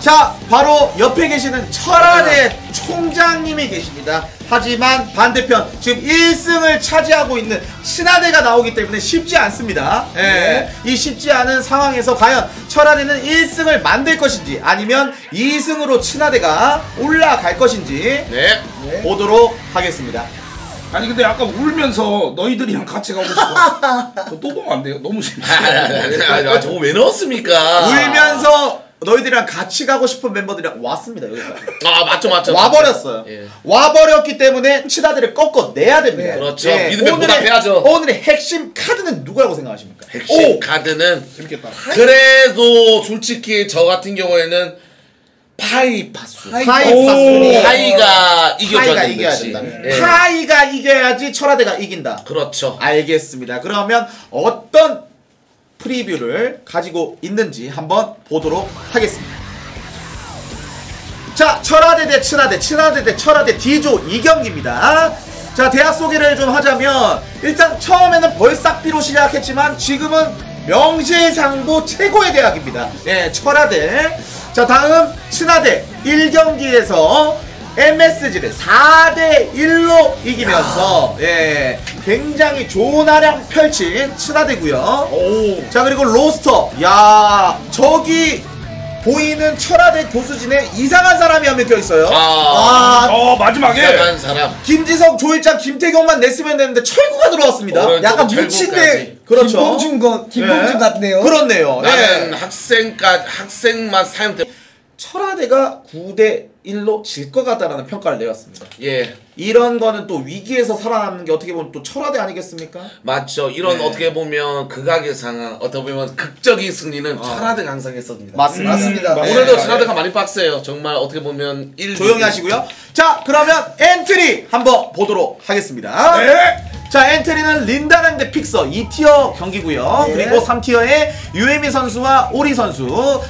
자, 바로 옆에 계시는 철화대 총장님이 계십니다. 하지만 반대편 지금 1승을 차지하고 있는 신하대가 나오기 때문에 쉽지 않습니다. 예. 이 쉽지 않은 상황에서 과연 철화대는 1승을 만들 것인지 아니면 2승으로 신하대가 올라갈 것인지 네. 보도록 하겠습니다. 아니 근데 아까 울면서 너희들이랑 같이 가고 싶어. 저또 보면 안 돼요? 너무 재밌어. 아, 아, 아, 저거 왜 넣었습니까? 울면서 너희들이랑 같이 가고 싶은 멤버들이랑 왔습니다 여기까지. 아 맞죠 맞죠. 와 버렸어요. 예. 와 버렸기 때문에 치다들을 꺾어 내야 됩니다. 그렇죠. 믿음에 보답해야죠. 오늘의 핵심 카드는 누구라고 생각하십니까? 핵심 카드는 재밌겠다. 그래도 솔직히 저 같은 경우에는 파이파수. 파이파순이 파이가 이겨줘야 이겨야. 된다. 예. 파이가 이겨야지 철와대가 이긴다. 그렇죠. 알겠습니다. 그러면 어떤 preview를 가지고 있는지 한번 보도록 하겠습니다. 자, 철와대 대 츠나대, 츠나대 대 철와대 D조 2경기입니다. 자, 대학 소개를 좀 하자면 일단 처음에는 벌싹비로 시작했지만 지금은 명실상부 최고의 대학입니다. 예, 철화대. 자, 다음 친화대 1경기에서 MSG를 4대 1로 이기면서 예, 굉장히 좋은 활약 펼친 친화대고요. 자, 그리고 로스터. 야, 저기 보이는 철화대 교수진에 이상한 사람이 한 명 껴있어요. 아. 아, 어 마지막에 이상한 사람. 김지석, 조일장, 김태경만 냈으면 되는데 철구가 들어왔습니다. 약간. 묻힌데 그렇죠. 김봉준 거 김봉준 예. 같네요. 그렇네요. 나는 예. 학생까지 학생만 사용 때. 철와대가 9대 1로 질 것 같다라는 평가를 내렸습니다. 예. 이런 거는 또 위기에서 살아남는 게 어떻게 보면 또 철와대 아니겠습니까? 맞죠. 이런 네. 어떻게 보면 극악의 상황, 어떻게 보면 극적인 승리는 철와대가 항상 했었습니다. 맞습니다. 맞습니다. 네. 오늘도 철와대가 많이 빡세요. 정말 어떻게 보면 1 조용히 하시고요. 자, 그러면 엔트리 한번 보도록 하겠습니다. 네. 자, 엔트리는 린다랑 대 픽서 2tier 경기고요. 네. 그리고 3tier에 유에미 선수와 오리 선수,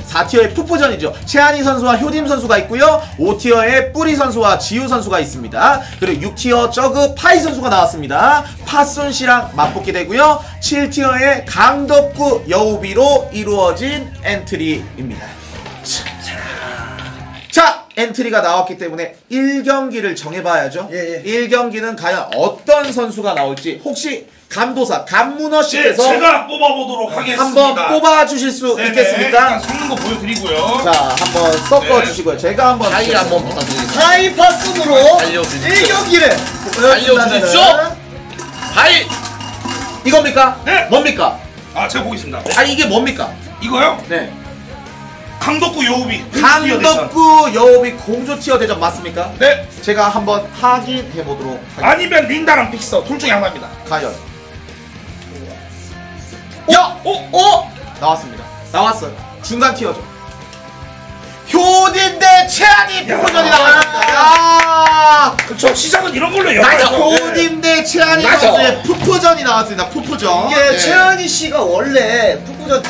4tier에 프프전이죠. 최한희 선수와 효딘 선수가 있고요. 5tier에 뿌리 선수와 지우 선수가 있습니다. 그리고 6tier 저그 파이 선수가 나왔습니다. 파순 씨랑 맞붙게 되고요. 7tier에 강덕구 여우비로 이루어진 엔트리입니다. 자, 엔트리가 나왔기 때문에 1경기를 정해봐야죠. 예, 예. 1경기는 과연 어떤 선수가 나올지 혹시 감도사 감문어 제, 씨께서 제가 뽑아보도록 하겠습니다. 한번 뽑아주실 수 네네. 있겠습니까? 섞는 거 보여드리고요. 자, 한번 섞어주시고요. 제가 한번 하이 한번 부탁드리겠습니다. 하이 파순으로 알려주십시오. 1경기를 알려주십시오. 하이. 이겁니까? 네. 뭡니까? 아 제가 보겠습니다. 아, 이게 뭡니까? 이거요? 네. 강덕구 여우비. 강덕구 여우비 공조 tier 대전 맞습니까? 네. 제가 한번 확인해 보도록 하겠습니다. 아니면 린다랑 픽서 둘 중에 하나입니다. 과연. 야! 어? 어? 나왔습니다. 나왔어요. 중간 tier죠. 효딘 대 최한희 프프전이 나왔습니다. 야! 그쵸 시작은 이런 걸로 맞아. 열어요. 효딘 대 최한이. 선수의 푸푸전이 나왔습니다. 푸푸전. 이게 네. 최현희 씨가 원래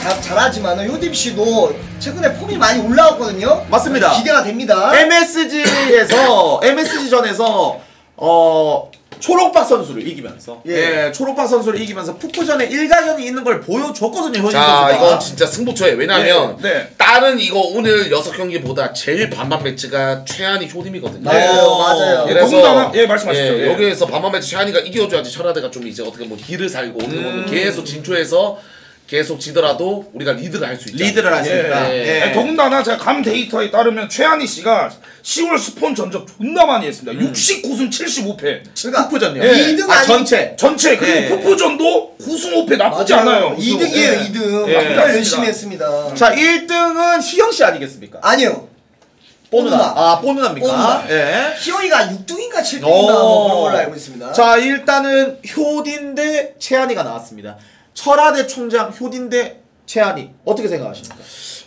다 잘하지만 효딤 씨도 최근에 폼이 많이 올라왔거든요. 맞습니다. 기대가 됩니다. MSG에서 MSG전에서 어 초록박 선수를 이기면서 예. 예, 초록박 선수를 이기면서 푸푸전에 일가견이 있는 걸 보여줬거든요. 자, 선수가. 이건 진짜 승부처예요. 왜냐면 네, 네. 다른 이거 오늘 여섯 경기보다 제일 반반 매치가 최한이 효딤이거든요. 맞아요, 맞아요. 예, 더군다나- 예, 말씀하시죠. 예, 예. 여기에서 반반 매치 최한이가 이겨줘야지 철화대가 좀 이제 어떻게 보면 길을 살고 어떻게 음. 보면 계속 진초해서 계속 지더라도 우리가 리드를 할 수 있죠. 리드를 하십니다. 예. 예. 아니, 더군다나 제가 감 데이터에 따르면 최한희 씨가 10월 스폰 전적 존나 많이 했습니다. 69승 75패. 그러니까 프프전요. 예. 2등 아 아니 전체. 전체 그리고 예. 프프전도 9승 5패 나쁘지 않아요. 2등이에요, 예. 2등. 예. 정말 맞습니다. 열심히 했습니다. 자 1등은 희영 씨 아니겠습니까? 아니요. 뽀누나. 아 뽀누나입니까? 뽀누나. 예. 희영이가 6등인가 7등인가 오. 뭐 그런 걸로 알고 있습니다. 자 일단은 효딘 대 최한희가 나왔습니다. 철화대 총장 효딘 대 최한이 어떻게 생각하십니까?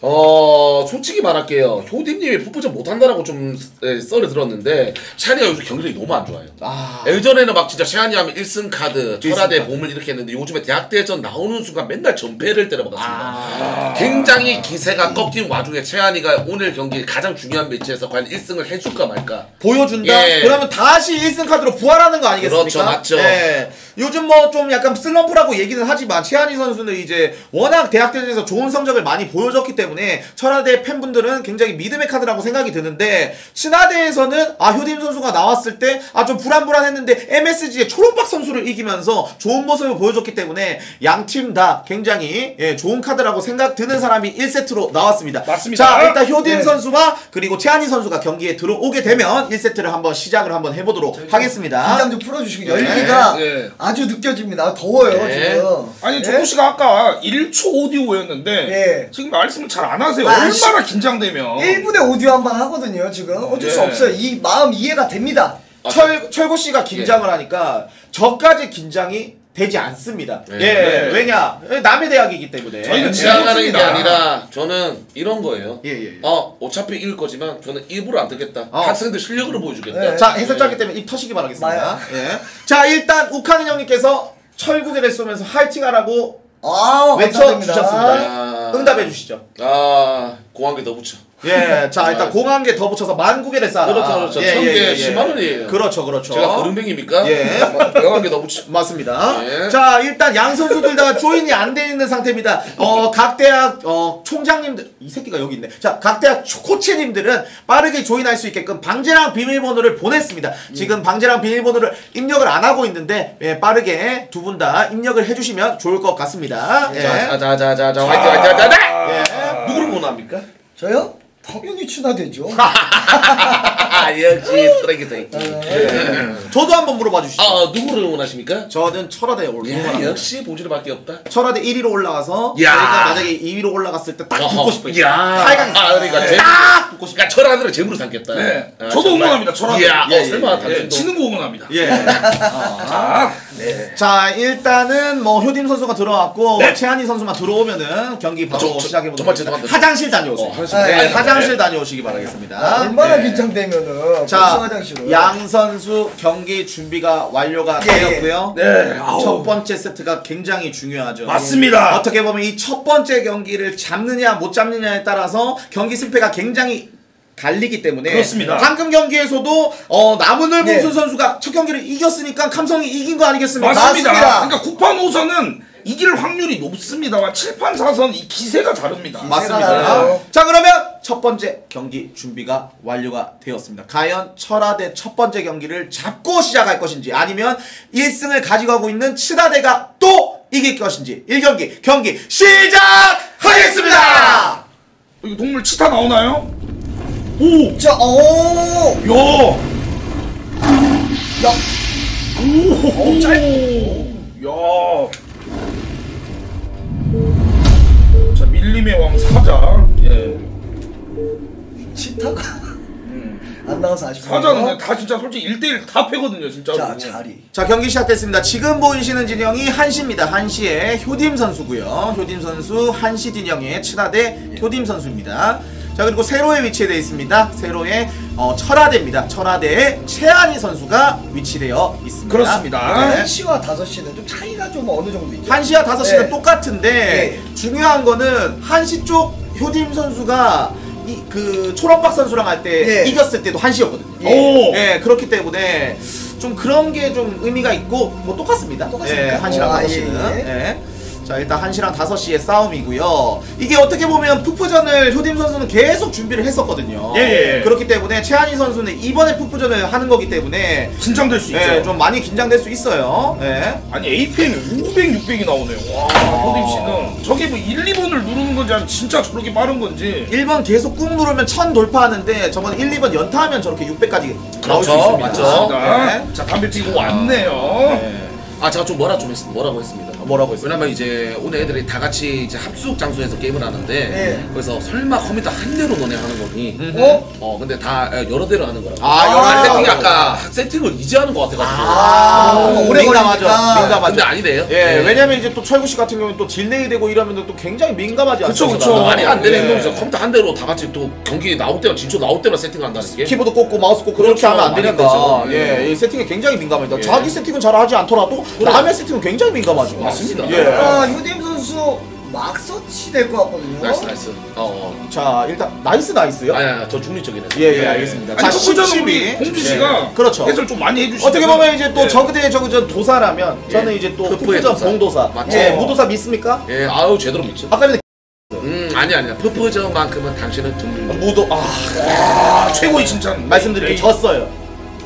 어 솔직히 말할게요. 효딘님이 풋풋전 못한다라고 좀 예, 썰을 들었는데 최한이가 요즘 경기력이 너무 안 좋아요. 아 예전에는 막 진짜 최한이 하면 1승 카드, 철화대. 봄을 이렇게 했는데 요즘에 대학대전 나오는 순간 맨날 전패를 때려박았습니다. 아. 굉장히 기세가 꺾인 와중에 최한이가 오늘 경기 가장 중요한 매치에서 과연 1승을 해줄까 말까. 보여준다. 예. 그러면 다시 1승 카드로 부활하는 거 아니겠습니까? 그렇죠, 맞죠. 예. 요즘 뭐 좀 약간 슬럼프라고 얘기는 하지만 최한이 선수는 이제 워낙 대학 대전에서 좋은 성적을 많이 보여줬기 때문에 천하대 팬분들은 굉장히 믿음의 카드라고 생각이 드는데 친하대에서는 아 효딤 선수가 나왔을 때 아 좀 불안불안했는데 MSG의 초록박 선수를 이기면서 좋은 모습을 보여줬기 때문에 양 팀 다 굉장히 예, 좋은 카드라고 생각 드는 사람이 1세트로 나왔습니다. 맞습니다. 자 일단 효딤 네. 선수와 그리고 최한희 선수가 경기에 들어오게 되면 1세트를 한번 시작을 한번 해보도록 하겠습니다. 긴장 좀 풀어주시고 네. 열기가 네. 아주 느껴집니다. 더워요 네. 지금. 아니 네? 조코 씨가 아까 1초 오디오였는데 예. 지금 말씀을 잘안 하세요. 아, 얼마나 긴장되면 1분에 오디오 한번 하거든요 지금. 어쩔 수 예. 없어요. 이 마음 이해가 됩니다. 철, 철구 씨가 긴장을 하니까 저까지 긴장이 되지 않습니다. 네. 예, 네. 왜냐? 남의 대학이기 때문에. 저희는 예. 지나가는 게 없습니다. 아니라 저는 이런 거예요. 예, 예, 예. 어 어차피 이길 거지만 저는 일부러 안 듣겠다. 어. 학생들 실력으로 보여주겠다. 네. 자, 해설자기 때문에 입 터시기 바라겠습니다. 예. 자, 일단 우카는 형님께서 철구계를 쏘면서 화이팅 하라고 아 외쳐주셨습니다. 야. 응답해 주시죠. 아 공항에 더 붙여. 예, 자, 일단 공항계 더 붙여서 만구계를 쏴라. 그렇죠, 그렇죠. 예, 천 예, 개에 예, 예. 10만 원이에요. 그렇죠, 그렇죠. 제가 거름뱅입니까? 예. 공항에 더 붙여. 맞습니다. 예. 자, 일단 양 선수들 다 조인이 안 돼 있는 상태입니다. 어, 각 대학 어, 총장님들 이 새끼가 여기 있네. 자, 각 대학 초- 코치님들은 빠르게 조인할 수 있게끔 방제랑 비밀번호를 보냈습니다. 지금 방제랑 비밀번호를 입력을 안 하고 있는데 예, 빠르게 두 분 다 입력을 해주시면 좋을 것 같습니다. 예. 자자 자 자자 화이팅 화이팅 화이팅. 화이팅! 예. 누구를 원합니까? 저요? 당연히 친화되죠. 아 역시 쓰레기 새끼. 저도 한번 물어봐 주시죠. 아 누구를 원하십니까? 저는 철화대 올 야, 응원합니다. 역시 보지를밖에 없다. 철화대 1위로 올라가서 야. 저희가 만약에 2위로 올라갔을 때 딱 붙고 싶어요. 야. 타이강이 아 그러니까 제딱 붙고 싶어요. 그러니까 철학들을 재물로 삼겠다. 네. 아, 저도 정말. 응원합니다. 이야, 예, 어, 예, 설마 예. 예, 당신도 지는 거 응원합니다. 예. 자, 자 일단은 뭐 효딤 선수가 들어왔고 최한희 선수만 들어오면은 경기 바로 저- 저- 시작해 보도록 하겠습니다. 화장실 다녀오세요. 어, 화장실. 네, 네. 화장실 다녀오시기 바라겠습니다. 아, 얼마나 네. 긴장되면은 자. 양 선수 경기 준비가 완료가 예, 예. 되었고요. 네. 첫. 번째 세트가 굉장히 중요하죠. 맞습니다. 어떻게 보면 이 첫 번째 경기를 잡느냐 못 잡느냐에 따라서 경기 승패가 굉장히 갈리기 때문에 그렇습니다. 방금 경기에서도 어, 나무늘 네. 봉순 선수가 첫 경기를 이겼으니까 감성이 이긴 거 아니겠습니까? 맞습니다. 맞습니다. 그러니까 9판 5선은 이길 확률이 높습니다만 7판 4선 이 기세가 다릅니다. 맞습니다. 나요. 자 그러면 첫 번째 경기 준비가 완료가 되었습니다. 과연 철화대 첫 번째 경기를 잡고 시작할 것인지 아니면 1승을 가지고 가고 있는 칠화대가 또 이길 것인지 1경기 경기 시작하겠습니다. 이거 동물 치타 나오나요? 오! 자, 오, 야! 야, 오! 짧. 야! 자, 밀림의 왕 사자. 예. 치타가 안 나와서 아쉽네요. 사자는 다 진짜 솔직히 1대1 다 패거든요, 진짜로. 자, 자리. 자 경기 시작됐습니다. 지금 보이시는 진영이 한시입니다. 한시의 효딤 선수고요. 효딤 선수 한시 진영의 칠화대 효딤 선수입니다. 자 그리고 세로에 위치되어 있습니다. 세로에 어, 철화대입니다. 철화대에 최한희 선수가 위치되어 있습니다. 그렇습니다. 네. 1시와 5시는 좀 차이가 좀 어느 정도 있죠? 한시와 다섯 시는 네. 똑같은데 네. 중요한 거는 한시 쪽 효딤 선수가 이, 그 초록박 선수랑 할때 네. 이겼을 때도 한시였거든요. 오! 예, 그렇기 때문에 좀 그런 게 좀 의미가 있고 뭐 똑같습니다. 예, 한시랑 어, 아, 다섯 시는. 예, 예. 자 일단 한시랑 다섯 시의 싸움이고요. 이게 어떻게 보면 푸푸전을 효딤 선수는 계속 준비를 했었거든요. 예, 예, 예. 그렇기 때문에 최한희 선수는 이번에 푸푸전을 하는 거기 때문에 긴장될 수 있죠. 예, 좀 많이 긴장될 수 있어요. 예. 아니 APM이 500, 600이 나오네요. 와, 호림 씨는 저게 뭐 1, 2번을 누르는 건지 아니면 진짜 저렇게 빠른 건지. 1번 계속 꾹 누르면 1000 돌파하는데 저번 1, 2번 연타하면 저렇게 600까지 나올 수 그렇죠, 있습니다. 맞죠. 자, 네. 자 담배 피고 왔네요. 네. 아 제가 좀 뭐라 좀 했, 뭐라고 했습니다. 뭐라고 했어요? 왜냐면 이제 오늘 애들이 다 같이 이제 합숙 장소에서 게임을 하는데 네. 그래서 설마 컴퓨터 한 대로 너네 하는 거니? 어? 어 근데 다 여러 대로 하는 거라고. 아, 여러 아, 대로 세팅이 아까 세팅을 이제 하는 것 같아가지고. 아, 아, 오래 민감하죠. 걸리니까. 민감하죠. 근데 아니래요. 예, 네. 왜냐면 이제 또 철구 씨 같은 경우는 또 delay 되고 이러면 또 굉장히 민감하지 그쵸, 않습니까? 그쵸. 말이 안 되는 예. 행동이죠. 컴퓨터 한 대로 다 같이 또 경기 나올 때만 진짜 나올 때만 세팅을 한다는 게. 키보드 꽂고 마우스 꽂고 그렇게 그렇죠. 하면 안 되니까. 예, 이 세팅이 굉장히 민감합니다. 예. 자기 세팅은 잘 하지 않더라도 남의 세팅은 굉장히 민감하죠. 맞습니다. 예. 아, 효딘 선수 막 서치 될 것 같거든요. nice nice. 어. 어. 자, 일단 nice nice요. 아니 아니 저 중립적이네. 예, 예, 알겠습니다. 아니, 자, 자, 10, 우리 12. 공주 예. 씨가 그렇죠. 해설 좀 많이 해주시죠. 어떻게 보면 이제 또 예. 저그 대 저그 전 도사라면 저는 이제 또 프프전 도사. 봉도사. 맞죠. 예, 무도사 믿습니까? 예, 아유 제대로 믿죠. 아까 전에 아니 아니야. 프프전만큼은 당신은 좀 무도 아 아, 최고의 칭찬. 말씀드리면 네. 졌어요.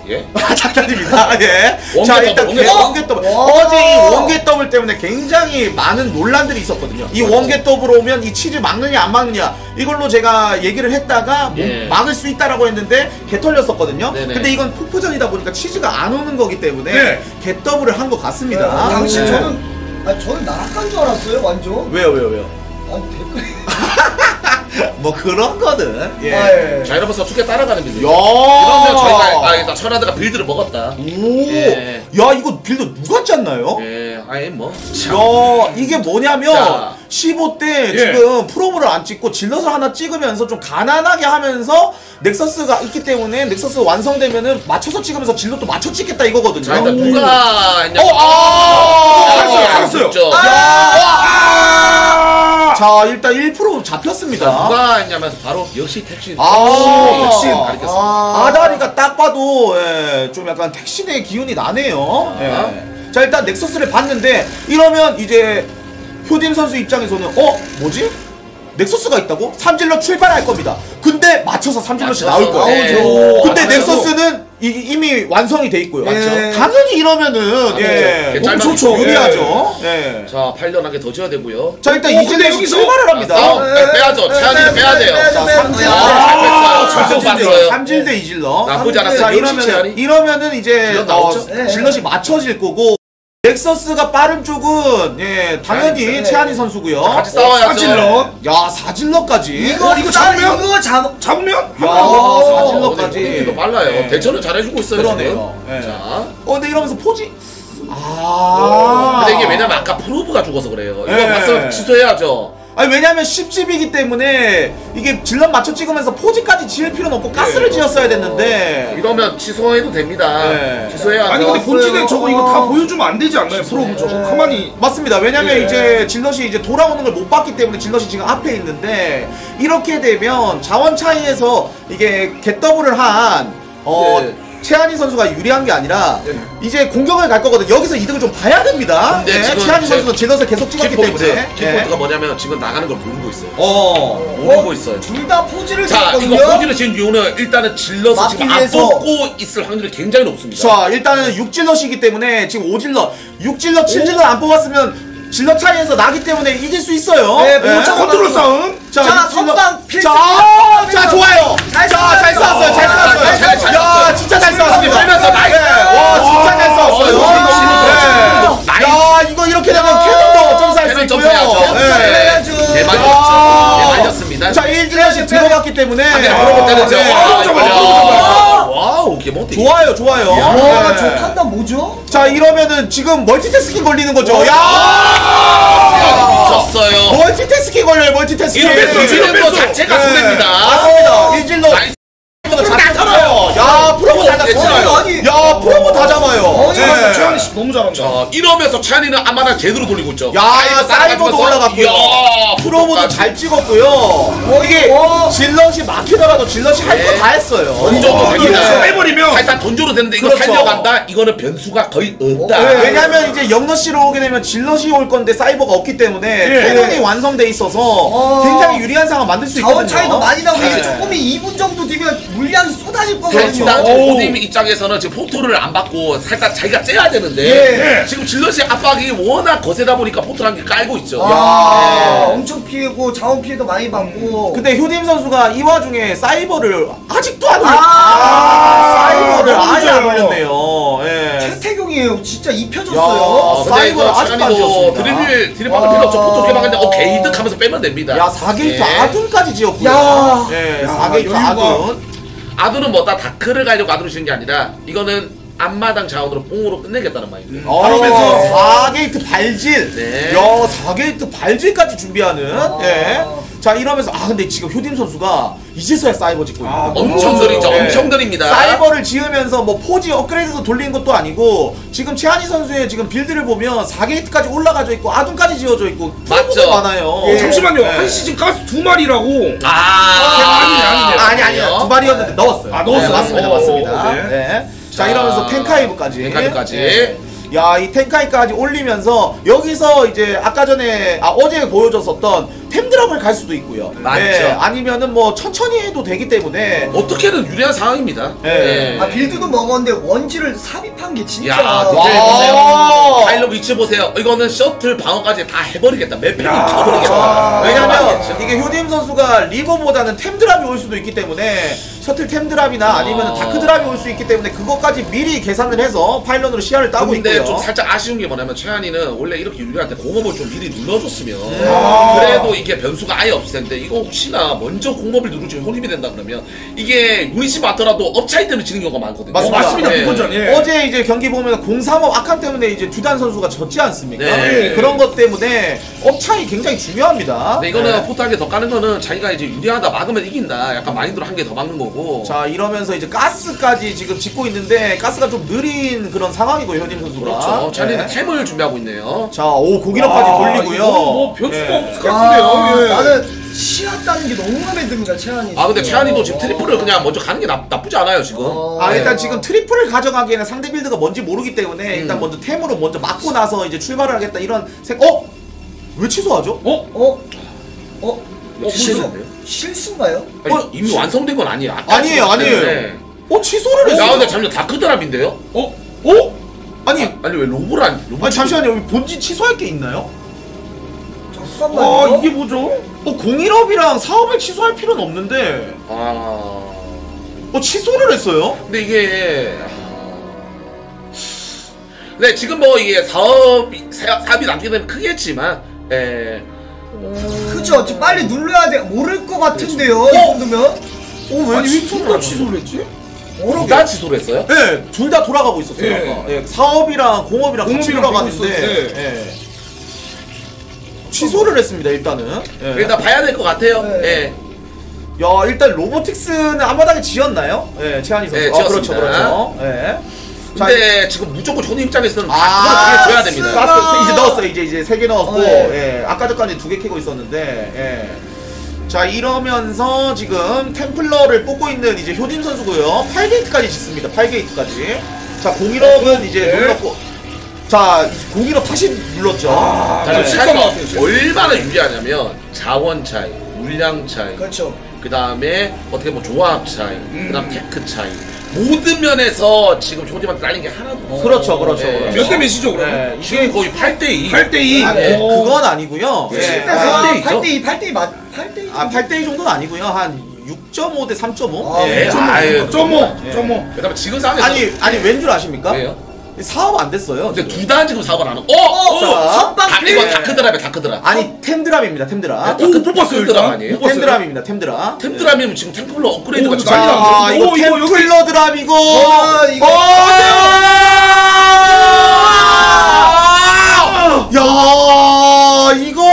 예. 아, 장난입니다. 예. one gate 자, 일단 one gate gate- 더블. one gate 더블. 와. 어제 이 one gate 더블 때문에 굉장히 많은 논란들이 있었거든요. 이 one gate 더블 오면 이 치즈 막느냐 안 막느냐 이걸로 제가 얘기를 했다가 뭐 예. 막을 수 있다라고 했는데 개 털렸었거든요. 네네. 근데 이건 프프전이다 보니까 치즈가 안 오는 거기 때문에 네. 개 더블을 한 것 같습니다. 아, 당신 네. 저는 아 저는 나락간 줄 알았어요 완전. 왜요 왜요 왜요? 아니. 뭐 그런 거든. 예. 아, 예. 자 이러면서 어떻게 따라가는 build. 야. 이러면 저희가 아 일단 철와대가 build를 먹었다. 오. 예. 야 이거 build 누가 짰나요? 예. 아예 뭐. 참. 야 이게 뭐냐면 자. 15때 예. 지금 probe를 안 찍고 zealot을 하나 찍으면서 좀 가난하게 하면서 nexus가 있기 때문에 nexus 완성되면은 맞춰서 찍으면서 zealot도 맞춰 찍겠다 이거거든요. 자 일단 누가 했냐. 어, 아! 살았어요. 그렇죠. 아! 자 일단 1% 잡혔습니다. 누가 했냐면 바로 역시 택시. 아. 택시 가리켰습니다. 아. 아다리가 딱 봐도 예, 좀 약간 택시의 기운이 나네요. 예. 아. 자 일단 넥서스를 봤는데 이러면 이제 효딤 선수 입장에서는 어 뭐지? 넥서스가 있다고? 삼질러 출발할 겁니다. 근데 맞춰서 삼질러시 맞춰서, 나올 거예요. 네. 나오죠. 근데 맞아요. 넥서스는 이, 이미 완성이 돼 있고요. 맞죠. 당연히 이러면은 예, 개 너무. 좋죠. 유리하죠. 예. 자 8년 한개 더 지어야 되고요. 자 일단 어, 이제 여기서- 출발을 합니다. 아. 네, 빼야죠. 채한이는 빼야 돼요. 빼야죠, 자, 빼야죠. 삼질. 야. 잘 뺐어요. 잘. 삼질 대 이질러. 나쁘지 않았어요. 자 역시 이러면. 이러면은 이제 질럿 어, 나오죠? 네. 질럿이 맞춰질 거고 넥서스가 빠른 쪽은 예 당연히 네. 채한이 선수고요. 같이 싸워야죠. 사질러. 야 사질러까지. 이거 이거 이거 잡으면? 이거 잡. 잡으면? 야 어, 사질러까지. 근데 도 빨라요. 네. 대처는 잘해주고 있어요. 그러네요. 예. 자. 어 근데 이러면서 포지. 아. 근데 이게 왜냐면 아까 프로브가 죽어서 그래요. 이거 네. 봤으면 취소해야죠. 아니 왜냐면 10집이기 때문에 이게 질럿 맞춰 찍으면서 포지까지 지을 필요는 없고 가스를 지었어야 됐는데 이러면 취소해도 됩니다. 네. 취소해야죠. 아니 근데 본진에 왔어요. 저거 이거 다 보여주면 안 되지 않나요? probe 저거 가만히 맞습니다. 왜냐면 예. 이제 zealot이 이제 돌아오는 걸 못 봤기 때문에 zealot이 지금 앞에 있는데 이렇게 되면 자원 차이에서 이게 겟더블을 한 어, 네. 최한희 선수가 유리한 게 아니라 이제 공격을 갈 거거든. 여기서 이득을 좀 봐야 됩니다. 네, 지금 최한희 제- 선수는 zealot을 계속 찍었기 키포인트. 때문에. 키포인트가 네. 뭐냐면 지금 나가는 걸 모르고 있어요. 어. 모르고 있어요. 둘 다 포즈를 자, 잡거든요. 이거 포지를 지은 이유는 일단은 zealot을 막기 지금 안. 뽑고 있을 확률이 굉장히 높습니다. 자, 일단은 6zealot이기 때문에 지금 5zealot, 6zealot, 7zealot 안 뽑았으면 zealot 차이에서 나기 때문에 이길 수 있어요. 네, 뭐 자, 컨트롤 싸움 자, 자, 선방 필수. 자, 아, 자, 좋아요. 잘 자, 잘. 잘 야. 진짜 잘 쐈습니다. 살면서 nice. 네, 와, 진짜 잘. 어, 네. 야, 이거 이렇게 되면 cannon도 점수할 수 cannon 있고요. 네. 아. 대만이었습니다. 자, 1zealot이 들어갔기 때문에. 네, probe 때리죠. wow, 개mon티. 좋아요, 좋아요. 와, 네. 저 판단 뭐죠? 자, 이러면은 지금 멀티태스킹 걸리는 거죠. 야! 미쳤어요. 멀티태스킹 걸려요, 멀티태스킹. 이거 지는 거 뺐어. 자체가 네. 손해입니다. 맞습니다. nice. 다 잡아요. 야, probe 다 네, 잡아요. 어, 아니. 야, probe 다 잡아요. 네. 씨 너무 잘한다. 자, 이러면서 찬이는 앞마당 제대로 돌리고 있죠. 야, 사이버도 올라갔고요. probe도. 잘 찍었고요. 이게 와. zealot이 막히더라도 zealot이 할거 네. 다 했어요. 던져도 어, 됩니다. 이거 빼버리면 살짝 던져도 되는데 이거 그렇죠. 살려간다? 이거는 변수가 거의 없다. 네, 왜냐면 이제 영러시로 오게 되면 zealot이 올 건데 사이버가 없기 때문에 예. cannon이 완성돼 있어서 어. 굉장히 유리한 상황 만들 수 있거든요. 자원 차이도 많이 나고 이게 네. 조금이 2분 정도 뒤면 물량이 쏟아질 거거든요. 사실상 오. 효딤 입장에서는 지금 photo를 안 박고 살짝 자기가 째야 되는데 예. 지금 zealot의 압박이 워낙 거세다 보니까 photo를 한개 깔고 있죠. 아, 엄청 피해고 자원 피해도 많이 받고. 근데 효딤 선수가 이 와중에 사이버를 아직도 안 올려. 아, 사이버를 너무 아예 안. 올렸네요. 예. 진짜. 어, 사이버를 이거 아직도 안 지었습니다. 드리블 필요 없죠. photo 개방했는데 어 게이득 하면서 빼면 됩니다. 야, 4게이트 예. 아둔까지 지었고요. 야. 예, 야, 4게이트 여유가. 아둔. 아둔은 뭐다 dark를 가려고 아둔을 짓는 게 아니라 이거는 앞마당 자원으로 뽕으로 끝내겠다는 말입니다. 어, 그러면서 4게이트 발질. 네. 야, 4게이트 발질까지 준비하는. 아. 예. 자, 이러면서 아 근데 지금 효딤 선수가 이제서야 사이버 짓고 있는 아. 엄청 느리죠. 예. 엄청 느립니다. 사이버를 지으면서 뭐 포지 업그레이드도 돌린 것도 아니고 지금 최한희 선수의 지금 빌드를 보면 4게이트까지 올라가져 있고 아둔까지 지어져 있고 맞죠. 많아요. 예, 잠시만요. 예. 한 시즌 가스 두 마리라고. 아, 아니네, 아니네. 아니 아니요 두 발이었는데 넣었어요. 아, 넣었어요? 네, 맞습니다, 오, 맞습니다. 네. 네. 자 자, 이러면서 텐카이브까지. 텐카이브까지. 네. 야, 이 텐카이까지 올리면서 여기서 이제 아까 전에 아 어제 보여줬었던 템드랍을 갈 수도 있고요. 맞죠. 예, 아니면은 뭐 천천히 해도 되기 때문에 어떻게든 유리한 상황입니다. 예. 아 빌드도 먹었는데 원지를 삽입한 게 진짜 야, 와. 디테일 보세요. pylon 위치 보세요. 이거는 셔틀 방어까지 다 해버리겠다. map hack이 쳐버리겠다. 왜냐면 이게 효딤 선수가 reaver보다는 템drop이 올 수도 있기 때문에 셔틀 템 drop이나 아니면 아. dark drop이 올 수 있기 때문에 그것까지 미리 계산을 해서 pylon으로 시야를 따고 근데 있고요. 좀 살짝 아쉬운 게 뭐냐면 최한이는 원래 이렇게 유리한테 공업을 좀 미리 눌러줬으면 아. 그래도 이게 변수가 아예 없을 텐데 이거 혹시나 먼저 공업을 누르지 혼입이 된다 그러면 이게 유닛이 맞더라도 up차이 때문에 지는 경우가 많거든요. 맞습니다. 어, 맞습니다. 네. 그거죠. 예. 어제 이제 경기 보면 035 아칸 때문에 이제 두단 선수가 졌지 않습니까? 네. 그런 것 때문에 up차이 굉장히 중요합니다. 근데 이거는 네. photo 한개더 까는 거는 자기가 이제 유리하다 막으면 이긴다. 약간 마인드로 한 개 더 막는 거고. 자 이러면서 이제 가스까지 지금 짓고 있는데 가스가 좀 느린 그런 상황이고요 효딤 선수가. 그렇죠. 찬이는 네. 템을 준비하고 있네요. 자, 오 고기력까지 아, 돌리고요. 뭐 변수가 예. 없을 것 아, 같은데요. 예. 나는 따는 게 너무 마음에 듭니다 채한이 아 근데 최한이도 지금 트리플을 그냥 먼저 가는 게 나, 나쁘지 않아요 지금. 어. 아 일단 네. 지금 트리플을 가져가기에는 상대 빌드가 뭔지 모르기 때문에 음. 일단 먼저 템으로 먼저 맞고 나서 이제 출발을 하겠다 이런 생. 어? 왜 취소하죠? 어? 어? 어? 어? 모르겠는데요? 실수인가요? 아니, 어? 이미 완성된 건 아니에요. 아니에요, 지금 아니에요. 했는데. 어 취소를 야 했어요. 근데 잠시만 다크드랍인데요? 어? 어? 아니 아니 왜 로봇 아니 로봇 아니 잠시만요. 여기 본진 취소할 게 있나요? 잠깐만요 아 이게 뭐죠? 어 공일업이랑 사업을 취소할 필요는 없는데 아 어 취소를 했어요? 근데 이게 아... 네 지금 뭐 이게 사업이 사- 사업이 남게 되면 크겠지만 예 그죠 지금 빨리 눌러야 돼 모를 것 같은데요. 이 정도면 어 왜 아니 왜 둘다 취소를 했지? 누가 취소를 했어요? 네, 둘 다 돌아가고 있었어요. 예. 아까. 예, 사업이랑 공업이랑 같이 공업이랑 되고 있었는데. 예. 취소를 했습니다. 일단은. 예. 일단 봐야 될 것 같아요. 네. 예. 야 일단 로보틱스는 앞마당에 지었나요? 예, 최한이 선수. 네, 아, 그렇죠, 지었습니다. 그렇죠. 예. 자, 근데 지금 무조건 현우 입장에서는 아, 다 그걸 줘야 됩니다. 가스! 이제 넣었어요. 이제 이제 세 개 넣었고, 어, 예. 예. 아까 전까지 두 개 캐고 있었는데, 예. 자 이러면서 지금 템플러를 뽑고 있는 이제 효진 선수고요. 8게이트까지 짓습니다. 8게이트까지. 자 공일업은 이제 네. 눌렀고, 자 공일up 다시 눌렀죠. 아, 자, 네. 지금 같아요, 지금. 얼마나 유리하냐면 자원 차이, 물량 차이, 그렇죠 그 다음에 어떻게 보면 조합 차이, 음. 그 다음 tech 차이 모든 면에서 지금 조디한테 딸린 게 하나도 없어요. 그렇죠, 그렇죠, 네. 그렇죠. 몇 대 몇이죠 그럼? 네, 이게 거의 8대2 8대2 아, 네. 그- 그건 아니고요. 예. 7대 아, 4 8대 2죠? 8대2 8대2 맞 8대2 아, 8대2 정도는 아니고요. 한 6.5 대 3.5? 아, 예. 좀- 아유, 점오 예. 점오 그 다음에 지금 상황에서 아니, 아니, 왠 줄 아십니까? 왜요? 사업 안 됐어요. 근데 지금. 둘다 지금 사업을 안 하고 어! 어! 자, 선빵 다, 이거 dark drop이야 dark drop 아니, 템drop입니다, 템drop. 오, 못 봤어요, 템drop 일단. 아니에요? 템drop입니다, 템drop. 템drop이면 지금 templar 업그레이드가 오, 진짜 난리 났네. 아, 이거 templar drop이고. 아, 이거- 어! 야, 이거.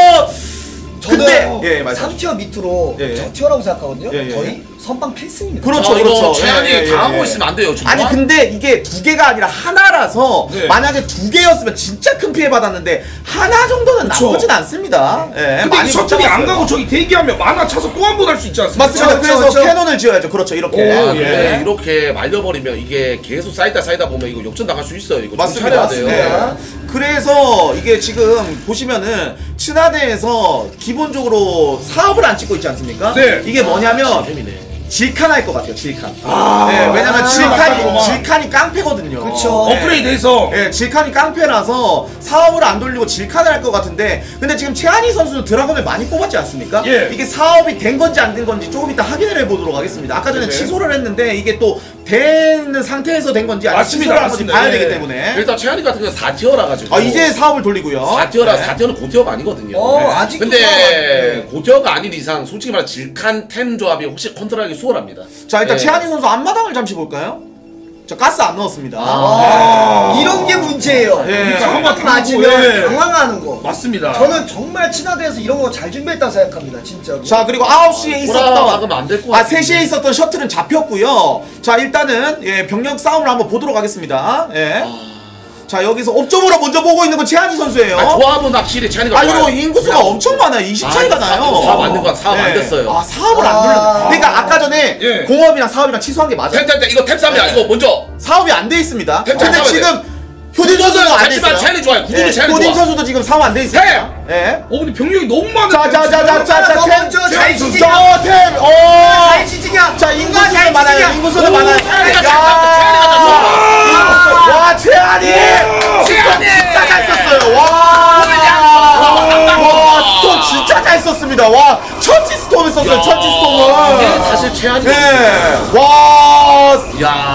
근데 저는 예, 맞아요. 3tier 밑으로 예, 예. 저 tier라고 생각하거든요 예, 예. 거의 선빵 필승입니다 그렇죠, 아, 그렇죠. 최한이 예, 예, 당하고 예. 있으면 안 돼요 지금 아니 근데 이게 두 개가 아니라 하나라서 네. 만약에 두 개였으면 진짜 큰 피해 받았는데 하나 정도는 그쵸. 나쁘진 않습니다. 예, 근데 셔틀이 안. 가고 저기 대기하면 마나 차서 또 한 번 할 수 있지 않습니까? 맞습니다. 그렇죠, 그래서 그렇죠. cannon을 지어야죠. 그렇죠. 이렇게. 오, 아, 예. 근데 이렇게 말려버리면 이게 계속 쌓이다 쌓이다 보면 이거 역전 당할 수 있어요. 이거 맞습니다. 좀 돼요. 맞습니다. 그래서 이게 지금 보시면은 친화대에서 기본적으로 사업을 안 찍고 있지 않습니까? 네. 이게 뭐냐면 재미네. 질칸 할 것 같아요. 질칸. 아, 네, 왜냐면 아, 질칸이 질칸이 깡패거든요. 그쵸. 네. 업그레이드해서 예, 질칸이 깡패라서 사업을 안 돌리고 질칸을 할 것 같은데 근데 지금 최한희 선수는 dragoon을 많이 뽑았지 않습니까? 예. 이게 사업이 된 건지 안 된 건지 조금 이따 확인을 해보도록 하겠습니다. 아까 전에 네. 취소를 했는데 이게 또 되는 상태에서 된 건지 아니면 맞습니다, 한 맞습니다. 봐야 예. 되기 때문에 일단 최한이 같은 경우는 4티어라 가지고 아 이제 사업을 돌리고요. 4티어라 네. 4티어는 고티어가 아니거든요. 어 네. 아직도 근데 사업은- 고티어가 아닌 이상 솔직히 말해 질칸 템 조합이 혹시 컨트롤하기 수월합니다. 자 일단 네. 최한희 선수 앞마당을 잠시 볼까요? 자 가스 안 넣었습니다. 아, 이런 게 문제예요 예. 그러니까 선빵 한번 맞으면 예. 당황하는 거 맞습니다. 저는 정말 친화대에서 이런 거 잘 준비했다고 생각합니다 진짜로 자 그리고 9시에 있었던 돌아가면 안될것아 같은데. 3시에 있었던 셔틀은 잡혔고요. 자 일단은 예, 병력 싸움을 한번 보도록 하겠습니다. 예. 자 여기서 옵점으로 먼저 보고 있는 건 최한희 선수예요. 아, 조합은 확실히 최한이가 아 이거. 인구수가 그냥 엄청 많아요. 20 아, 차이가 나요. 사업- 사업 안된 거야. 사업 안 됐어요. 아 사업을 안 아. 돌렸네. 그러니까 아까 전에 예. 공업이랑 사업이랑 취소한 게 맞아요. 템, 템, 템, 이거 템 3이야. 네. 이거 먼저 사업이 안 돼 있습니다. 템 근데 지금 효딘 선수도 안 있어요. 차이는 좋아요. 예, 차이는 효딘 좋아. 선수도 지금 상황 안돼 있어요. 예. 어 근데 병력이 너무 많아. 자자자자자자 너 템. 먼저 잘 저, 지지냐? 저 템. 어. 잘 지지냐? 자 인구수는 잘 많아요. 인구수는 오, 많아요. 야. 와 최한이. 최한이! 진짜 잘 썼어요. 와. 와 스톰 진짜 잘 썼습니다. 와 천지 스톰을 썼어요. 천지 스톰을. 사실 최한이. 네. 와 야.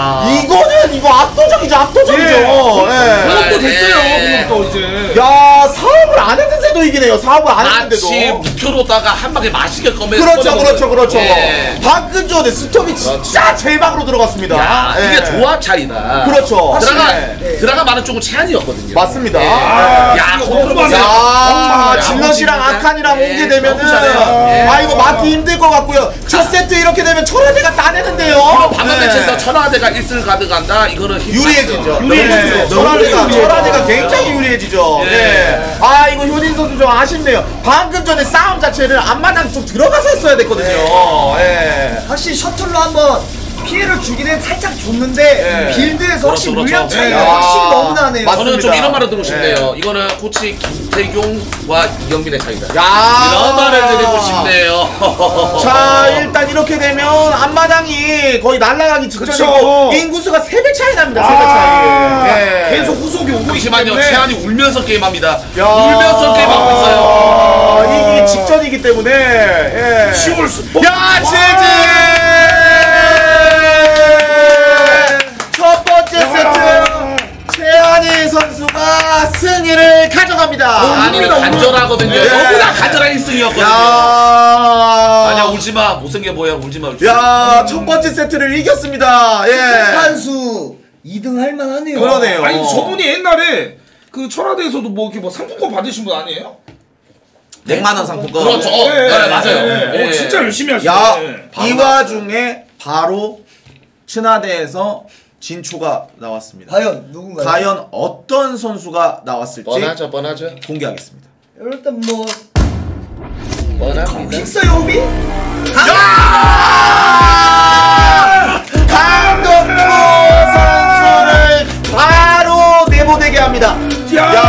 안 했는데도 이기네요. 사업을 안 마치 했는데도. 묵혀놓다가 한 방에 맛있게 꺼내. 그렇죠, 그렇죠, 그렇죠. 예. 방금 전에 스톰이 진짜 제방으로 들어갔습니다. 야, 예. 이게 조합 차이다. 그렇죠. 들어가 네. 들어가 많은 쪽은 최한이었거든요. 맞습니다. 예. 야, 야, 보세요. 야, 야, 질럿이랑 너무 아칸이랑 예, 오게 되면은 잘해요. 예. 아 이거 막기 힘들 것 같고요. 첫 세트 이렇게 되면 철화대가 따내는데요. 반면 네. 매치에서 천하대가 1승을 가져간다. 이거는 힘 유리해지죠. 유리해지죠. 네, 유리해지죠. 철화대가 굉장히 유리해지죠. 예. 네. 아 이거 효딘 선수 좀 아쉽네요. 방금 전에 싸움 자체를 앞마당 좀 들어가서 했어야 됐거든요. 예. 확실히 셔틀로 한번 피해를 주기는 살짝 줬는데 예. 빌드에서 확실히 그렇죠, 물량 그렇죠. 차이가 예. 확실히 아, 너무 나네요. 맞- 저는 좀 맞습니다. 이런 말을 드리고 싶네요. 이거는 코치 김태경과 이경민의 차이다. 야. 이런 말을 드리고 싶네요. 자 일단 이렇게 되면 앞마당이 거의 날아가기 직전이고 그쵸. 인구수가 3배 차이 납니다. 3배 아, 차이. 예. 계속 후속이 오고 있기 잠시만요. 때문에. 최한이 울면서 게임합니다. 야. 울면서 게임하고 있어요. 아, 이게 직전이기 때문에 예. 10월 스포. 야 제제 첫 번째 최한희 선수가 승리를 가져갑니다. 아니는 간절하거든요. 예. 너무나 간절한 1승이었거든요. 야 아니야 울지마 못생겨 보여 울지마 야, 첫 번째 세트를 이겼습니다. 예. 한수 2등 할 만하네요. 그러네요. 아니 저분이 옛날에 그 철화대에서도 뭐 이렇게 뭐 상품권 받으신 분 아니에요? 100만 원 상품권. 그렇죠. 어, 예, 네, 맞아요. 예. 예. 어, 진짜 열심히 하시네. 야, 이 와중에 바로 친화대에서 진초가 나왔습니다. 과연 누군가요? 과연 어떤 선수가 나왔을지 뻔하죠 뻔하죠 공개하겠습니다. 일단 뭐 뻔합니다. 픽서 요비? 야! 강동구 선수를 바로 내보내게 합니다. 야.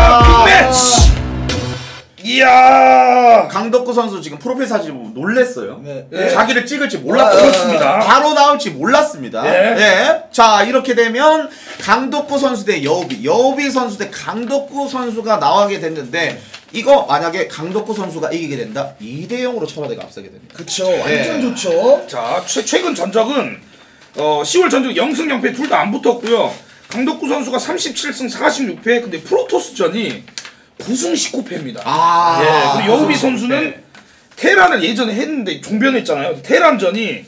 이야. 강덕구 선수 지금 프로필 사진 보고 놀랬어요. 네. 예. 자기를 찍을지 아, 몰랐거든요. 그렇습니다. 바로 나올지 몰랐습니다. 예. 예. 자, 이렇게 되면 강덕구 선수 대 여우비, 여우비 선수 대 강덕구 선수가 나가게 됐는데 이거 만약에 강덕구 선수가 이기게 된다? 2대 0으로 철화대가 앞서게 됩니다. 그쵸 완전 예. 좋죠. 자, 최, 최근 전적은 어, 10월 전적 0승 0패 둘 다 안 붙었고요. 강덕구 선수가 37승 46패. 근데 프로토스전이 9승 19패입니다. 아, 예, 그리고 여우비 선수는 테란을 예전에 했는데 종변했잖아요. 테란전이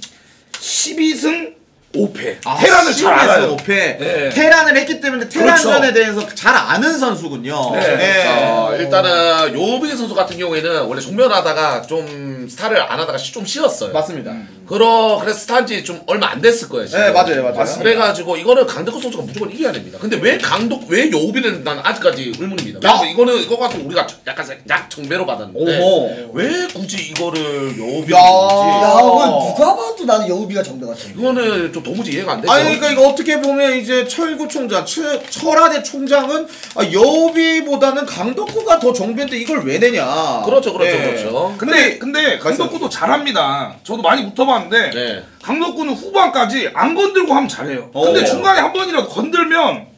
12승 5패. 아, 테란을 잘 알아요. 높해. 네. 테란을 했기 때문에 테란전에 그렇죠. 대해서 잘 아는 선수군요. 네. 예. 자, 일단은 요비 선수 같은 경우에는 원래 종변하다가 좀 스타를 안 하다가 시- 좀 쉬었어요. 맞습니다. 그러 그래서 스타인지 좀 얼마 안 됐을 거예요. 지금. 네, 맞아요, 맞아요. 맞습니다. 그래가지고 이거는 강덕호 선수가 무조건 이겨야 됩니다. 근데 왜 강덕 왜 요비는 난 아직까지 의문입니다. 왜냐면 이거는 이거 같은 우리가 약간 약 정배로 받았는데 오호. 왜 굳이 이거를 요비를 야. 야, 지뭐 누가 봐도 나는 여우비가 정배 같은데. 이거는 좀 도무지 이해가 안 되죠. 아니 그러니까 이거 어떻게 보면 이제 철구 총장, 철, 철화대 총장은 아, 여우비보다는 강덕구가 더 정배인데 이걸 왜 내냐? 그렇죠, 그렇죠, 예. 그렇죠. 근데 근데 강덕구도 잘합니다. 저도 많이 붙어봤는데 네. 강덕구는 후반까지 안 건들고 하면 잘해요. 근데 어. 중간에 한 번이라도 건들면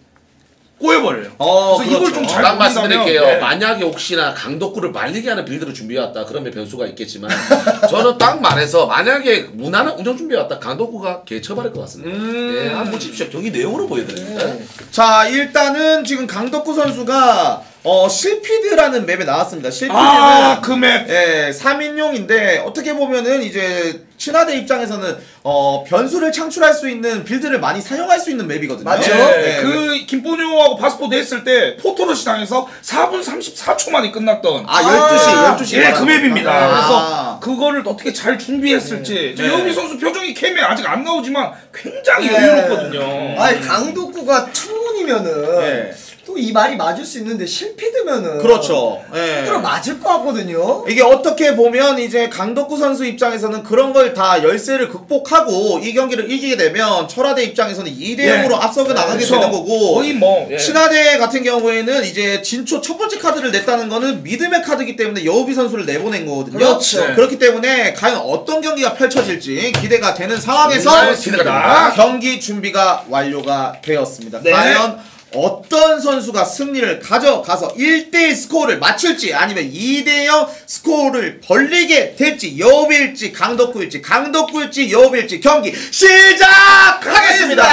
꼬여버려요. 어, 그래서 이걸 그렇죠. 좀잘 딱 말씀드릴게요. 네. 만약에 혹시나 강덕구를 말리게 하는 빌드를 준비해왔다. 그러면 변수가 있겠지만 저는 딱 말해서 만약에 무난한 운영 준비해왔다. 강덕구가 개처발할 것 같습니다. 음. 네, 한번 보십시오. 경기 내용으로 보여드립니다. 자 일단은 지금 강덕구 선수가 어 실피드라는 맵에 나왔습니다. 실피드는 아, 그 맵. 예, 3인용인데 어떻게 보면은 이제 친화대 입장에서는 어 변수를 창출할 수 있는 빌드를 많이 사용할 수 있는 맵이거든요. 맞죠? 예, 예, 그 김포뇨하고 파스포드 했을 때 photo로 시장에서 4분 34초 만에 끝났던 아 12시 12시 예, 그 맵입니다. 아. 그래서 그거를 어떻게 잘 준비했을지 네. 여우비 선수 표정이 cam에 아직 안 나오지만 굉장히 네. 여유롭거든요. 아니 강덕구가 투혼이면은 예. 또 이 말이 맞을 수 있는데 실패되면은 그렇죠. 예. 들어 맞을 것 같거든요. 이게 어떻게 보면 이제 강덕구 선수 입장에서는 그런 걸 다 열세를 극복하고 이 경기를 이기게 되면 철화대 입장에서는 2대 0으로 예. 앞서가 나가게 그래서 되는 거고 거의 뭐 예. 신화대 같은 경우에는 이제 진초 첫 번째 카드를 냈다는 거는 믿음의 카드이기 때문에 여우비 선수를 내보낸 거거든요. 그렇죠. 네. 그렇기 때문에 과연 어떤 경기가 펼쳐질지 기대가 되는 상황에서 정말 기대가 됩니다. 경기 준비가 완료가 되었습니다. 네. 과연 어떤 선수가 승리를 가져가서 1대1 스코어를 맞출지 아니면 2대0 스코어를 벌리게 될지 여우비일지 강덕구일지 강덕구일지 여우비일지 경기 시작하겠습니다.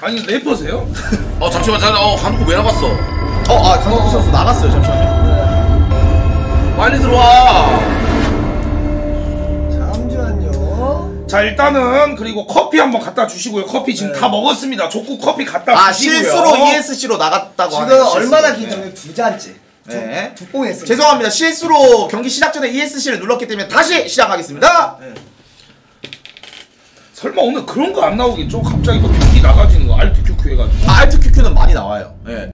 아니 래퍼세요? 어 잠시만 잠깐 어 한국 왜 나갔어? 어, 아, 강덕구 선수 나갔어요, 잠시만요. 빨리 들어와. 자 일단은 그리고 커피 한번 갖다 주시고요. 커피 지금 다 먹었습니다. 족구 커피 갖다 아, 주시고요. 실수로 ESC로 나갔다고 지금 하네요. 얼마나. 기다려 두 잔째. 두, 네. 두 봉했습니다. 죄송합니다. 실수로 경기 시작 전에 ESC를 눌렀기 때문에 다시 시작하겠습니다. 설마 오늘 그런 거 안 나오겠죠? 갑자기 뭐 경기 나가지는 거 알트 큐큐 해가지고. 아, 알트 QQ는 많이 나와요. 예.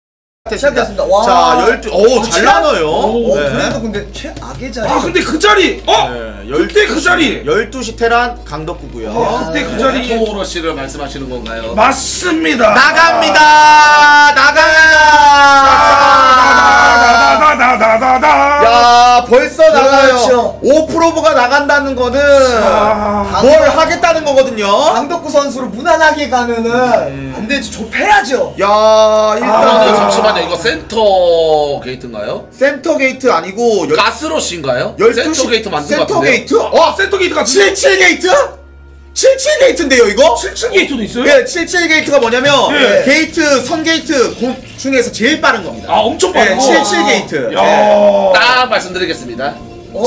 시작됐습니다. 와. 자, 12, 오, 잘 최악- 나눠요. 어, 네. 그래도 근데 최악의 자리. 아 근데 그 자리 어 네, 그때 그 자리 12시 테란 강덕구고요. 어. 그때 그 자리 photo 러시를 말씀하시는 건가요? 맞습니다. 나갑니다. 나가야. 다다다다다다. 야, 벌써 나가요. 그렇죠. 어 probe가 나간다는 거는 아, 뭘 하겠다는 거거든요. 강덕구 선수로 무난하게 가면은 안 되지. 좁혀야죠. 야, 아, 일단 잠시만 요. 이거 센터 게이트인가요? 센터 게이트 아니고 열- 가스러시인가요? 12시 센터 게이트 만든 것 센터 같은데. 게이트? 와 센터 게이트 같은 77 게이트? 77 게이트인데요, 이거? 7층 게이트도 있어요? 예, 77 게이트가 뭐냐면 예. 게이트 선 게이트 공 중에서 제일 빠른 겁니다. 아 엄청 예, 빠르고. 77 게이트. 야. 딱 말씀드리겠습니다. 어?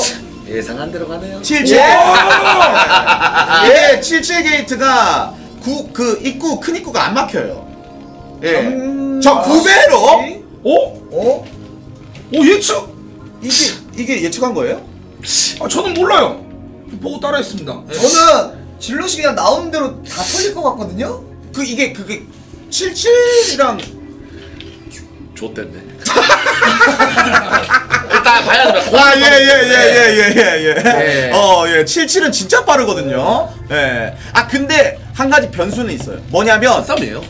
예상한 대로 가네요. 77. 와. 예, 77 게이트가 구, 그 입구 큰 입구가 안 막혀요. 예. 음, 저 구배로 어? 어? 오 예측? 이게 이게 예측한 거예요? 아 저는 몰라요. 보고 따라했습니다. 예. 저는 진로시 그냥 나오는 대로 다 털릴 것 같거든요. 그 이게 그게 77이랑 좆됐네. 일단 봐야 됩니다. 아, 예, 예, 예, 예, 예, 예, 예. 네. 어, 예. 77은 진짜 빠르거든요. 예. 아, 근데 한 가지 변수는 있어요. 뭐냐면, 쌈이에요.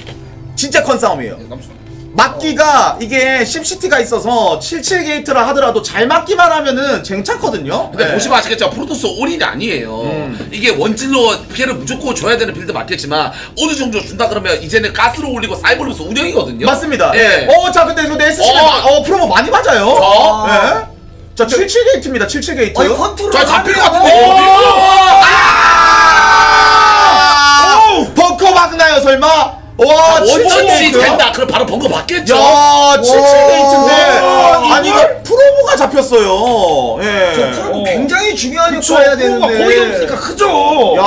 진짜 컨싸움이에요. 깜짝. 막기가 이게 심시티가 있어서 77 게이트라 하더라도 잘 막기만 하면은 괜찮거든요. 근데 예. 보시면 아시겠지만 프로토스 올인이 아니에요. 음. 이게 원질로 피해를 무조건 줘야 되는 build 맞겠지만 어느 정도 준다 그러면 이제는 가스로 올리고 사이버로서 운영이거든요. 맞습니다. 예. 어, 자, 근데 근데 SCV는 어. 어, probe 많이 맞아요. 저? 예. 자, 77 게이트입니다. 77 게이트. 아니 컨트롤. 저 잡힐 것 같은데. 오! 아! 오! 벙커 막나요, 설마? 와, 77 원전지 게이트. 된다. 그럼 바로 벙커 박겠죠. 야, 77 게이트인데. 와, 아니, 이걸? 이게 probe가 잡혔어요. 예. 저 프로 어. 굉장히 중요한. 역할 해야 프로가 되는데. 거의 없으니까 크죠. 야,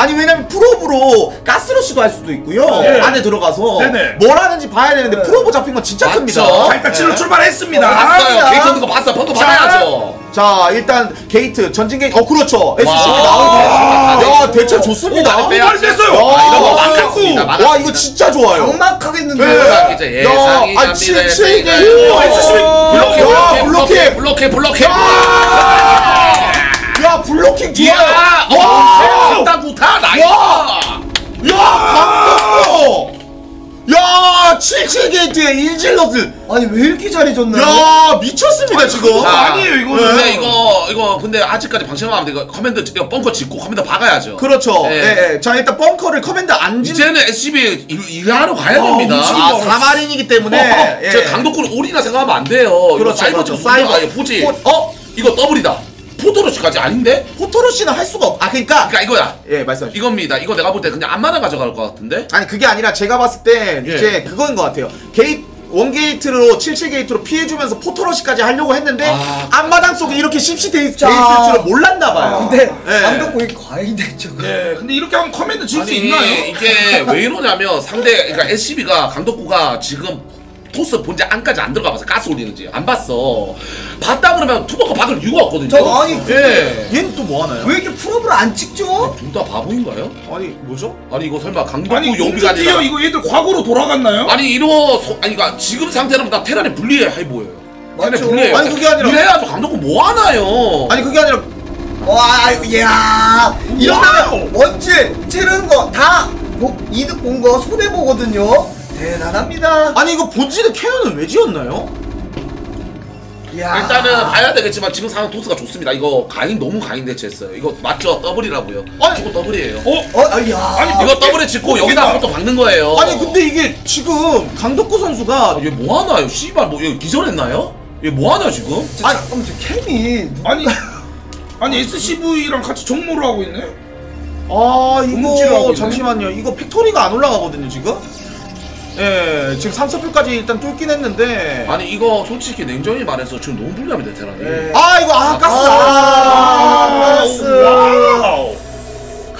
아니 왜냐면 probe로 가스러시도 할 수도 있고요. 네. 안에 들어가서 네네. 뭘 하는지 봐야 되는데 네. probe 잡힌 건 진짜 맞죠. 큽니다. 자 일단 칠로 네. 출발했습니다. 봤어요. 아, 게이트 없는 거 봤어. 자. 받아야죠. 자, 일단 게이트 전진 게이트. 어, 그렇죠. SCV 와. 나오고. 야, 대처 좋습니다. 많이 뺐어요. 야, 아, 와. 이거 진짜 좋아요. 경막하겠는데. 네. 야, 아, 갑니다. 77 예상이 게이트. 갑니다. SCV 블록해, 야, 블록해. 블록해 블록해. 야, 좋아요. 와. 77 게이트에 일zealot을. 아니 왜 이렇게 잘해줬나요? 야, 미쳤습니다, 지금. 그거 아니에요 이거는. 근데 이거 이거 근데 아직까지 방심하면 돼. 이거 커맨드 이거 벙커 짓고 커맨드 박아야죠. 그렇죠. 예. 예, 예. 자, 일단 벙커를 커맨드 안 진. 이제는 SCV 일, 일하러 가야 와, 됩니다. 미친 아, 거. 4marine이기 때문에. 예. 저 강덕구를 올이나 생각하면 안 돼요. 그렇죠, 사이버 그렇죠. 좀 사이버. 아니 포지. 포- 어? 이거 더블이다. photo 러시까지 아닌데? photo 러시는 할 수가 없. 아, 그러니까. 그러니까 이거야. 예, 말씀하시죠. 이겁니다. 이거 내가 볼 때 그냥 앞마당 가져갈 것 같은데? 아니, 그게 아니라 제가 봤을 땐 예. 이제 그거인 것 같아요. 게이트 원 게이트로 77 게이트로 피해주면서 photo 러시까지 하려고 했는데 아. 앞마당 쪽에 이렇게 심시 돼 있- 돼 자. 있을 줄은 몰랐나 봐요. 근데 예. 감독 이 과잉됐죠. 예, 근데 이렇게 하면 커맨드 질 수 있나요? 이게 왜 이러냐면 상대 그러니까 SCV가 강덕구가 지금 토스 본체 안까지 안 들어가 봐서 가스 올리는지 안 봤어. 봤다 그러면 투버가 박을 이유가 없거든요. 저 아니, 예. 얘는 또 뭐 하나요? 왜 이렇게 풀업을 안 찍죠? 둘 다 바보인가요? 아니 뭐죠? 아니 이거 설마 아니 요비가 공주 아니라 티어 이거 얘들 과거로 돌아갔나요? 아니 이러 소, 아니 그러니까 지금 상태라면 나 테란이 불리해 해 보여요. 테란이 맞죠. 불리해요. 아니, 그게 아니라- 이래야죠 강덕구 뭐 하나요? 아니 그게 아니라 와, 이야, 이러면 원질 찌르는 거 다 이득 본 거 손해 보거든요. 대단합니다. 아니 이거 본질의 cannon은 왜 지었나요? 이야. 일단은 봐야 되겠지만 지금 상황 토스가 좋습니다. 이거 강인 너무 과잉 대처했어요. 이거 맞죠? 더블이라고요. 아니, 이거 더블이에요. 어? 어, 아, 야. 아니, 이거 더블에 짓고 여기다 한 번 또 박는 거예요. 아니 근데 이게 지금 강덕구 선수가 아, 얘 뭐 하나요? 씨발 뭐 얘 기절했나요? 얘 뭐 하나 지금? 진짜 잠깐만, 저 캠이 누- 아니 아니 SCV랑 같이 정모를 하고 있네? 아 움찔하고 이거 있네. 잠시만요 이거 factory가 안 올라가거든요 지금 예 지금 3서플까지 일단 뚫긴 했는데 아니 이거 솔직히 냉정히 말해서 지금 너무 불리합니다 테란이. 네. 아 이거 아 가스 아, 아, 가스.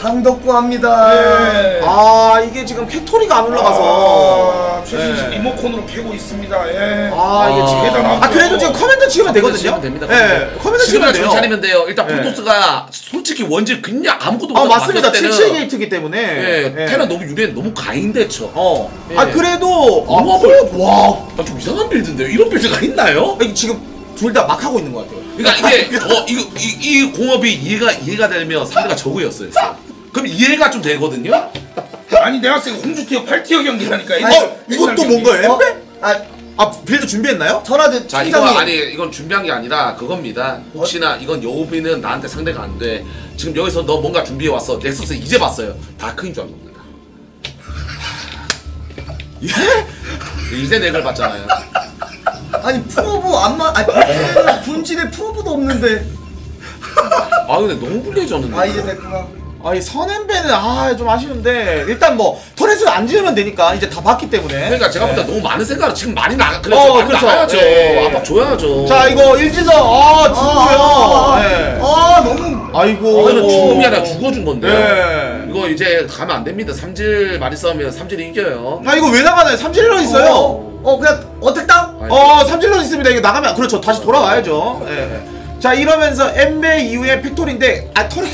와우. 강덕구 합니다. 네. 아 이게 지금 factory가 안 올라가서 아, 최신식 네. 리모컨으로 캐고 있습니다. 예. 아 이게 지금 대단하죠. 아 그래도 지금 커맨드 치면 되거든요 지으면 됩니다. 예 커맨드 치면 지금은 돼요 정찰이면 돼요. 일단 네. 프로토스가 솔직히 원질 그냥 아무것도 아 맞습니다 만들었을 77 때는 게이트기 때문에 예, 테란 너무 유리해 너무 대처. 어. 예. 아 그래도 아, 와 아, 좀 이상한 build인데요. 이런 build가 있나요? 이게 지금 둘 다 막 하고 있는 것 같아요 그러니까 이게 저 이거 이, 이 공업이 이해가 이해가 되면 상대가 저거였어요. 그럼 이해가 좀 되거든요. 아니 내가 봤을 때 공주 티어 8티어 경기라니까. 아니, 어 이것도. 뭔가요 어? 엔베? 아, 아 build 준비했나요? 전화드 자 이거 팀장님. 아니 이건 준비한 게 아니라 그겁니다. 혹시나 이건 여우비는 나한테 상대가 안 돼. 지금 여기서 너 뭔가 준비해 왔어. 넥서스 이제 봤어요. 다크인 줄안 겁니다. 예? 이제 넥을 봤잖아요. 아니 프로브 안마 아니 분질에 프로브도 없는데 아 근데 너무 불리해졌는데. 아 이제 됐구나 아이 선엠베는 아 좀 아쉬운데 일단 뭐 터렛을 안 지으면 되니까 이제 다 봤기 때문에 그러니까 제가 볼 때 너무 많은 생각을 지금 많이 하나 그래서 어, 많이 그렇죠. 나가야죠. 예. 압박 줘야죠. 자 이거 일지선 아 죽고요 아, 네. 아 너무 아이고 이거는 죽음이 아니라 죽어준 건데. 네. 이거 이제 가면 안 됩니다. 삼질만이 싸우면 삼질이 이겨요. 아 이거 왜 나가나요? 삼질럿 있어요 어, 어 그냥 어택당 아니, 어 삼질럿 있습니다 이거 나가면 그렇죠 다시 돌아와야죠 예. 자 이러면서 엠베 이후에 팩토리인데 아 터렛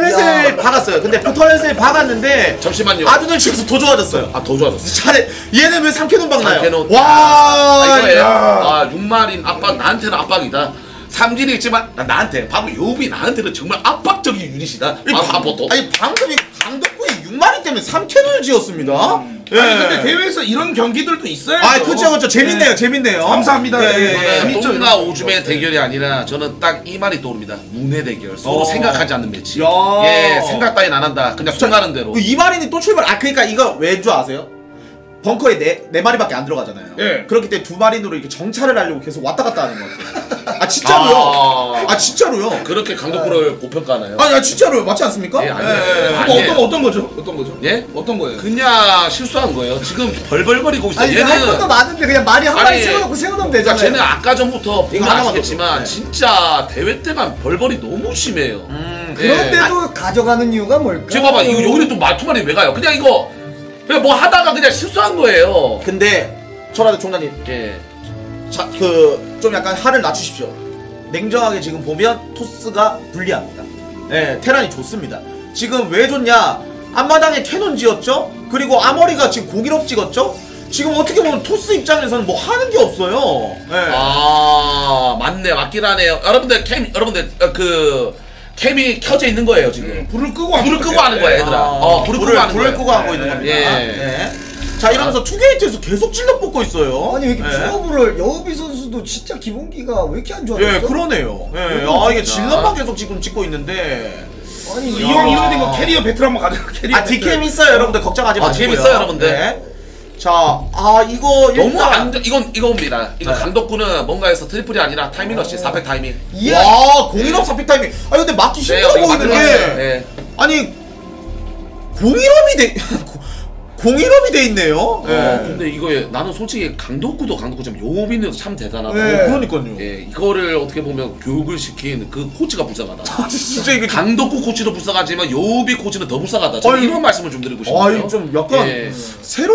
야. 박았어요 근데 그 터렛을 박았는데 잠시만요. 아둔을 치면서 더 좋아졌어요 아 더 좋아졌어. 잘해 얘는 왜 3캐논 박나요? 삼캐논. 와 아, 이거예요. 야. 아, 6마린 압박, 나한테는 압박이다. 삼질이 있지만, 나, 나한테, 바보 여우비 나한테는 정말 압박적인 유닛이다. 이 아, 방- 바보도. 아니 방금 이 강덕구의 6마린 때문에 3캐논을 지었습니다 예. 아니 근데 대회에서 이런 경기들도 있어요. 아 그렇죠 그렇죠 재밌네요 재밌네요 감사합니다. 예, 예, 예, 예. 재밌죠, 이런 거. 오줌의 대결이 아니라 저는 딱 이 말이 떠오릅니다. 문의 대결. 서로 어. 생각하지 않는 매치. 야. 예, 생각 따윈 안 한다. 그냥 손가는 대로. 그 이마린이 또 출발 아 그러니까 이거 왠줄 아세요? 벙커에 네, 네 마리밖에 안 들어가잖아요 예. 그렇기 때문에 두 마린으로 이렇게 정찰을 하려고 계속 왔다 갔다 하는 것 같아요 아 진짜로요 아. 아, 진짜로요 그렇게 강덕구를 고평가하나요? 아니 아, 진짜로요 맞지 않습니까? 예, 아니에요. 그거 아니에요. 어떤 어떤 거죠? 어떤 거죠? 예? 어떤 거예요? 그냥 실수한 거예요. 지금 벌벌거리고 있어. 아니 할 것도 많은데 그냥 말이 한 마리 아니, 세워놓고 세워놓으면 그러니까 되잖아요 쟤는 아까 전부터 보면 하나만 아시겠지만. 네. 진짜 대회 때만 벌벌이 너무 심해요. 음, 예. 그런데도 가져가는 이유가 뭘까? 지금 봐봐 이거 여기는 또 말투만이 왜 가요? 그냥 이거 그냥 뭐 하다가 그냥 실수한 거예요. 근데 저라도 총장님 예. 자, 그, 좀 약간 화를 낮추십시오. 냉정하게 지금 보면 토스가 불리합니다. 예, 테란이 좋습니다. 지금 왜 좋냐? 앞마당에 캐논 지었죠? 그리고 아머리가 지금 공일업 찍었죠? 지금 어떻게 보면 토스 입장에서는 뭐 하는 게 없어요. 예. 아 맞네 맞긴 하네요. 여러분들 캠 여러분들 어, 그 캠이 켜져 있는 거예요 지금. 불을 끄고 불을 끄고 하는 거야 얘들아. 어 불을 끄고 하는 불을. 끄고 하고 있는 겁니다. 예. 예. 자, 이러면서 투게이트에서 계속 찔러 뽑고 있어요. 아니 왜 이렇게 예. 프로브를 여우비 선수도 진짜 기본기가 왜 이렇게 안 좋아졌죠? 예, 그러네요. 예, 아, 이게 질럿만 계속 지금 찍고 있는데. 아니 이 이거 형 이런 데뭐 캐리어 배틀 한번 가자. 캐리어 아, 디캠 있어요, 여러분들. 걱정하지 아, 마시고요. 디캠 있어요, 여러분들. 네. 자, 아, 이거 너무 일단- 안 이건 이겁니다. 이거 네. 강덕구는 뭔가 해서 트리플이 아니라 타이밍 러시 400 타이밍. 이해 와, 공일업 사팩 타이밍. 아, 근데 맞기 네, 힘들어 이거 보이는 게. 만들어놨어요. 예. 아니, 공인업이 돼. 고- 공일업이 돼 있네요. 어, 예. 근데 이거 나는 솔직히 강덕구도 강덕구지만 요빈도 참 대단하다. 네. 그러니까요. 예, 이거를 어떻게 보면 교육을 시킨 그 코치가 불쌍하다. 진짜 이게 강덕구 코치도 불쌍하지만 요비 코치는 더 불쌍하다. 저는 아니, 이런 말씀을 좀 드리고 싶네요. 아, 좀 약간 예, 새로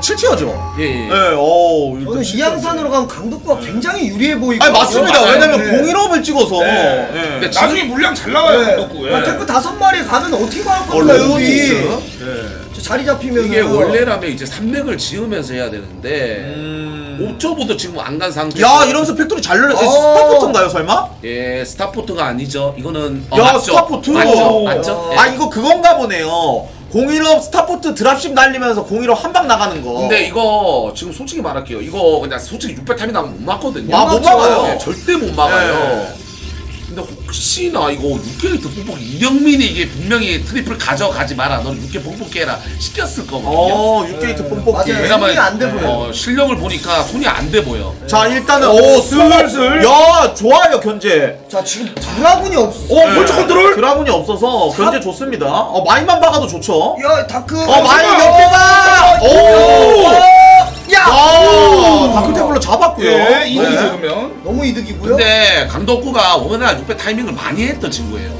7티어죠. 예, 예. 예, 어, 저는 이양산으로 가면 강덕구가 굉장히 유리해 보이고. 아니 맞습니다. 맞아요. 왜냐면 네. 공일업을 찍어서. 네. 예. 근데 나중에 물량 잘 나와요 네. 강덕구. 야, 예. 탱크 다섯 마리 가면 어떻게 어? 로보틱스. 예. 저 자리 잡히면 이게 원래라면 이제 삼넥을 지으면서 해야 되는데 음. 옵저버도 지금 안 간 상태. 야, 이러면서 팩토리 잘 열렸어. 어. 스타포트인가요, 설마? 예, 스타포트가 아니죠. 이거는 어, 야, 맞죠? 스타포트. 맞죠? 오. 맞죠? 예. 아, 이거 그건가 보네요. 공일업 스타포트 드랍십 날리면서 공일업 한방 나가는 거. 근데 이거 지금 솔직히 말할게요. 이거 그냥 솔직히 6팩 타이밍 나면 못 막거든요. 아, 못 막죠. 막아요. 예, 절대 못 막아요. 예. 근데 혹시나 이거 6게이트 뽕뽑기 이경민이 이게 분명히 트리플 가져가지 마라. 너는 6게 뽕뽑기 해라. 시켰을 거거든요. 어, 6게이트 뽕뽑기. 맞아요. 왜냐면 손이 안돼 보여. 어, 실력을 보니까 손이 안 돼 보여. 자, 일단은 오, 오, 슬슬. 야, 좋아요, 견제. 자 지금 드라군이 없어. 어, 벌써 컨트롤? 드라군이 없어서 견제 좋습니다. 어, 마인만 박아도 좋죠. 야 다크. 어, 마인 잠깐만. 몇 개가! 오! 야. 야, 다크 태블로 잡았고요. 예, 이득이죠 네. 그러면. 너무 이득이고요. 근데 강덕구가 워낙 600 타이밍을 많이 했던 친구예요.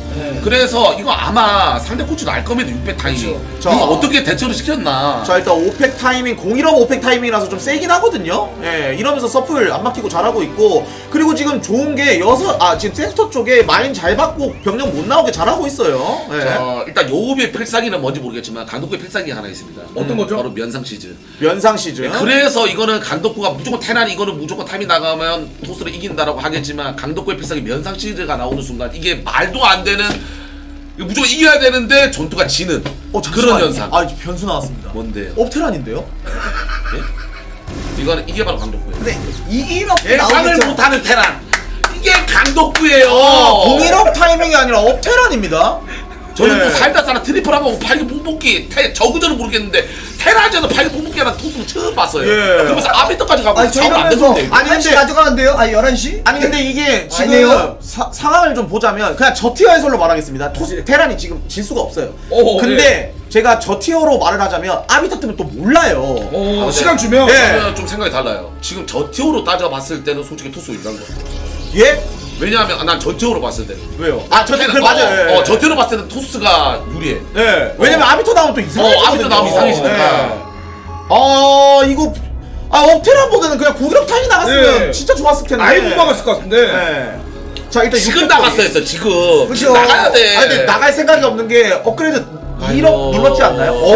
그래서 이거 아마 상대 코치도 알 겁니다. 600 타이밍. 그렇죠. 그래서 어떻게 대처를 시켰나. 자 일단 오팩 타이밍 공일업 오팩 타이밍이라서 좀 세긴 하거든요 예 이러면서 서플 안 막히고 잘하고 있고 그리고 지금 좋은 게 여섯 아 지금 센터 쪽에 마인 잘 박고 병력 못 나오게 잘하고 있어요 예. 어, 일단 여우비의 필살기는 뭔지 모르겠지만 강덕구의 필살기가 하나 있습니다. 어떤 거죠? 바로 면상 시즈. 면상 시즈 그래서 이거는 강덕구가 무조건 테란이 이거는 무조건 타이밍 나가면 토스를 이긴다라고 하겠지만 강덕구의 필살기 면상 시즈가 나오는 순간 이게 말도 안 되는 무조건 이겨야 되는데 전투가 지는 어, 그런 잠시만요. 현상. 아 변수 나왔습니다 뭔데요? 업테란인데요? 이거는 이게 바로 강덕구예요. 근데 이 이렇게 예상을 나오겠죠. 못하는 테란. 이게 강덕구예요. 아 공일업 타이밍이 아니라 업테란입니다 저는 예. 또 살다 살다 트리플 하고 팔게 뽕뽑기 테, 저그전은 모르겠는데 테란전은 팔게 뽕뽑기라는 토스는 처음 봤어요. 예. 그러면서 아비터까지 가고 아니 저 자원 안 되는데. 아니, 근데- 가져가는데요? 아니 11시? 아니 근데 이게 지금 아니에요? 사- 상황을 좀 보자면 그냥 저 티어 해설로 말하겠습니다 토스 테란이 지금 질 수가 없어요 어, 근데 제가 저 티어로 말을 하자면 아비터 뜨면 또 몰라요 어, 아, 시간 네. 주면. 예. 저는 좀 생각이 달라요. 지금 저 티어로 따져 봤을 때는 솔직히 토스 유리한 거. 예? 왜냐하면 난저 티어로 봤을 때. 왜요? 아, 저, 그, 어, 맞아요. 예. 어, 저 티어로 봤을 때는 토스가 유리해. 예. 왜냐면 아비터 나오면 또 이상해지거든요. 어, 아비터 나오면 이상해지니까. 예. 아, 이거 아, 업테란보다는 그냥 구기력 타이 나갔으면 네. 진짜 좋았을 텐데. 아예 못 막았을 것 같은데. 예. 자, 일단 지금 600 나갔어야 했어, 지금. 그죠. 지금 나가야 돼. 아, 근데 나갈 생각이 없는 게 업그레이드 2업 아이고. 눌렀지 않나요? 어.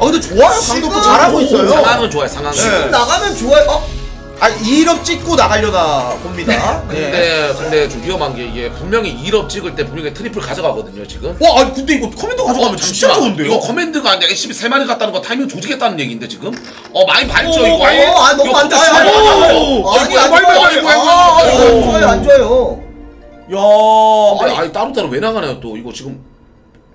아, 근데 좋아요. 강덕구도 지금 잘하고 있어요. 상황은 좋아요, 상황은. 네. 나가면 좋아요. 어? 아, 2업 찍고 나가려나 봅니다. 예. 근데, 근데 좀 위험한 게 이게 분명히 1업 찍을 때 분명히 트리플 가져가거든요, 지금. 와, 아니 근데 이거 커맨드 가져가면 진짜. 좋은데요? 이거 커맨드가 아니라 SCV 3마리 갔다는 거 타이밍 조지겠다는 얘기인데 지금? 어 마인 밟죠 오, 이거 아예 어, 아, 너무 안 좋아요. 아니. 아니, 아이고, 안 좋아요. 아. 야, 아니, 아니 따로따로 왜 나가나요 또 이거 지금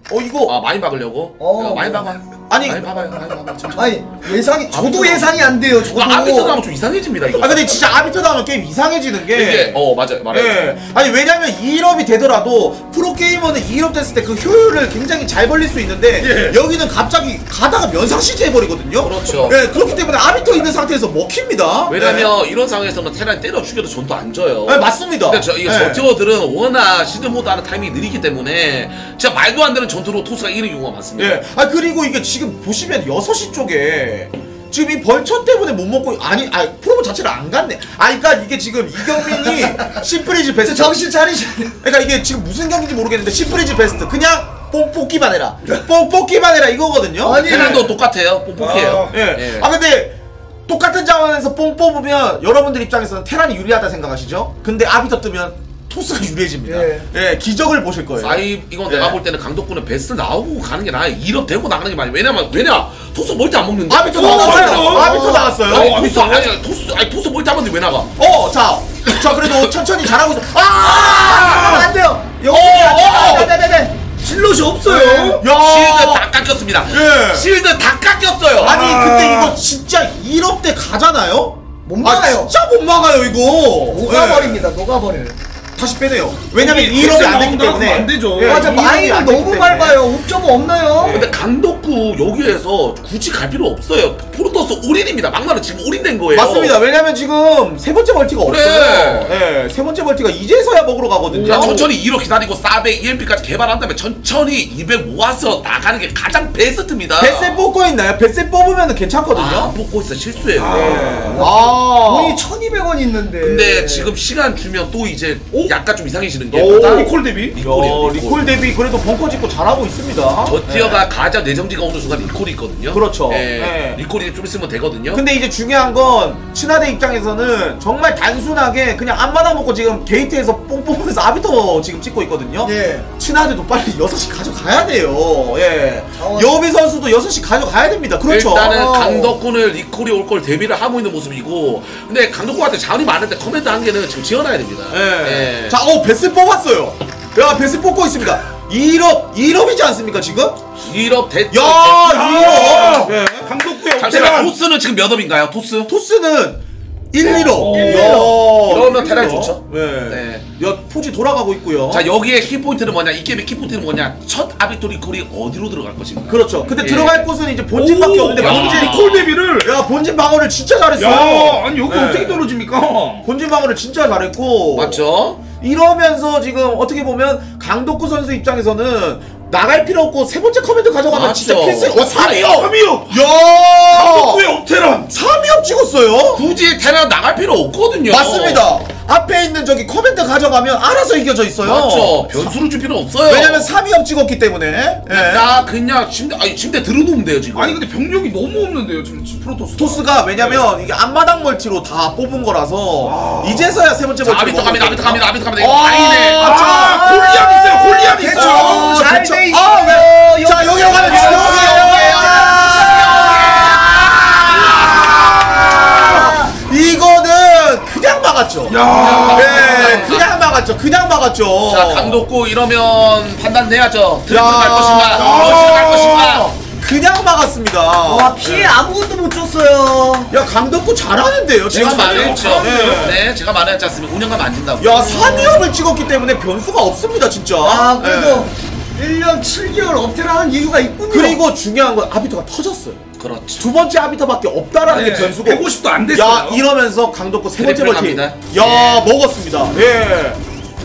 어 이거 아 마인 박으려고? 어. 야, 마인 박아 아니. 마인 박아요 마인 박아 천천히. 아니 예상이 저도 아무튼- 예상이 안 돼요. 저도. 이거 아비터 나오면 좀 이상해집니다 이거 아 근데 진짜 아비터 나오면 게임 이상해지는 게 이게 어 맞아요 말해 예. 아니 왜냐면 2일업이 되더라도 프로 게이머는 2일업 됐을 때 그 효율을 굉장히 잘 벌릴 수 있는데 예. 여기는 갑자기 가다가 면상시즈 해버리거든요 그렇죠. 예, 그렇기 때문에 아비터 있는 상태에서 먹힙니다 왜냐면 이런 상황에서는 테란 때려 죽여도 전투 안 져요 예. 네, 맞습니다 근데 저, 이게 예. 저티어들은 워낙 시즈 모드 하는 타이밍이 느리기 때문에 진짜 말도 안 되는 전투로 토스가 이기는 경우가 많습니다 예. 아 그리고 이게 지금 보시면 6시 쪽에 지금 이 벌처 때문에 못 먹고 아니 아 프로모 자체를 안 갔네. 아 그러니까 이게 지금 이경민이 심플이지 베스트 정신 차리셔. 그러니까 이게 지금 무슨 경기인지 모르겠는데 심플이지 베스트 그냥 뽕 뽑기만 해라. 뽕 뽑기만 해라 이거거든요. 아니, 테란도 똑같아요 뽕뽕이에요 예. 예. 아 근데 똑같은 자원에서 뽕 뽑으면 여러분들 입장에서는 테란이 유리하다 생각하시죠? 근데 아비터 뜨면 토스가 유리해집니다. 예. 예, 기적을 보실 거예요. 아이 이건 예. 내가 볼 때는 강덕구는 베스트 나오고 가는 게 나아요 1업 되고 나가는 게 많이 왜냐면 왜냐 토스 멀티 안 먹는데 Arbiter 어, 나왔어요. 맞아요. Arbiter 나왔어요. 아니 어, 토스 아니 토스 아니 토스 멀티 하는데 왜 나가 어, 자, 자 그래도 천천히 잘하고 있어. 아, 아, 안 돼요. 여기 어, 어. 네네네. zealot이 없어요. 야, shield 다 깎였습니다 예. shield 다 깎였어요 아니 아. 근데 이거 진짜 1업 때 가잖아요? 못 막아요. 아, 진짜 못 막아요 이거. 녹아버립니다. 녹아버려요. 다시 빼내요. 왜냐면 여기 2업이 안 엑셀 됐기 때문에. 하면 안 되죠. 예, 맞아 됐기 너무 때문에. 밟아요 옵저버 없나요? 근데 강덕구 여기에서 굳이 갈 필요 없어요. 프로토스 올인입니다. 막말은 지금 올인된 거예요. 맞습니다. 왜냐면 지금 세 번째 멀티가 그래. 없어요. 예, 세 번째 멀티가 이제서야 먹으러 가거든요. 그냥 천천히 2로 기다리고 400 EMP까지 개발한 다음에 천천히 200 모아서 나가는 게 가장 베스트입니다. vessel 뽑고 있나요? vessel 뽑으면 괜찮거든요. 아, 안 뽑고 있어 실수예요. 아. 돈이 1200원 있는데 근데 지금 시간 주면 또 이제 약간 좀 이상해지는 게 오. 나- 리콜 대비? 리콜이에요, 어, 리콜. 리콜 대비 그래도 벙커 짓고 잘하고 있습니다. 저 티어가 가장 내정지가 오는 순간 리콜이 있거든요. 그렇죠. 예, 네. 리콜이 좀 있으면 되거든요. 근데 이제 중요한 건 친화대 입장에서는 정말 단순하게 그냥 앞마당 먹고 지금 게이트에서 뽕 뽑으면서 아비터 지금 찍고 있거든요. 예. 친화대도 빨리 6시 가져가야 돼요. 예. 자원. 여비 선수도 6시 가져가야 됩니다. 그렇죠. 일단은 어. 강덕군을 리콜이 올걸 대비를 하고 있는 모습이고 근데 강덕군한테 자원이 많은데 커맨드 한 개는 지금 지어놔야 됩니다. 예. 예. 자, 어, 베스 뽑았어요. 야, vessel 뽑고 있습니다. 2업, 2업이지 않습니까, 지금? 야, 1업 됐. 2업! 예. 강덕구의 잠시만 옵테란 토스는 지금 몇 업인가요? 토스? 토스는 1, 1업. 그러면 테란 좋죠. 네. 네. 야, 포지 돌아가고 있고요. 자 여기에 키포인트는 뭐냐 이 게임의 키포인트는 뭐냐 첫 Arbiter 리콜이 어디로 들어갈 것인가 그렇죠. 근데 예. 들어갈 곳은 이제 본진밖에 없는데 야. 본진 리콜 대비를 야 본진 방어를 진짜 잘했어요. 야 아니 여기 네. 어떻게 떨어집니까? 본진 방어를 진짜 잘했고 맞죠? 이러면서 지금 어떻게 보면 강덕구 선수 입장에서는 나갈 필요 없고 세 번째 command 가져가면 맞죠. 진짜 필승. 어 3위업. 3위업 야. 강덕구의 옵테란 3위업 찍었어요. 굳이 테란 나갈 필요 없거든요 맞습니다. 앞에 있는 저기 command 가져가면 알아서 이겨져 있어요. 맞죠. 변수를 줄 필요 없어요. 왜냐면 3위업 찍었기 때문에. 예. 나 그냥 침대 아니 침대 드러누우면 돼요 지금. 아니 근데 병력이 너무 없는데요 지금 프로토스. 토스가 왜냐면 이게 앞마당 멀티로 다 뽑은 거라서 이제서야 세 번째 자, 멀티 Arbiter 갑니다 Arbiter 갑니다 Arbiter 갑니다. 이거 아, 아니네. 아, 아. 골리앗 있어요 골리앗 있어요. 잘 대충. 돼 아, 네. 있어요. 자 여기로 가면 여기, 아, 이거는 그냥 막았죠. 야 네, 그냥 막았죠. 그냥 막았죠. 자 강덕구 이러면 판단 내야죠 야. 트리플 갈 것인가 러시 갈 것인가 그냥 막았습니다. 와 피해 아무것도 못 줬어요 야 강덕구 잘하는데요. 제가 말했죠 네. 네 제가 말했지 않습니까 운영가면 안 된다고 야 3위업을 찍었기 때문에 변수가 없습니다 진짜. 아 그래도 네. 1년 7개월 옵테란 이유가 있군요 그리고 중요한 건 Arbiter가 터졌어요. 그렇죠. 두 번째 Arbiter밖에 없다라는 게 네, 변수고. 150도 안 됐어요. 야 이러면서 강덕구 세 번째 갑니다. 야 먹었습니다. 예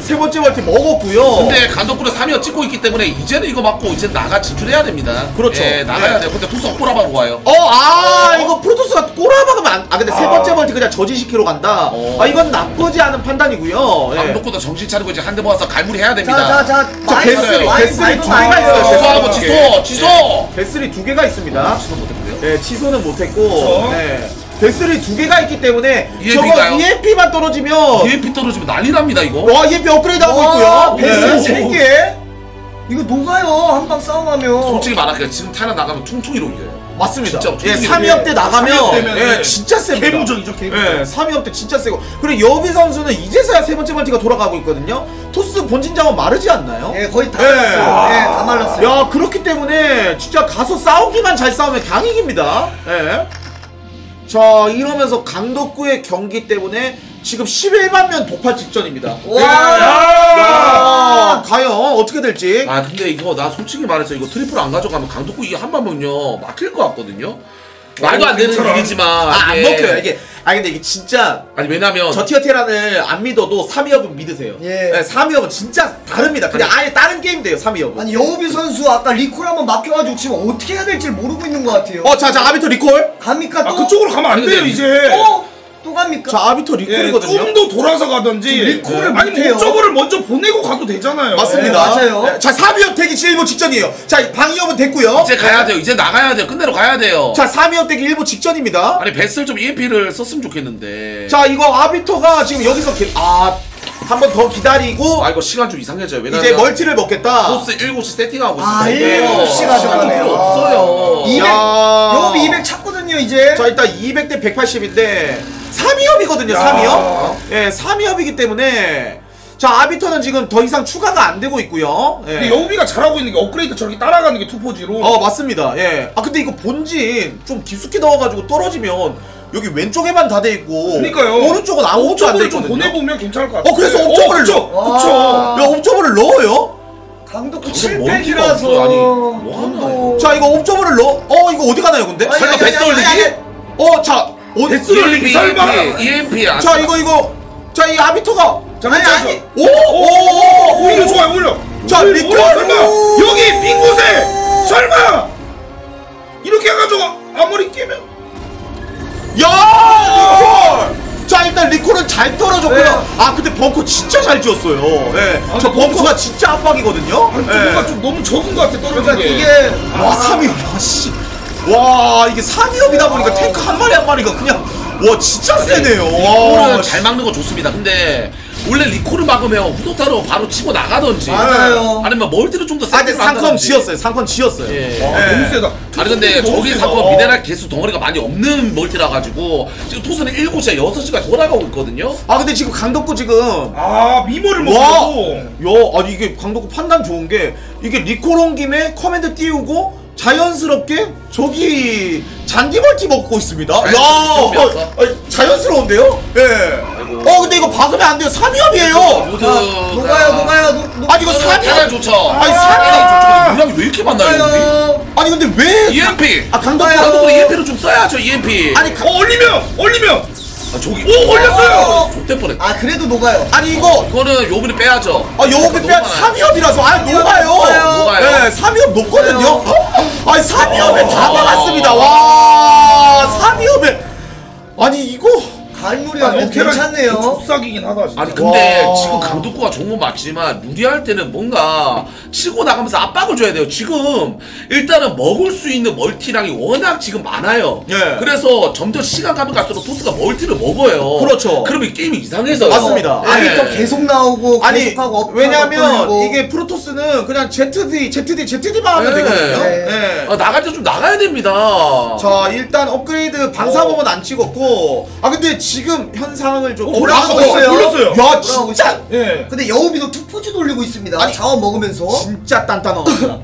세 번째 멀티 먹었고요 근데 강덕구는 3위업 찍고 있기 때문에 이제는 이거 맞고 이제 나가 진출해야 됩니다. 그렇죠. 예, 나가야 네. 돼요. 근데 토스 꼬라박고 와요. 어아 이거 프로토스가 꼬라박으면 안, 아 근데 세 번째 멀티 그냥 저지시키러 간다 어. 아 이건 나쁘지 않은 판단이고요 예. 감독부도 정신 차리고 이제 한 대 모아서 갈무리 해야 됩니다. 자 자자 자, vessel이, vessel이 두 개가 있어요. 취소하고 네. 취소, 취소. vessel이 두 개가 있습니다 취소 못했고요. 네 취소는 못했고 그렇죠. 네 vessel이 두 개가 있기 때문에 저거 EMP 가요? EMP만 떨어지면 EMP 떨어지면 난리 납니다 이거. 와 EMP 업그레이드 하고 와 있고요 vessel 네. 3개 이거 녹아요 한 방 싸움하면 솔직히 말할게요. 지금 테란 나가면 퉁퉁이로 이겨요. 맞습니다. 진짜 예, 충분히 3위업 때 나가면 3위업 되면 예, 네. 진짜 셉니다. 개무적이죠, 개무적. 예, 3위업 때 진짜 세고. 그리고 여비 선수는 이제서야 세 번째 멀티가 돌아가고 있거든요. 토스 본진 자원 마르지 않나요? 예 거의 다 예. 말랐어요 예 다 말랐어요 야, 그렇기 때문에 진짜 가서 싸우기만 잘 싸우면 걍 이깁니다. 예. 자, 이러면서 강덕구의 경기 때문에 지금 11만 면 독파 직전입니다. 와. 야, 과연 어떻게 될지. 아 근데 이거 나 솔직히 말해서 이거 트리플 안 가져가면 강덕구 이게 한 방면요 막힐 것 같거든요. 말도 안 되는. 일이지만 아, 안 이게- 먹혀요. 이게. 아, 근데 이게 진짜 아니 왜냐면 저 티어 테란을 안 믿어도 3위업은 믿으세요. 예. 네, 3위업은 진짜 다릅니다. 그냥 아니. 아예 다른 게임 돼요, 3위업은. 아니 여우비 선수 아까 리콜 한번 막혀가지고 지금 어떻게 해야 될지 모르고 있는 것 같아요 어, 자, 자, Arbiter 리콜. 갑니까 또? 아 그쪽으로 가면 안 돼요 이제 어? 또 갑니까? 자, Arbiter 예, 리콜이거든요. 좀더 돌아서 가든지 리콜을 아니 못해요. observer를 먼저 보내고 가도 되잖아요 맞습니다. 네, 맞아요. 네, 자, 3위업 되기 1부 직전이에요. 자, 방위업은 됐고요. 이제 가야 돼요. 이제 나가야 돼요. 끝내러 가야 돼요. 자, 3위업 되기 1부 직전입니다. 아니 vessel 좀 EMP를 썼으면 좋겠는데. 자, 이거 Arbiter가 지금 여기서 개, 아, 한번더 기다리고 아 이거 시간 좀 이상해져요. 왜냐면 이제 멀티를 먹겠다. 토스 7시 세팅하고 아, 있습니다. 7시 이거 가져가네요. 시간이 필요 없어요. 200 야. 여우비 200찾 거든요 이제 자, 일단 200대 180인데 3위업이거든요, 3위업. 예, 3위업이기 때문에 자, 아비터는 지금 더 이상 추가가 안 되고 있고요. 예. 근데 여우비가 잘하고 있는 게 업그레이드 저렇게 따라가는 게 투포지로 어 맞습니다. 예. 아 근데 이거 본진 좀 깊숙이 넣어가지고 떨어지면 여기 왼쪽에만 다 돼 있고 그러니까요. 오른쪽은 아무것도 안돼 옵저버를 좀 있거든요. 보내보면 괜찮을 것 같아요. 어, 그래서 그쵸. 넣어. 그쵸. 와. 야 옵저버를 넣어요? 강덕 멀티가 7팩이라서 없어요. 아니, 뭐 하나요? 자 이거 옵저버를 넣어. 어 이거 어디 가나요 근데? 아니, 설마 아니, 올리기? 어자 어, 베스 올리기 설마. EMP 안자 이거 이거 자 이 아비토가 잠깐 아니, 아니. 오오오 오히려 좋아요 오히려. 자! 오, 설마 여기 빈 곳에 설마 이렇게 해가지고 앞머리 끼면 야! 자 일단 리콜은 잘 떨어졌고요. 네. 아 근데 벙커 진짜 잘 지었어요. 예. 아, 저 벙커가 진짜 압박이거든요. 아니, 예. 뭔가 좀 너무 적은 것 같아 떨어진 그러니까 게. 이게 와 3위업이야 씨. 와 이게 3위업이다 보니까 탱크 한 마리 한 마리가 그냥 와 진짜 세네요. 와, 잘 막는 거 좋습니다. 근데 원래 리콜을 막으면 후속타로 바로 치고 나가던지 맞아요. 아니면 멀티를 좀더 아 근데 세게 상컴. 지었어요. 상컴 지었어요. 예. 와, 예. 너무 세다. 아니 근데 너무 저기 세다. 상권 미네랄 개수 덩어리가 많이 없는 멀티라 가지고 지금 토스는 7시에 6시가 돌아가고 있거든요. 아 근데 지금 강덕구 지금 아 미모를 와, 먹고 야, 아니 이게 강덕구 판단 좋은 게 이게 리콜 온 김에 command 띄우고 자연스럽게 저기 잔디멀티 먹고 있습니다. 야, 어? 어, 자연스러운데요? 예. 어 근데 이거 박으면 안 돼요. 3위업이에요. 모두 녹아요 녹아요 녹- 녹- 아니 이거 테란 3위업. 좋죠. 아니, 테란 좋죠. 물량이 왜 이렇게 많나요? 녹아요 아니 근데 왜? EMP. 아. 녹아요. 나도 EMP를 좀 써야죠, EMP. 아니 가, 어 올리면 올리면 아, 저기 오 올렸어요. 좆될 뻔했다. 아 그래도 녹아요 아니 이거. 이거는 요번에 빼야죠. 아 요거 빼 3위업이라서 아 녹아요. 녹아요. 네, 3위업 녹거든요. 어? 아니 3위업에 다 어. 막았습니다. 와 3위업에 아니 이거 갈무리가 아, 괜찮네요 좁삭이긴 하다 진짜. 아니 근데 와. 지금 강덕구가 좋은 건 맞지만 무리할 때는 뭔가 치고 나가면서 압박을 줘야 돼요. 지금 일단은 먹을 수 있는 멀티량이 워낙 지금 많아요. 예. 그래서 점점 시간 가면 갈수록 토스가 멀티를 먹어요. 그렇죠. 그러면 이 게임이 이상해져요. 맞습니다. 예. 아니 또 계속 나오고 아니 계속하고 업 왜냐면 돌리고. 이게 프로토스는 그냥 질드 질드 질드만 하면 네. 되거든요. 네. 네. 아, 나갈 때 좀 나가야 됩니다. 자 일단 업그레이드 방사업은 안 찍었고 아 근데 지금 현상을 좀 어, 올라가고 올라가고 있어요. 올렸어요. 야 올라가고 진짜 있어요. 예. 근데 여우비도 투포즈 돌리고 있습니다 아니, 자원 먹으면서 진짜 단단합니다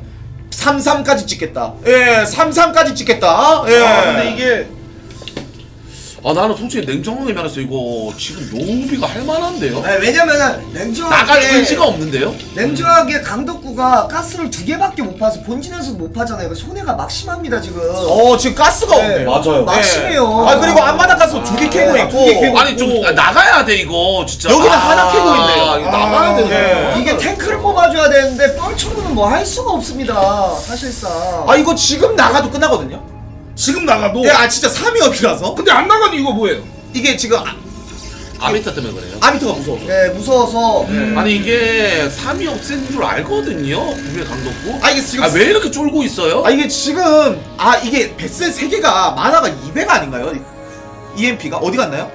33까지 찍겠다 예 33까지 찍겠다 예 아 근데 이게 아 나는 솔직히 냉정하게 말해서 이거 지금 요비가 할만한데요. 네, 왜냐면은 냉정하게 나갈 의지가 없는데요. 냉정하게 강덕구가 가스를 두 개밖에 못 파서 본진에서도 못 파잖아요 손해가 막심합니다 지금 어 지금 가스가 네, 없네 맞아요 막심해요. 아 그리고 앞마당 가스 두개 캐고 네, 있고 두개 캐고 아니 좀 아, 나가야 돼 이거 진짜. 여기는 아, 하나 캐고 있네요. 이거 나가야 돼. 예. 이게 탱크를 뽑아줘야 되는데 뻘쳐고는 뭐 할 수가 없습니다 사실상 아 이거 지금 나가도 끝나거든요 지금 나가도 예, 아 진짜 3위업이라서 근데 안 나가는 이거 뭐예요? 이게 지금 아, 아미타 때문에 그래요. 아비터가 무서워서 네 무서워서 아니 이게 3위 없앤 줄 알거든요. 분명 강덕구. 아 이게 지금 아 왜 이렇게 쫄고 있어요? 아 이게 지금 아 이게 베스 3개가 만화가 200 아닌가요? EMP가 어디 갔나요?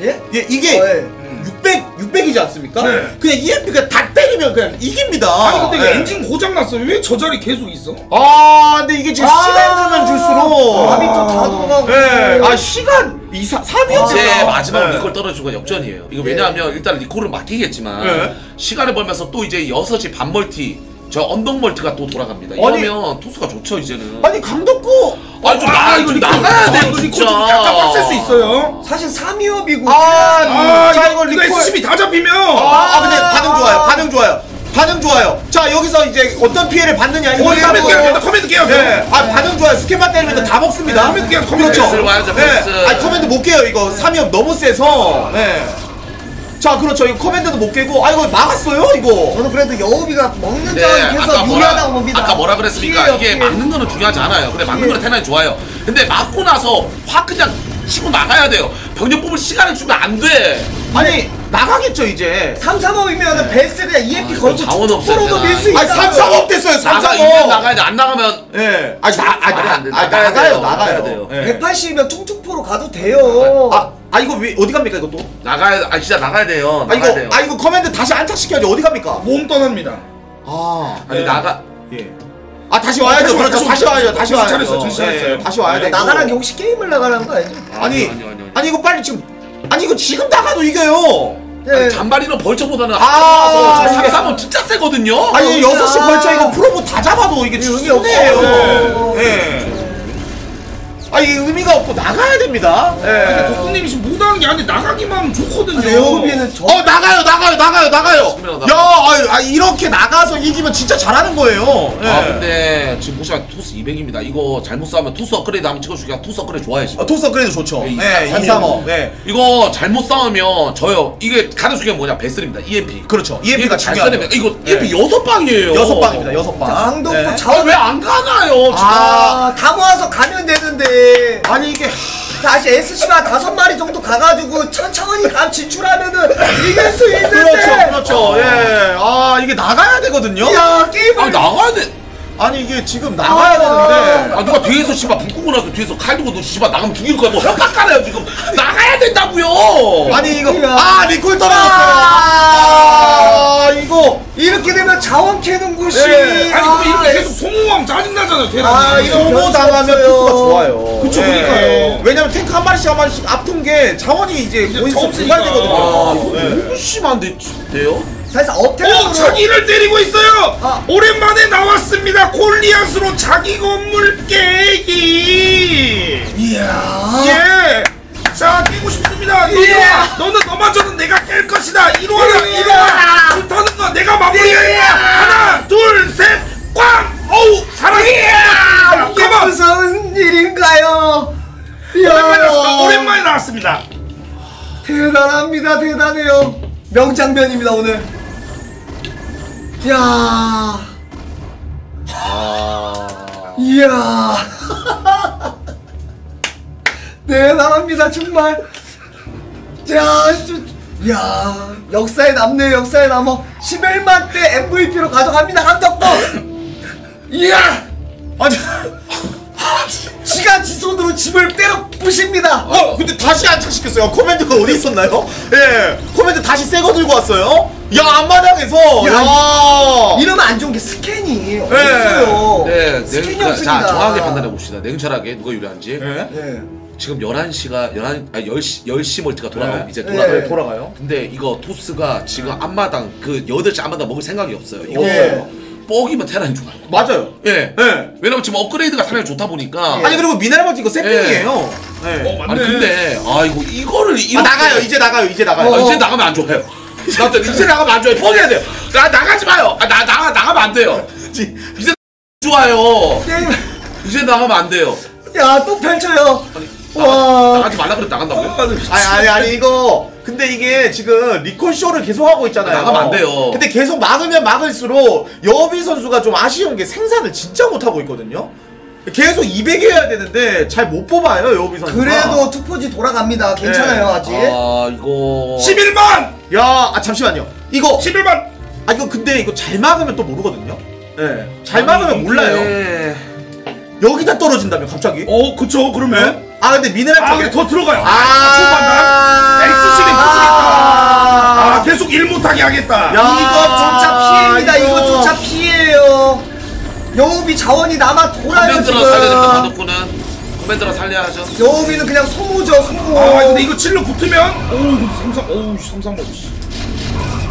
예? 예 이게 어, 예. 600 600이지 않습니까? 네. 그냥 EMP가 다 때리면 그냥 이깁니다. 아니 근데 예. 엔진 고장 났어요. 왜 저 자리 계속 있어? 아 근데 이게 지금 아, 시간 주면 줄수록 arbiter 다 돌아가고 예. 아 시간 2 3 3이었죠. 이제 마지막 네. 리콜 떨어지고 역전이에요. 이거 왜냐하면 일단 리콜을 맡기겠지만 네. 시간을 벌면서 또 이제 6시 반 멀티 저 언덕 멀티가 또 돌아갑니다. 아니- 이러면 토스가 좋죠 이제는. 아니 강덕구 아니 좀, 아, 나, 이거 좀 리콜- 나가야 아, 돼 진짜. 좀 약간 빡셀 수 있어요. 사실 3위업이고 아, 아, 자 이거, 이거 이거 리콜 SCV 다 잡히면 아, 아 근데 반응 좋아요. 반응 좋아요. 반응 좋아요. 자 여기서 이제 어떤 피해를 받느냐 이거 어, command 깨야 한번- command 깨야 네, 아 반응 좋아요. 스캔만 때리면 다 먹습니다. 네, command 깨야 command 그렇죠. Vessel을 와야죠, 네, vessel. 아니 command 못 깨요 이거 3위업 너무 세서. 네. 자 그렇죠. 이거 command도 못 깨고 아 이거 막았어요 이거. 저는 그래도 여우비가 먹는 네, 자원 계속 아까 유리하다고 봅니다 아까 뭐라 그랬습니까? 피해요, 이게 피해. 막는 거는 중요하지 않아요. 근데 막는. 거는 테란이 좋아요. 근데 막고 나서 확 그냥 치고 나가야 돼요. 병력 뽑을 시간을 주면 안 돼. 아니 나가겠죠 이제. 3, 3업이면 vessel 그냥 EMP 아, 걸고 자원 되나? 밀수 있다 아니 3 3업 됐어요. 3 나가 3 이제 5 나가야 돼. 안 나가면 예. 아니 나, 아, 말이 나, 안 돼. 아, 나가야 나가요 돼요. 나가야 돼요. 예. 180이면 퉁퉁포로 가도 돼요 아, 아 이거 왜 어디 갑니까 이거 또? 나가야 아 진짜 나가야 돼요. 아 나가야 이거 돼요. 아 이거 command 다시 안착시켜야지 어디 갑니까? 몸 떠납니다. 아. 아니 네. 나가 예. 아 다시 와야죠. 다시 와, 그렇죠. 다시 다시 와. 와야죠. 다시 정신 와야죠. 차렸어요, 정신 예, 차렸어요. 다시 와야 네. 돼. 나가라는 게 혹시 게임을 나가라는 거 아니죠? 아니 아니, 아니, 아니. 아니 이거 빨리 지금 아니 이거 지금 나가도 이겨요. 네. 아니, 잔바리는 vulture보다는 아, 앞서 이게- 3-3은 진짜 세거든요. 아니 여기가- 6시 vulture 이거 probe 다 잡아도 이게 의미 순해요. 없어요. 예. 아니 의미가 먹고 나가야 됩니다. 예. 덕분님이 지금 못하는 게 아닌데 나가기만 하면 좋거든요. 레오비는 저 어 나가요 나가요 나가요 나가요. 수비랑 야 아, 아, 이렇게 나가서 이기면 진짜 잘하는 거예요. 예. 아 근데 지금 보시면 토스 200입니다. 이거 잘못 싸우면 토스 업그레이드 한번 찍어주기가 토스 업그레이드 좋아야지. 아, 토스 업그레이드 좋죠. 네, 예, 이삼- 이삼어. 예. 이거 잘못 싸우면 져요. 이게 가는 순간 뭐냐 베슬입니다. EMP. 그렇죠. EMP가. 써내면 이거 예. EMP 여섯 방이에요. 여섯 방입니다. 여섯 방. 강동구 예. 자원 왜안 가나요? 아, 다 모아서 가면 되는데. 아니 이게 다시 SC가 다섯 마리 정도 가가지고 천천히 감 진출하면은 이길 수 있는데. 그렇죠, 그렇죠. 예. 아 이게 나가야 되거든요. 야, 게임을. 아 나가야 돼. 아니 이게 지금 나가야 아. 되는데. 아 누가 뒤에서 씨발 불 끄고 나서 뒤에서 칼 들고 너 씨발 나가면 죽일 거야. 뭐 협박 깔아요 지금. 나가야 된다고요. 아니 이거 야. 아 리콜 떨어졌어요. 아 이거 이렇게 되면 자원 캐는 곳이. 네. 아니 근데 이렇게 계속 소모하면 짜증나잖아요 대단히. 아, 이거 소모 당하면. 투수가 좋아요. 그쵸, 예. 그러니까요. 왜냐면 탱크 한 마리씩 한 마리씩 아픈 게 자원이 이제 없으니까. 부활되거든요. 아 이거 예. 너무 심한데 돼요? 오 업테란으로. 자기를 때리고 있어요. 아. 오랜만에 나왔습니다. 골리앗으로 자기 건물 깨기. 이야. 예. 자 깨고 싶습니다. 너는, 예. 너는 너마저는 내가 깰 것이다. 예. 이리와. 불타는 거 내가 마무리해. 하나 둘 셋. 꽝. 어우 사랑해. 이게. 무슨 일인가요? 오랜만에. 오랜만에 나왔습니다. 대단합니다, 대단해요. 명장면입니다, 오늘. 이야. 이야. 대단합니다, 정말. 야, 저, 야, 역사에 남네요, 역사에 남어. 11만 대 MVP로 가져갑니다, 감독도. 이야. 아니 시간 지손으로 집을 때려 부십니다. 어 근데 다시 안착시켰어요. 코멘트가 어디 있었나요? 예. 코멘트 다시 새 거 들고 왔어요. 야 앞마당에서 야, 야. 이러면 안 좋은 게 스캔이 없어요. 네, 스캔이 냉, 없습니다. 자 정확하게 판단해 봅시다. 냉철하게 누가 유리한지. 예. 네. 지금 11시가 11 아니 10시 10시 멀티가 돌아가고 네. 이제 네. 돌아가요. 네, 돌아가요. 근데 이거 토스가 지금 앞마당 그 8시 앞마당 먹을 생각이 없어요. 이거 예. 뻑이면 테란이 좋아요. 맞아요. 예. 예. 왜냐면 지금 업그레이드가 상당히 좋다 보니까 아니 그리고 멀티 이거 세팅이에요. 예. 어 맞네. 아니 근데 아 이거 이거를 아 이렇게 나가요. 이제 나가요. 이제 나가요. 아, 이제 나가면 안 좋아요. 나도 이제 나가면 안 좋아요. 포기해야 돼요. 나 나가지 마요. 아, 나 나가 나가면 안 돼요. 이제 좋아요. 게임, 이제 나가면 안 돼요. 야, 또 펼쳐요. 아니 와. 나가, 나가지 말라 그래 나간다고요? 아니 아니 아니 이거 근데 이게 지금 리콜 쇼를 계속 하고 있잖아요. 나가면 안 돼요. 근데 계속 막으면 막을수록 여비 선수가 좀 아쉬운 게 생산을 진짜 못 하고 있거든요. 계속 200 해야 되는데 잘 못 뽑아요 여비 선수가. 그래도 투포지 돌아갑니다. 괜찮아요, 아직. 아 이거 11만. 야, 아 잠시만요. 이거 11만. 아 이거 근데 이거 잘 막으면 또 모르거든요. 예. 잘 아니, 막으면 이게- 몰라요. 여기다 떨어진다면 갑자기. 어 그쵸 그러면. 아 근데 미네랄 아 근데 더 들어가요. 아. 엑스실이 아. 아 계속 일 못하게 하겠다. 야. 이것조차 피해입니다. 이거. 이것조차 피해요. 영업이 자원이 남아 돌아요, 커맨드로 살려야 됩니다. 지금. 커맨드로 살려야죠. 영업이는 그냥 소모죠, 소모. 아 근데 이거 칠로 붙으면 오우 삼삼 오우 삼삼 먹.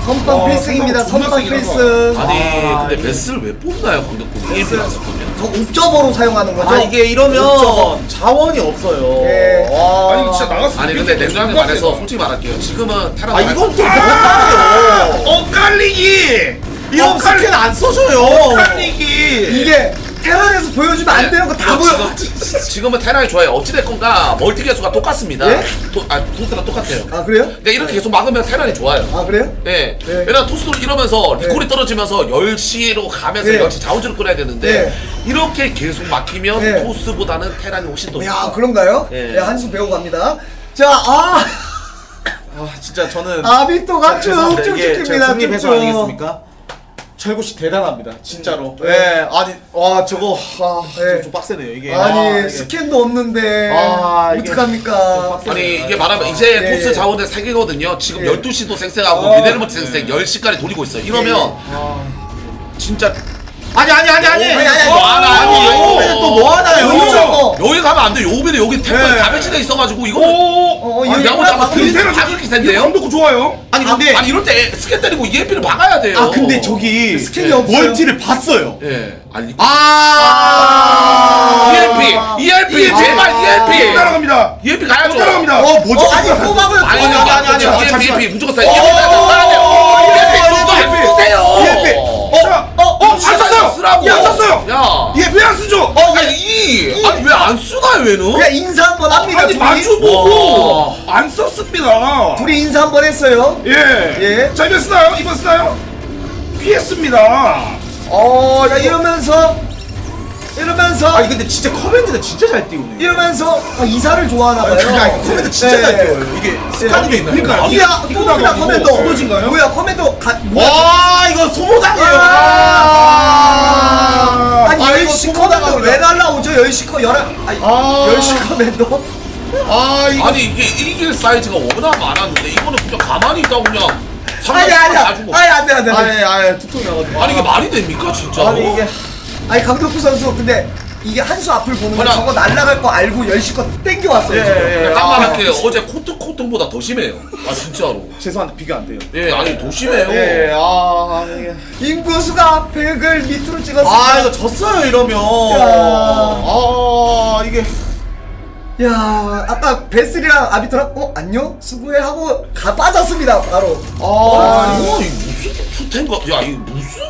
선빵 어, 필승입니다, 선빵 필승. 아니 근데 베스를 왜 뽑나요 나서 보면. 저 옵저버로 사용하는 거죠? 아 이게 이러면 옵저버. 자원이 없어요. 예. 와. 아니 진짜 나갔어. 아니 근데 냉정하게 말해서 솔직히 말할게요. 지금은 테라 아 이건 또 아! 못하네요. 엇갈리기. 이런 엇갈리- 스캔 안 써줘요. 엇갈리기. 이게 테란에서 보여주면 안 되는 거 다 보여. 지금, 지금은 테란이 좋아요. 어찌됐건가 멀티 개수가 똑같습니다. 예? 도, 아 토스랑 똑같아요. 아 그래요? 그러니까 이렇게 계속 막으면 테란이 좋아요. 아 그래요? 예. 네. 왜냐면 토스도 이러면서 네. 리콜이 떨어지면서 10시로 가면서 네. 10시 자원줄을 끌어야 되는데 네. 이렇게 계속 막히면 네. 토스보다는 테란이 훨씬 더야 좋아요. 그런가요? 예. 네, 한숨 배우고 갑니다. 자, 아 아 진짜 저는 아비토가 죄송합니다. 쭉쭉 이게 찍힙니다. 제가. 아니겠습니까? 철구 씨 대단합니다. 진짜로. 네. 예. 아니 와 저거 아, 네. 좀 빡세네요 이게. 아니 아, 이게. 스캔도 없는데 아, 이게 어떡합니까? 좀 아니 이게 말하면 이제 네, 토스 예. 자원의 3개거든요. 지금 예. 12시도 쌩쌩하고 어. 미네르먼트 쌩쌩 10시까지 돌리고 있어요. 이러면 아, 진짜 아니 아니 아니 아니. 아니, 아니, 뭐 하나, 아니 아니, 영업에는 또뭐 하나요? 그렇죠. 여기 가면 안 돼. 요번에 여기 템플 네. 다 배치돼 있어가지고 이거 오. 어, 아, 이거 양호 잡아 막으면 드리는 테란 다 그렇게 이거 센데요? 감독 좋아요. 아니 근데 아니 이럴 때 스캔 때리고 EMP를 막아야 돼요. 아 근데 저기 스캔이 예, 없어요. 멀티를 봤어요. 예. 아니 아 EMP EMP EMP 제발 EMP 따라갑니다. EMP 못 가야죠 따라갑니다. 어 뭐죠? 어, 아니 또 막을 아니 아니, 아니, 아니, 아니, EMP 잠시만. EMP 무조건 써요 EMP 써야 돼요 EMP 좀더 해주세요 EMP. 자, 어, 어, 안 썼어요. 야, 안 썼어요. 야 이게 왜안 쓰죠? 아니 이 아니 왜 안 쓰나요 얘는 그냥 인사 한 번 합니다. 아니 둘이. 마주 보고 안 썼습니다. 둘이 인사 한 번 했어요. 예. 예. 자 이번 쓰나요? 이번 쓰나요? 피했습니다. 어, 자, 이러면서 이러면서 아니 근데 진짜 command는 진짜 잘 띄우네. 이러면서 아, 이사를 좋아하나 봐요. 그게 아니고 command 진짜 네. 잘 띄워요. 이게 습관이 돼 있나요? 그러니까요. 이야, 또 이거 옵니다, 이거 command. 떨어진가요? 뭐야, command 가? 와 이거 소모당이에요. 아, 아니, 아, 이거 10시 소모당 커맨더 왜 날라오죠? 10시 커, 11, 아니, 아. 10시 커맨더? 아 이거 아니 이게 이길 사이즈가 워낙 많았는데 이거는 그냥 가만히 있다고 그냥 아니, 아니, 가지고 아니, 안 돼, 안 돼. 안 돼. 아예 아예 두통이 나가지고. 아니 이게 말이 됩니까 진짜 아니 이게 아니, 강덕구 선수, 근데 이게 한 수 앞을 보는 거 그냥- 저거 날라갈 거 알고 10시 거 땡겨왔어요. 예, 지금. 예, 예. 딱 아, 말할게요 어제 코트 코튼보다 더 심해요 아 진짜로 죄송한데 비교 안 돼요. 예 아니 더 심해요 예, 아, 이게. 인구수가 100을 밑으로 찍었습니다. 아, 이거 졌어요, 이러면. 아, 이게. 야, 아까 베슬이랑 아비터랑 어 안녕 수고해 하고 가 빠졌습니다 바로. 아, 아 이거. 이거 무슨 투텐가 야 이거 무슨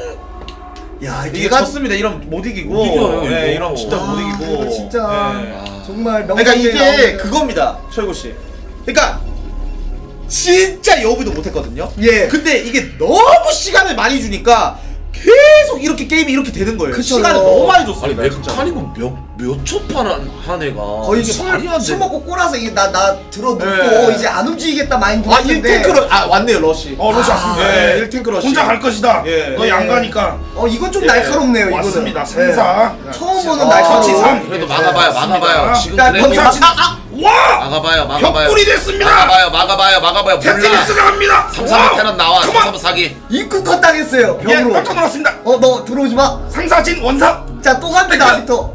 야 이게 얘가 졌습니다. 이러면 못 이기고. 못 이겨요, 예, 이거. 이러면 진짜 아, 못 이기고. 이거 진짜 예. 정말 명. 그러니까 이게 그겁니다, 철구 씨. 그러니까 진짜 여부도 못했거든요. 예. 근데 이게 너무 시간을 많이 주니까 계속 이렇게 게임이 이렇게 되는 거예요. 그쵸. 시간을 너무 많이 아니 줬습니다. 진짜. 메카닉은 몇몇초판 한 애가 거의 이게 술, 말이 안술 돼. 먹고 꼬라서 이게 나나 들어 눕고 예. 이제 안 움직이겠다 마인드 아, 했는데 1탱크로, 아, 왔네요, 러시. 어, 러시 왔습니다. 예, 예. 1탱크 러시. 혼자 갈 것이다. 예. 너희 안 가니까. 어 이건 좀 예. 날카롭네요 이거는. 왔습니다. 예. 상사. 처음 보는 아, 날카로운. 그래도 막아봐요 막아봐요 맞습니다. 지금 아, 아! 와! 막아봐요 막아봐요 벽불이 됐습니다. 막아봐요 막아봐요 막아봐요 몰라 테트리스 나갑니다. 3-3 테란 나와. 3-3 사기 입구 컷 당했어요 예, 벽으로. 깜짝 놀랐습니다. 어 너 들어오지 마. 상사진 원사. 자 또 갑니다 arbiter.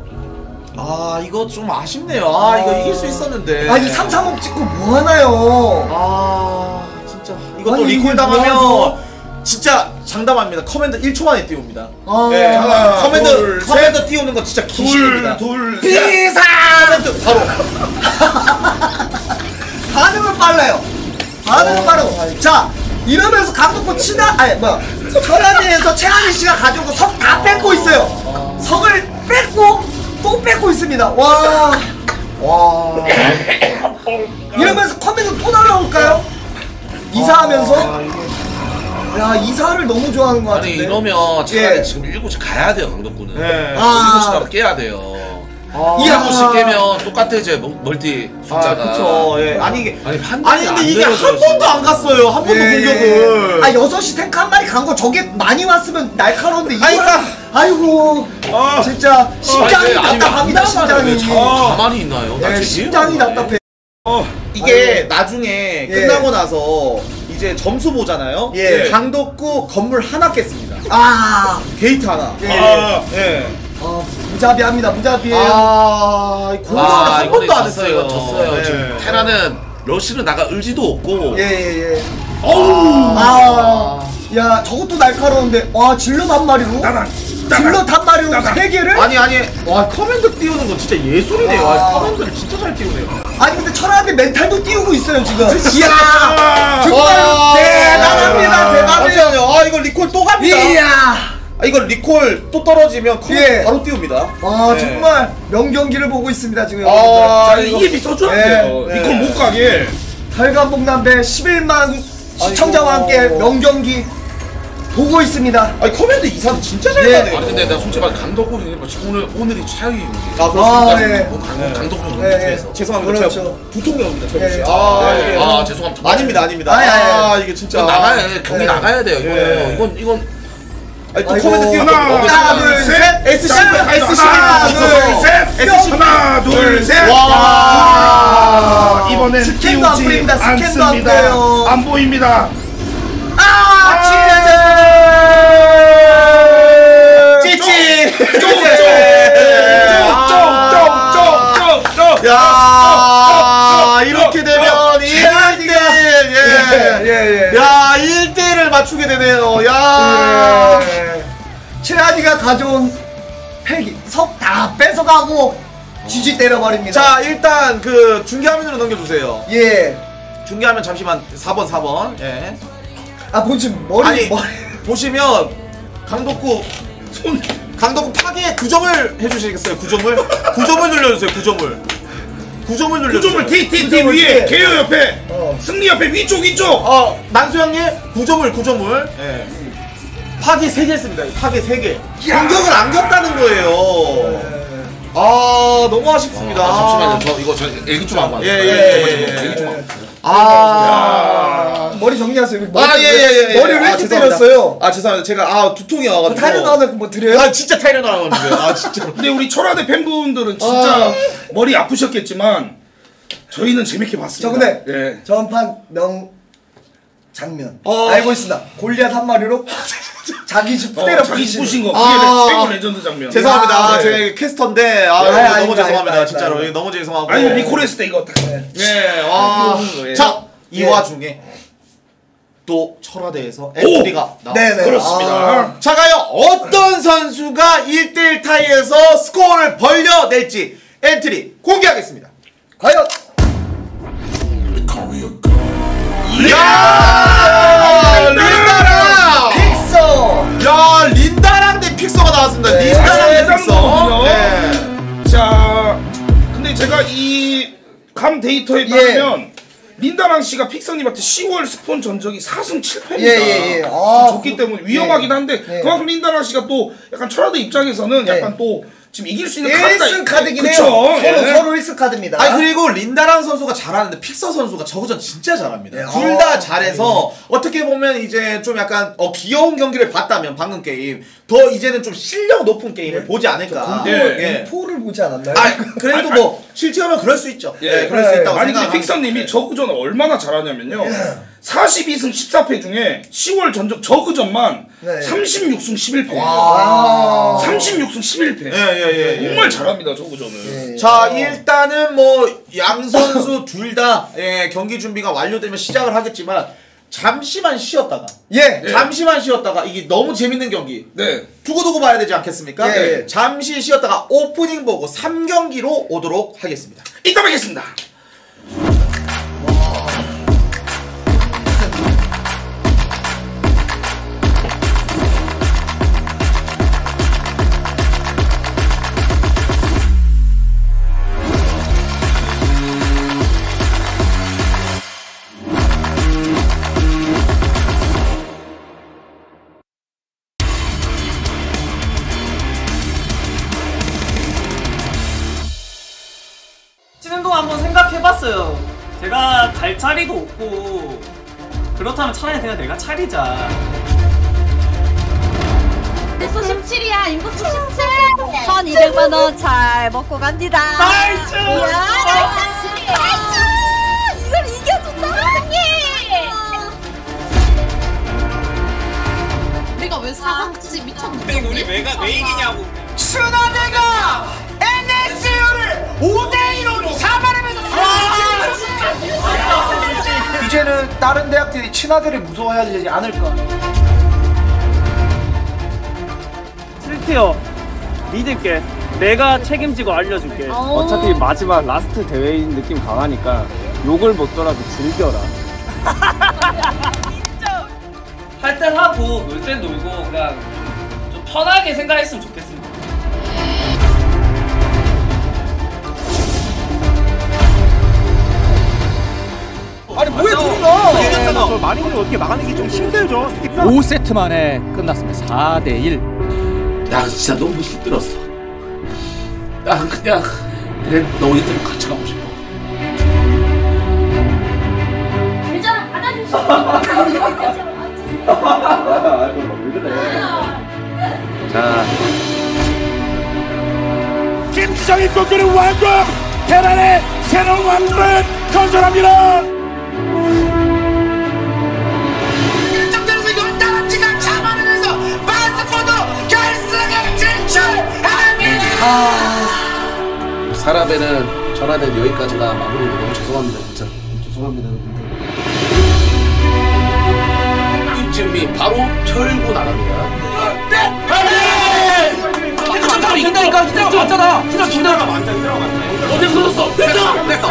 아, 이거 좀 아쉽네요. 아, 이거 이길 수 있었는데. 아니 3 3억 찍고 뭐 하나요? 아 진짜 이것도 아니, 리콜 당하면? 진짜 장담합니다 command 1초 만에 띄웁니다 아. 예, 하나, command 둘, command 띄우는 거 진짜 둘, 귀신입니다 둘, 셋. 비사 커맨드 바로 반응은 빨라요. 반응은 빠르고. 자, 이러면서 강동구 치다, 아니, 뭐야. 천안리에서 최한희 씨가 가져온 거 석 다 뺏고 있어요. 석을 뺏고, 또 뺏고 있습니다. 와. 와. 이러면서 커맨드 또 날라올까요? 이사하면서? 야, 이사를 너무 좋아하는 것 아니 같은데. 이러면 차라리 예. 지금 7시 가야 돼요 강덕구는 예. 아. 7시라도 깨야 돼요 아, 이 야. 7시 깨면 똑같아 이제 멀- 멀티 아 숫자가 그쵸 예. 아니 이게 아니 판단이 아니 근데 안 이게 한 번도 지금. 안 갔어요 한 번도 예. 공격을 아, 6시 탱크 한 마리 간 거 저게 많이 왔으면 날카로운데 이거 그러니까- 아이고 아. 진짜 심장이 아니, 아니, 답답합니다 심장이 자- 가만히 있나요? 나 예, 지금 심장이 이해가 안 돼. 답답해 어. 이게 나중에 예. 끝나고 나서 이제 점수 보잖아요 예. 강덕구 건물 하나 깼습니다 아, 게이트 하나 예. 아. 예. 아 무자비합니다 무자비해요 아, 공격을 아 한 번도 안 했어요. 졌어요 예. 지금 테란은 러시는 나가 의지도 없고 예예 예 어우. 아, 야 저것도 날카로운데 와 zealot 한 마리로 따당. 한 마리로 따당. 세 개를 아니 아니 와 커맨드 띄우는 거 진짜 예술이네요. 아. 아, 커맨드를 진짜 잘 띄우네요. 아니 근데 철학의 멘탈도 띄우고 있어요 지금 이야 아. 정말 와. 대단합니다 대단해요. 아 이거 리콜 또 갑니다. 이야 아 이거 리콜 또 떨어지면 커맨드 예. 바로 띄웁니다. 와 예. 정말 명경기를 보고 있습니다 지금 아, 자, 이게 써줘야 예. 돼요. 예. 이걸 못 가게. 달간봉남배 11만 시청자와. 함께 명경기 보고 있습니다 아니 커맨드 이사는 진짜 잘 예. 아니 근데 내가 솔직히 말해 강덕구는 오늘 오늘이 최악이 아 그렇습니까? 아, 예. 뭐 강- 강덕구 예, 예. 경기에서 죄송합니다. 그렇죠. 두통병입니다. 철구 씨. 예. 아, 네. 이게 아 죄송합니다 아닙니다, 아닙니다. 아. 이게 진짜 나가야 경기 예. 나가야 돼요 이거 예. 이건 이건 아니 또. 커맨드 띄우는 하나, 거. 하나, 둘, 셋. SCV SCV 하나, 있어서. 둘, 셋. SCV 하나, 둘, 셋. 와. 아, 이번엔 스캔도 안 보입니다. 스캔도 안. 보여요. 안 보입니다. 아 찌찌. 쪽쪽쪽쪽쪽쪽. 야 이렇게 되면 최한이가. 1대1 예. 예예 야 1대1을 맞추게 되네요 야 최한이가 가져온 팩이 석다 뺏어가고 지지 때려버립니다. 자 일단 그 중계화면으로 넘겨주세요. 예. 중계화면 잠시만 4번 4번. 예. 아 보지 머리 아니 머리. 보시면 강덕구 손 강덕구 파괴 9점을 해주시겠어요? 9점을 9점을 눌러주세요. 9점을 9점을 눌러주세요. 구점을 T T T 구점을 위에. 개요 옆에 어. 승리 옆에 위쪽 위쪽 어 난수형님 9점을 9점을. 예. 파괴 3개 했습니다. 파괴 3개. 공격을 안 겼다는 거예요. 아 너무 아쉽습니다. 아, 잠시만요. 저 이거 저 얘기 좀 하고 예, 왔어요. 예, 예, 예. 얘기 좀 하고. 아. 머리 정리하세요. 머리, 아, 예, 예, 예. 머리를 왜 아, 이렇게 죄송합니다. 때렸어요? 아, 죄송합니다. 제가, 아, 두통이 와가지고. 타이레놀 뭐 드려요? 아, 진짜 타이레 나와가지고요. 아, 진짜로. 근데 우리 철화대 팬분들은 진짜 아. 머리 아프셨겠지만 저희는 재밌게 봤습니다. 저 근데 예. 전판 명 장면 어. 알고 있습니다. 골리앗 한 마리로 자기 집 어, 때려 자기 부시는 부신 거 아. 그게 최고 레전드 장면. 죄송합니다. 야, 아, 네. 제가 캐스터인데, 아, 아, 너무 아닙니다, 죄송합니다. 아닙니다, 진짜로. 아닙니다. 너무 죄송하고. 아니 리콜 했을 때 이거 딱. 예, 와. 예. 자, 이 예. 와중에 또 철화대에서 엔트리가 나왔습니다. 네네. 그렇습니다. 아, 자, 과연 어떤 선수가 1대1 타이에서 스코어를 벌려낼지 엔트리 공개하겠습니다. 과연 이야! 제가 이 감 데이터에 예. 따르면 린다랑 씨가 픽서님한테 10월 스폰 전적이 4승 7패입니다. 예, 예, 예. 아, 좋기 그- 때문에 위험하긴 한데 예. 그만큼 린다랑 씨가 또 약간 철화대 입장에서는 예. 약간 또 지금 이길 수 있는 카드가 1승 있- 카드긴? 해요. 예. 서로 서로 1승 카드입니다. 아니 그리고 린다랑 선수가 잘하는데 픽서 선수가 저그전 진짜 잘합니다. 네, 둘다 아, 잘해서 어떻게 보면 이제 좀 약간 어, 귀여운 경기를 봤다면 방금 게임 더 이제는 좀 실력 높은 게임을 보지 않을까. 예. 예. 포를 보지 않았나요? 아 그래도 뭐 실제하면 그럴 수 있죠. 예, 그럴 수 예. 있다고 아니 근데 생각합니다. 픽서님이 저그전을 얼마나 잘하냐면요. 42승 14패 중에 10월 전적 저그전만 네. 36승 11패. 아. 36승 11패. 예, 예, 예, 예. 정말 잘합니다 저그전은. 예. 자 일단은 뭐 양 선수 둘 다 예, 경기 준비가 완료되면 시작을 하겠지만 잠시만 쉬었다가 예. 잠시만 쉬었다가 이게 너무 재밌는 경기 네. 두고두고 봐야 되지 않겠습니까? 예, 예. 잠시 쉬었다가 오프닝 보고 3경기로 오도록 하겠습니다. 이따 뵙겠습니다. 그렇다면 차라리 그냥 내가 차리자. 인구 17이야 인구 17 1200만 원 잘 먹고 갑니다. nice! 이야, nice! nice! 이걸 이겨준다. 우리가 왜 사각지 미쳤는데 우리 왜가 왜 이기냐고. 순화대가 NSU를 5대 1로 잡아내면서 이제는 다른 대학들이 무서워해야 되지 않을까? 7 tier 믿을게. 내가 책임지고 알려줄게. 어차피 마지막 last 대회인 느낌 강하니까 욕을 먹더라도 즐겨라. 할땐 하고 놀 땐 놀고 그냥 좀 편하게 생각했으면 좋겠습니다. 아니 뭐해 둘이나? 이겼잖아. 마린을 어떻게 막아내기 좀 힘들죠. 5세트 만에 끝났습니다. 4대 1. 야 진짜 너무 힘들었어. 야 그냥 그래 너희들 같이 가고 싶어. 계좌를 받아주시고 자 김지정이 꿈꾸는 왕국 테란의 새로운 왕국을 건설합니다. 진출합니다. 사라베는 전화된 여기까지가 마무리로 너무 죄송합니다 진짜 죄송합니다 여러분들. 임진미 바로 철구 나갑니다. 이긴다니까 기다려 왔잖아. 기다려 기다려. 됐어. 바로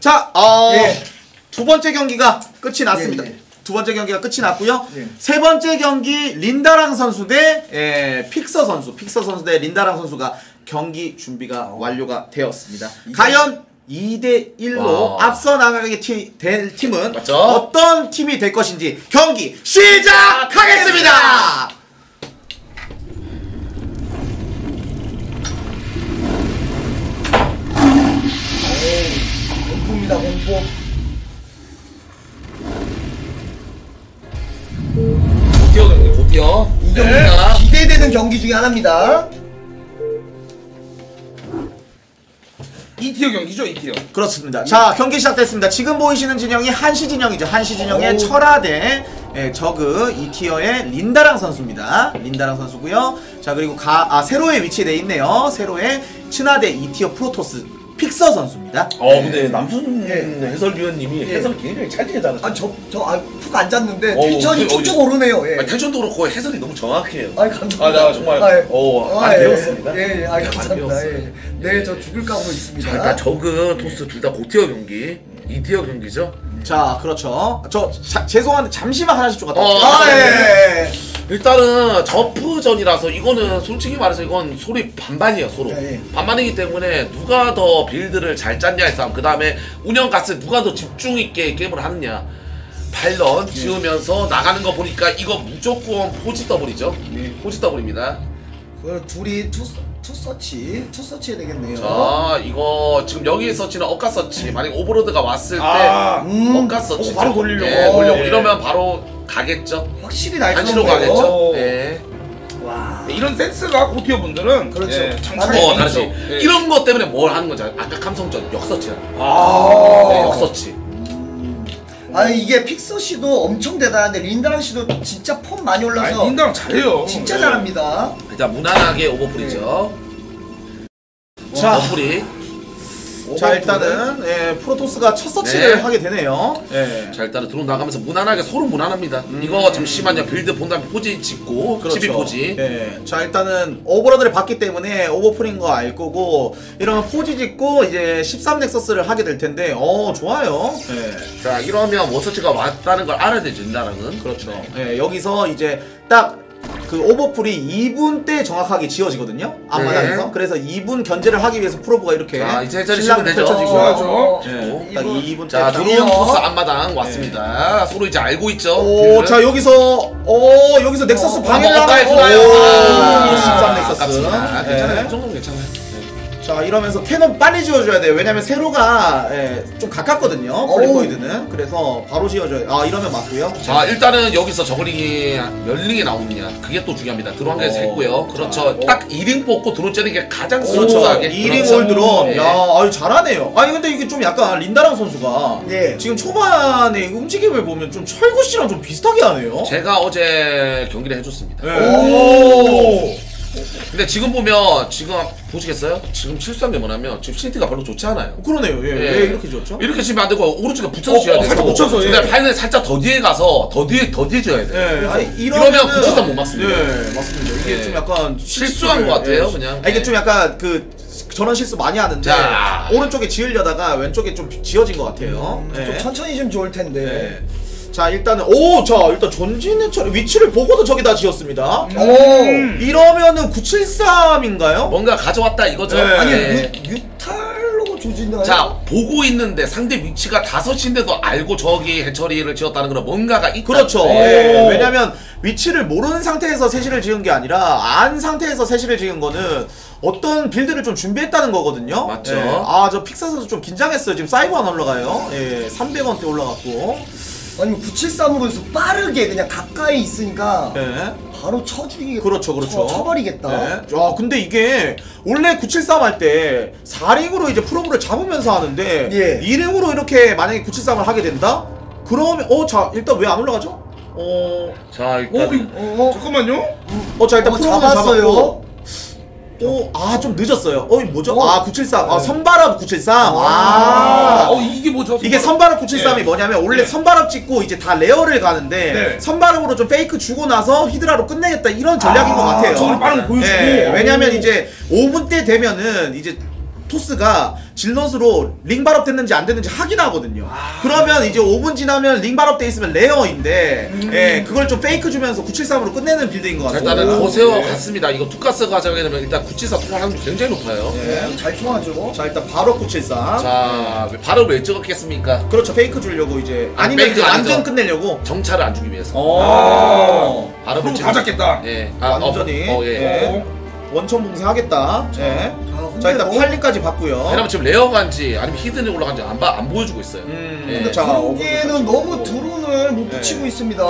자, 어, 예. 두 번째 경기가 끝이 났습니다. 예, 예. 두 번째 경기가 끝이 났고요. 예. 세 번째 경기 린다랑 선수 대 예, 픽서 선수, 픽서 선수 대 린다랑 선수가 경기 준비가 완료가 되었습니다. 과연 2대 1로 와. 앞서 나가게 티- 될 팀은 맞죠? 어떤 팀이 될 것인지 경기 시작하겠습니다. 공포입니다 공포. 고tier 경기 고tier. 이 네. 경기가 기대되는 경기 중에 하나입니다. 2티어 경기죠 2티어 그렇습니다. 자 경기 시작됐습니다. 지금 보이시는 진영이 한시 진영이죠. 한시 진영의 오. 철화대 예, 저그 2 tier의 린다랑 선수입니다. 린다랑 선수고요. 자 그리고 가, 아 세로에 위치돼 있네요. 세로에 츠나대 2 tier 프로토스 픽서 선수입니다. 어 근데 남순 예. 해설위원님이 예. 해설 굉장히 찰지게 잘하죠. 아저저푹 앉았는데 어우, 텐션이 그, 쭉쭉 어디- 오르네요. 예. 아니, 텐션도 그렇고 해설이 너무 정확해요. 아이 감사합니다. 아, 나 정말 아, 예. 어, 아, 많이 예. 배웠습니다. 예, 예, 아, 감사합니다. 예. 네, 저 죽을 각오로 있습니다. 자, 일단 저그 토스 둘 다 고티어 경기, 2티어 경기죠. 자 그렇죠. 저 자, 죄송한데 잠시만 하나씩 좀 갔다 어, 올게요. 아, 아, 네. 예, 예. 일단은 저프전이라서 이거는 솔직히 말해서 이건 소리 반반이에요 서로 예, 예. 반반이기 때문에 누가 더 빌드를 잘 짰냐의 싸움 그 다음에 운영 가스 누가 더 집중 있게 게임을 하느냐 발런 예. 지으면서 나가는 거 보니까 이거 무조건 포지 더블이죠 포지 더블입니다 그 둘이 투, 투 서치, 투 서치 해야 되겠네요. 자 이거 지금 여기 서치는 억가 서치 만약 오버로드가 왔을 때 아, 음. 억가 서치 어, 바로 돌리려고. 예, 돌려고 예. 이러면 바로 가겠죠 확실히 날카로운데요. 가겠죠 예. 와. 이런 센스가 고티어 분들은 그렇죠. 예, 잘 어. 다르지 예. 이런 것 때문에 뭘 하는 건지 알아요? 아까 감성전 역서치야 아, 네, 역서치 아니 이게 픽서 씨도 엄청 대단한데 린다랑 씨도 진짜 폼 많이 아니, 올라서 린다랑 잘해요 진짜 예. 잘합니다. 일단 무난하게 overpool이죠 자, 오버풀이 자 일단은 예, 프로토스가 첫 서치를 네. 하게 되네요. 예. 자 일단은 드론 나가면서 무난하게 서로 무난합니다 이거 잠시만요 build 본 다음에 포지 찍고 12 포지 예. 자 일단은 overlord를 봤기 때문에 overpool인 거 알 거고 이러면 포지 짓고 이제 13 nexus를 하게 될 텐데 어 좋아요. 예. 자 이러면 워서치가 왔다는 걸 알아야 되죠 린다랑은 그렇죠. 예, 여기서 이제 딱 그 오버풀이 2분 때 정확하게 지어지거든요. 앞마당에서. 네. 그래서 2분 견제를 하기 위해서 probe가 이렇게 자, 이제 되죠. 펼쳐지고. 예, 딱 이분- 2분 때. 자 딱. 드론 토스 앞마당 왔습니다 서로 이제 알고 있죠 오, build를. 자 여기서 오 여기서 nexus 어, 방해를? 오, 아, 13 nexus. 아깝습니다. 괜찮아요 예. 이 정도면 괜찮아요 자 이러면서 cannon 빨리 지어줘야 돼요. 왜냐면 세로가 예, 좀 가깝거든요. 폴리포이드는. 그래서 바로 지어줘야 아 이러면 맞고요. 자 일단은 여기서 zergling이 몇 ling이 나오느냐 그게 또 중요합니다 드론 한 개에서 어. 했고요 그렇죠 자, 딱 2ling 뽑고 드론 째는 게 가장 그렇죠. 순수하게 2ling 그렇죠. 홀드론. 예. 야, 아유 잘하네요. 아니 근데 이게 좀 약간 린다랑 선수가 예. 지금 초반에 움직임을 보면 좀 철구 씨랑 좀 비슷하게 하네요. 제가 어제 경기를 해줬습니다 오. 근데 지금 보면 지금 보시겠어요? 지금 실수한 게 뭐냐면 지금 심시티가 별로 좋지 않아요 그러네요. 예. 예. 왜 이렇게 지었죠? 이렇게 치면 안 되고 오른쪽에 붙여서 어, 지어야 어, 돼요 살짝 붙여서, 예. 근데 파이널 살짝 더 뒤에 가서 더 뒤에 더 뒤에 지어야 돼요 예. 아니 이러면 구칠삼 못 막습니다. 예, 맞습니다. 이게 예. 좀 약간 실수한 실수를- 것 같아요, 예. 그냥. 아, 이게 예. 좀 약간 그 저런 실수 많이 하는데 자. 오른쪽에 지으려다가 왼쪽에 좀 지어진 것 같아요. 예. 좀 천천히 좀 좋을 텐데. 예. 자 일단은 오, 자 일단 전진의 처리 위치를 보고도 저기 다 지었습니다. 음. 오. 이러면은 973인가요? 뭔가 가져왔다 이거죠 예. 아니 예. 유, 유탈로 조진나요? 자 보고 있는데 상대 위치가 다섯인데도 알고 저기 해처리를 지었다는 건 뭔가가 있다 그렇죠. 네. 예. 왜냐면 위치를 모르는 상태에서 세시를 지은 게 아니라 안 상태에서 세시를 지은 거는 어떤 빌드를 좀 준비했다는 거거든요. 맞죠. 예. 아, 저 픽사 선수 좀 긴장했어요. 지금 사이버 안 올라가요. 예. 300원대 올라갔고. 아니면 973으로 빠르게 그냥 가까이 있으니까 예. 바로 쳐주기 그렇죠, 그렇죠. 쳐, 버리겠다 네. 야, 근데 이게 원래 973 할 때 4링으로 이제 프로브를 잡으면서 하는데 예. 2링으로 이렇게 만약에 973을 하게 된다? 그러면 어, 자, 일단 왜 안 올라가죠? 어, 자 어, 일단 이거- 어, 잠깐만요 어, 자, 일단 어, probe는 잡았어요. 잡았고 오, 아, 좀 늦었어요. 어, 뭐죠? 어. 아, 973. 아, 선발업 973. 아, 아. 어 이게 뭐죠? 이게 선발업 973이 예. 뭐냐면 원래 예. 선발업 찍고 이제 다 lair를 가는데 네. 선발업으로 좀 fake 주고 나서 hydra로 끝내겠다 이런 전략인 것 같아요. 저걸 빠른 거 보여주고. 예, 왜냐면 이제 5분 때 되면은 이제 토스가 zealot으로 ling 발업 됐는지 안 됐는지 확인하거든요. 아. 그러면 이제 5분 지나면 ling 발업 돼 있으면 lair인데 음. 예, 그걸 좀 fake 주면서 973으로 끝내는 build인 것 자, 같아요. 일단은 corsair 네. 같습니다. 이거 two가스 가져가게 되면 일단 973 통할 확률이 굉장히 높아요. 예. 잘 통하죠. 자 일단 바로 973. 자, 바로 왜 찍었겠습니까? 그렇죠 fake 주려고 이제 아, 아니면 이제 완전. 끝내려고. 정찰을 안 주기 위해서. 어. 바로 그럼 다 잡겠다. 예. 완전히. 어, 어, 예. 예. 원천 봉쇄하겠다. 예. 근데 자 일단 너무- 팔리까지 봤고요. 왜냐면 지금 레어 간지 아니면 히든에 올라간지 안, 봐, 안 보여주고 있어요. 음, 예. 근데 자, 저기에는 너무 드론을 못 네. 붙이고 있습니다.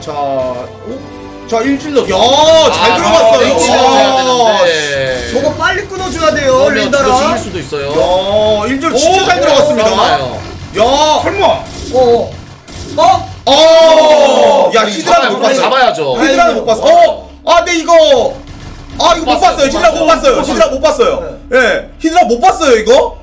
자, 어? 자 일질러. 야, 잘 아, 들어갔어요. 네, 찍어야 되는데. 저거 빨리 끊어줘야 돼요, 린다라. 들어질 수도 있어요. 야, 일질 진짜 오, 잘 들어갔습니다. 싸움나요. 야, 설마 어, 어, 어, 야 히드라 잡아야, 못 봤어. 잡아야죠. 히드라 못 봤어. 어, 아, 근데 이거. 아, 이거 못 봤어요. 히드라 못 봤어요. 히드라 못 봤어요. 예, 히드라 못 봤어요, 이거.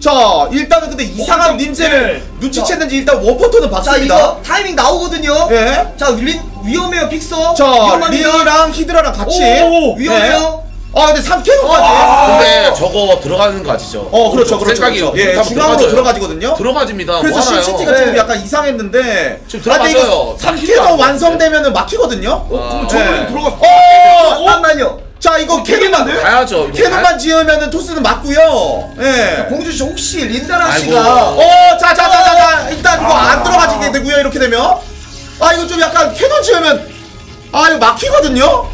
자, 일단은 근데 이상한 좀- 님새를 예. 눈치챘는지 일단 원포터는 자, 봤습니다. 이거 타이밍 나오거든요. 예. 자, 린, 위험해요, 픽서. 자, 위험합니다. 리랑 히드라랑 같이. 오, 위험해요. 아, 근데 3cannon까지. 근데 저거 들어가는 거 아시죠? 어, 그렇죠, 그렇죠. 생각이 그렇죠. 예, 하면 중앙으로 들어가져요. 들어가지거든요. 들어가집니다. 그래서 뭐 하나요? CCT가 네. 조금 약간 이상했는데. 지금 아, 근데 이거 들어가져요. 3cannon 완성되면은 막히거든요. 어, 그럼 네. 저번에 들어갔어. 어, 잠깐만요. 자, 이거 cannon만. 가야죠. 이거 cannon만 지으면은 토스는 맞고요. 예. 공주 씨, 혹시 린다랑. 씨가. 어, 자, 자, 자, 자, 자. 일단 이거 안 들어가지게 되고요. 이렇게 되면. 아, 이거 좀 약간 cannon 지으면. 아, 이거 막히거든요.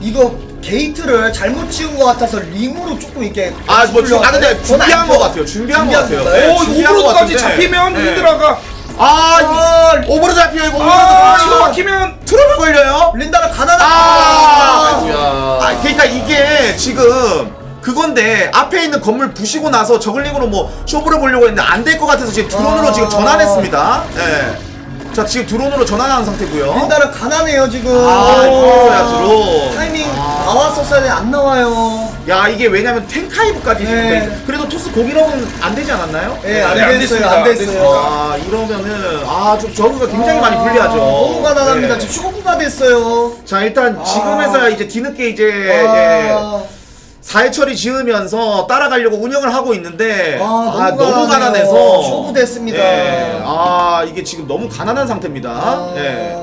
이거 게이트를 잘못 지은 것 같아서 ling으로 조금 이렇게. 아, 뭐, 주, 아, 근데 준비한 안 것. 같아요. 준비한 것 같아요. 오, overlord까지 같은데. 잡히면 예. hydra가 아, 아, overlord 잡혀요. 이거 아. 이거 막히면 트러블 걸려요. 린다랑 가난한. 아. 아, 그러니까 이게 지금 그건데 앞에 있는 건물 부시고 나서 zergling으로 뭐 쇼부를 보려고 했는데 안 될 것 같아서 지금 드론으로 아. 지금 전환했습니다. 예. 자, 지금 드론으로 전환하는 상태고요. 린다라 가난해요, 지금. 아, 이거야 드론. 타이밍 나왔었어야 돼, 안 나와요. 야, 이게 왜냐면 탱카이브까지 지금 네. 돼 있- 그래도 토스 고기력은 안 되지 않았나요? 예, 안 네, 안 됐어요. 안안 됐어요. 아, 이러면은 아, 좀 저그가 굉장히 많이 불리하죠. 너무 가난합니다. 예. 지금 쇼부가 됐어요. 자, 일단 지금에서야 이제 뒤늦게 이제 예, 아, 사회 처리 지으면서 따라가려고 운영을 하고 있는데 아, 아, 너무 너무 가난해요. 가난해서 쇼부됐습니다. 예. 아 이게 지금 너무 가난한 상태입니다. 아. 예.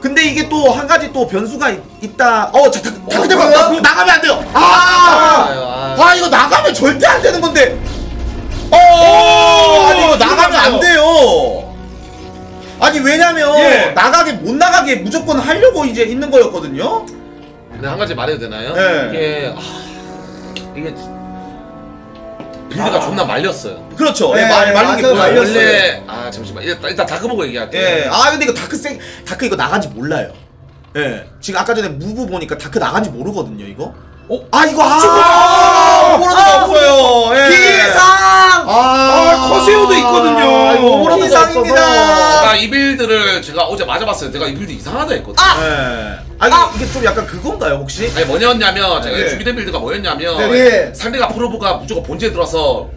근데 이게 또 한 가지 또 변수가 있, 있다. 어, 자, 다, 다, 다, 뭐야? 나, 나가면 안 돼요. 아, 아, 아, 이거 나가면 절대 안 되는 건데. 어, 아니 이거 나가면 안 돼요. 아니 왜냐면 예. 나가게 못 나가게 무조건 하려고 이제 있는 거였거든요. 근데 한 가지 말해도 되나요? 네. 이게 아, 이게 build가 존나 말렸어요. 그렇죠. 네, 예, 말, 말린 게 맞아요, 보여요. 말렸어요. 원래 아 잠시만 일단, 일단 dark 보고 얘기할게요. 예. 아 근데 이거 dark 생 dark 이거 나간지 몰라요. 예. 지금 아까 전에 move 보니까 dark 나간지 모르거든요, 이거. 어? 아 이거 아! overlord가 없어요. 예. 비상! 아, 아, corsair도 있거든요. 아, 비상입니다. 제가 이 build를 제가 어제 맞아봤어요. 내가 이 build 이상하다 했거든. 요 예. 아 이게, 이게 좀 약간 그건가요, 혹시? 아니 뭐냐면 제가 네. 준비된 build가 뭐였냐면 네. 상대가 probe가 무조건 본체에 들어서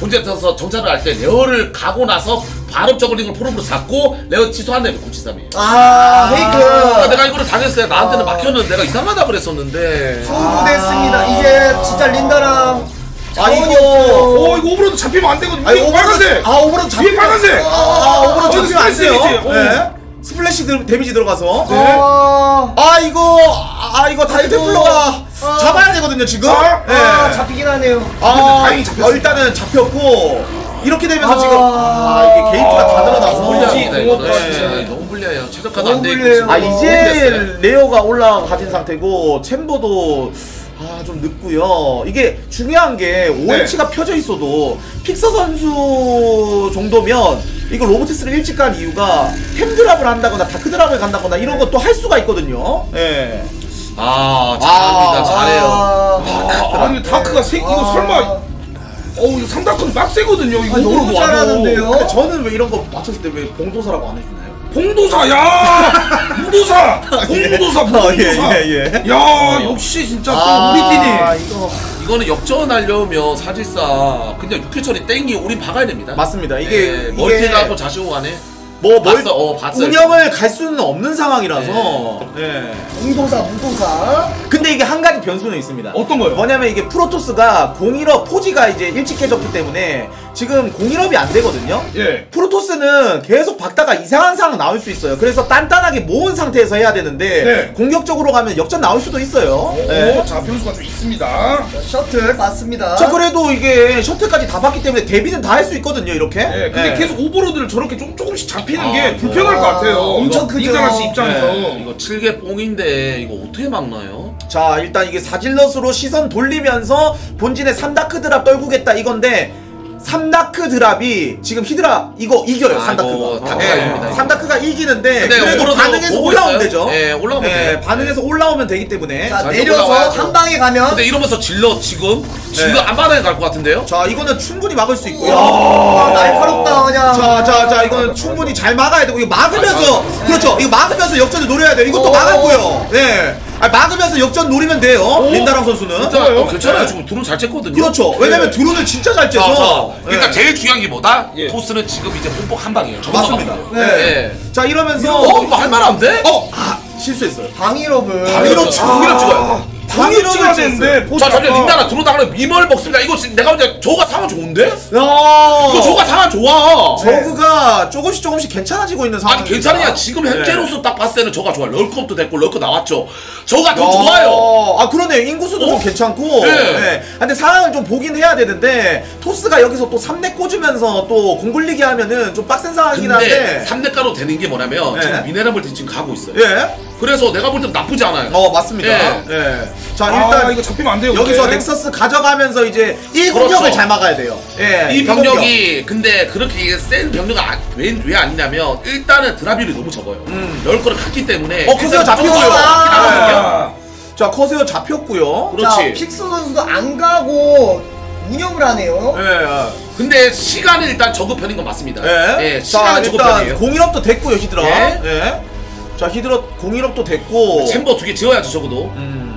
본체에 들어서 정찰을 할 때 lair를 가고 나서 바로 zergling을 probe로 잡고 lair 취소한 다음에 973이에요. 아, 그러니까 fake. 내가 이거를 당했어요. 나한테는 아. 막혔는데 내가 이상하다 그랬었는데. 소부됐습니다. 이제 진짜 린다랑 아, 자원이 이거- 없어요. 오 이거 overlord 잡히면 안 되거든요. 아니, 이거 overlord 빨간색. 아, overlord 잡 위에 빨간색. 아, 아, overlord 어, 잡히면 안 돼요. 데미지. 예. splash 들- 데미지 들어가서. 아, 아 이거 아 이거 다이테플러가 아. 잡아야 되거든요 지금. 자, 예. 아, 잡히긴 하네요. 아, 근데 다행히 잡혔습니다. 어, 일단은 잡혔고 이렇게 되면서 아. 지금 아 이게 게이트가 다 늘어나서 불리합니다 어, 이거는. 네. 진짜 너무 불리해요. 최적화도 너무 안돼 있고. 불리해요. 지금 아 너무 이제 불리했어요. lair가 올라가진 상태고 chamber도 아 좀 늦고요. 이게 중요한 게 OH가 펴져 있어도 픽서 선수 정도면 이거 robotics를 일찍 간 이유가 템 drop을 한다거나 dark drop을 간다거나 이런 것도 할 수가 있거든요. 예. 아 잘합니다. 아. 잘해요. 아, 아니 dark가 세 이거 아. 설마 어우 이거 삼dark는 빡세거든요. 이거 너무. 잘하는데요? 저는 왜 이런 거 맞췄을 때 왜 봉도사라고 안 해주나요? 봉도사 야 무도사 봉도사 어, 예, 봉도사 예, 예. 야 역시 진짜 또 아, 우리 팀이 이거 이거는 역전하려면 사실상 그냥 육hatchery 땡기 우린 박아야 됩니다. 맞습니다. 이게 예, 이게 멀티가 고 자시고 가네. 뭐 봤어, 멀, 어, 봤어요. 운영을 갈 수는 없는 상황이라서. 예. 무도사 무도사 근데 이게 한 가지 변수는 있습니다. 어떤 거요? 뭐냐면 이게 프로토스가 01업 forge가 이제 일찍 깨졌기 때문에 지금 01업이 안 되거든요. 예. 프로토스는 계속 박다가 이상한 상황 나올 수 있어요. 그래서 단단하게 모은 상태에서 해야 되는데 네. 공격적으로 가면 역전 나올 수도 있어요. 네. 오, 자 변수가 좀 있습니다. 셔틀 맞습니다 자 그래도 이게 셔틀까지 다 봤기 때문에 대비는 다 할 수 있거든요. 이렇게. 예, 근데 예. 계속 overlord를 저렇게 좀 조금씩 잡히 는 아, 게 이거. 불편할 것 같아요. 엄청 이거 크죠. 인간할 씨 입장에서. 네, 이거 7개 뽕인데 이거 어떻게 막나요? 자 일단 이게 사zealot으로 시선 돌리면서 본진의 3dark drop 떨구겠다 이건데 3dark drop이 지금 히드라 이거 이겨요 아, 이거 3dark가 dark가 이깁니다. 3dark가 이기는데 근데 그래도 overlord 반응해서 올라오면 있어요? 되죠 예, 올라오면 돼요. 반응해서 올라오면 되기 때문에 자 자, 내려서 올라와야죠. 한 방에 가면 근데 이러면서 질러 지금 질러 네. 안바닥에 갈것 같은데요? 자 이거는 충분히 막을 수 있고요 아, 날카롭다 그냥 자, 자, 자, 이거는 충분히 잘 막아야 되고, 이거 막으면서, 그렇죠. 이거 막으면서 역전을 노려야 돼요. 이것도 어. 막았고요. 네. 아, 막으면서 역전 노리면 돼요. 린다랑 선수는. 진짜 어, 괜찮아요. 지금 드론 잘 쬐거든요. 그렇죠. 왜냐면 드론을 진짜 잘 자, 째서. 자, 일단 네. 제일 중요한 게 뭐다? 예. 토스는 지금 이제 뽕뽕 한 방이에요. 맞습니다. 네. 예. 자, 이러면서. 어, 이거 할만한데? 어, 아, 실수했어요. 방위럽을 방위로 아, 치- 방위로 찍어요. 방위로 찍어야. 되는데 자, 잠시만 린다나 드론 나가면 미멀 먹습니다. 이거 지금 내가 볼때 저가 상황 좋은데? 야, 이거 저가 상황 좋아. 저그가 조금씩 조금씩 괜찮아지고 있는 상황. 아니 괜찮으냐 지금 네. 현재로서 딱 봤을 때는 저가 좋아 럴컵도 됐고 럴컵 나왔죠 저가 더 좋아요 아 그러네 인구수도 좀 괜찮고 네. 네. 근데 상황을 좀 보긴 해야 되는데 토스가 여기서 또 3대 꽂으면서 또 공굴리기 하면은 좀 빡센 상황이긴 한데 3대가로 되는 게 뭐냐면 네. 지금 미네랄볼 지금 가고 있어요 예? 그래서 내가 볼 땐 나쁘지 않아요 어 맞습니다 예. 예. 자 아, 일단 이거 잡히면 안 돼요. 여기서 근데. Nexus 가져가면서 이제 이 그렇죠. 공격을 잘 막아야 돼요 예, 이. 병력이 근데 그렇게 센 병력이 안- 왜, 왜 아니냐면 일단은 드라비율이 너무 적어요 음. 럴거를 갔기 때문에 어, 일단 잡히고요. 아, 자 Corsair 잡혔고요 그렇지 자 픽스 선수도 안 가고 운영을 하네요 예. 근데 시간은 일단 적은 편인 건 맞습니다 예. 예, 자 시간은 적은 편이에요 공일업도 됐고요 히드라 예. 예. 자 히드라 공일업도 됐고 챔버 두 개 지어야죠 적어도 음.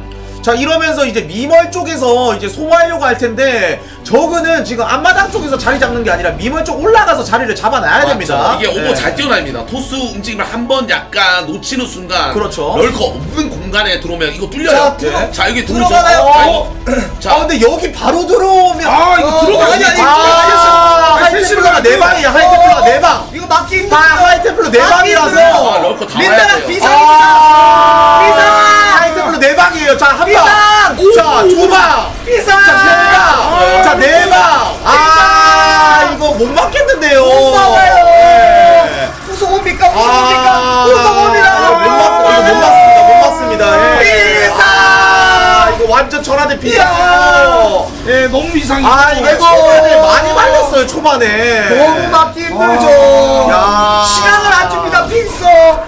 자 이러면서 이제 미멀 쪽에서 이제 소모하려고 할 텐데 저그는 지금 앞마당 쪽에서 자리 잡는 게 아니라 미멀 쪽 올라가서 자리를 잡아놔야 맞죠. 됩니다. 이게 오버 네. 잘 뛰어납니다. 토스 움직임을 한 번 약간 놓치는 순간 그렇죠. 럴커 없는 공간에 들어오면 이거 뚫려요. 자, 들어- 네. 자 여기 들어오죠. 자, 어. 이거. 아자 근데 여기 바로 들어오면 아 이거 어, 들어가 아니, 아니, 아 하이테플러가 네 방이야 하이테플러가 네 방. 이거 막기 아 힘들어 하이테플러 네 아, 방이라서 린다랑 돼요. 비상입니다 아 비상! 하이테플러 네 방이에요. 자한 비상! 방. 자 두 방. 비상! 자, 자, 네 방! 아, 이거 못 맞겠는데요. 못 막아요. 예. 후속옵니까 아, 후속옵니까 이거 후속옵니다 못 맞, 이거 못 맞습니다. 못 맞습니다. 예. 비상! 아, 이거 완전 전화대 비상이고. 예 너무 이상해. 아, 이거 초반에 많이 말렸어요, 초반에. 너무 막기 힘들죠 야. 시간을 안 줍니다 픽서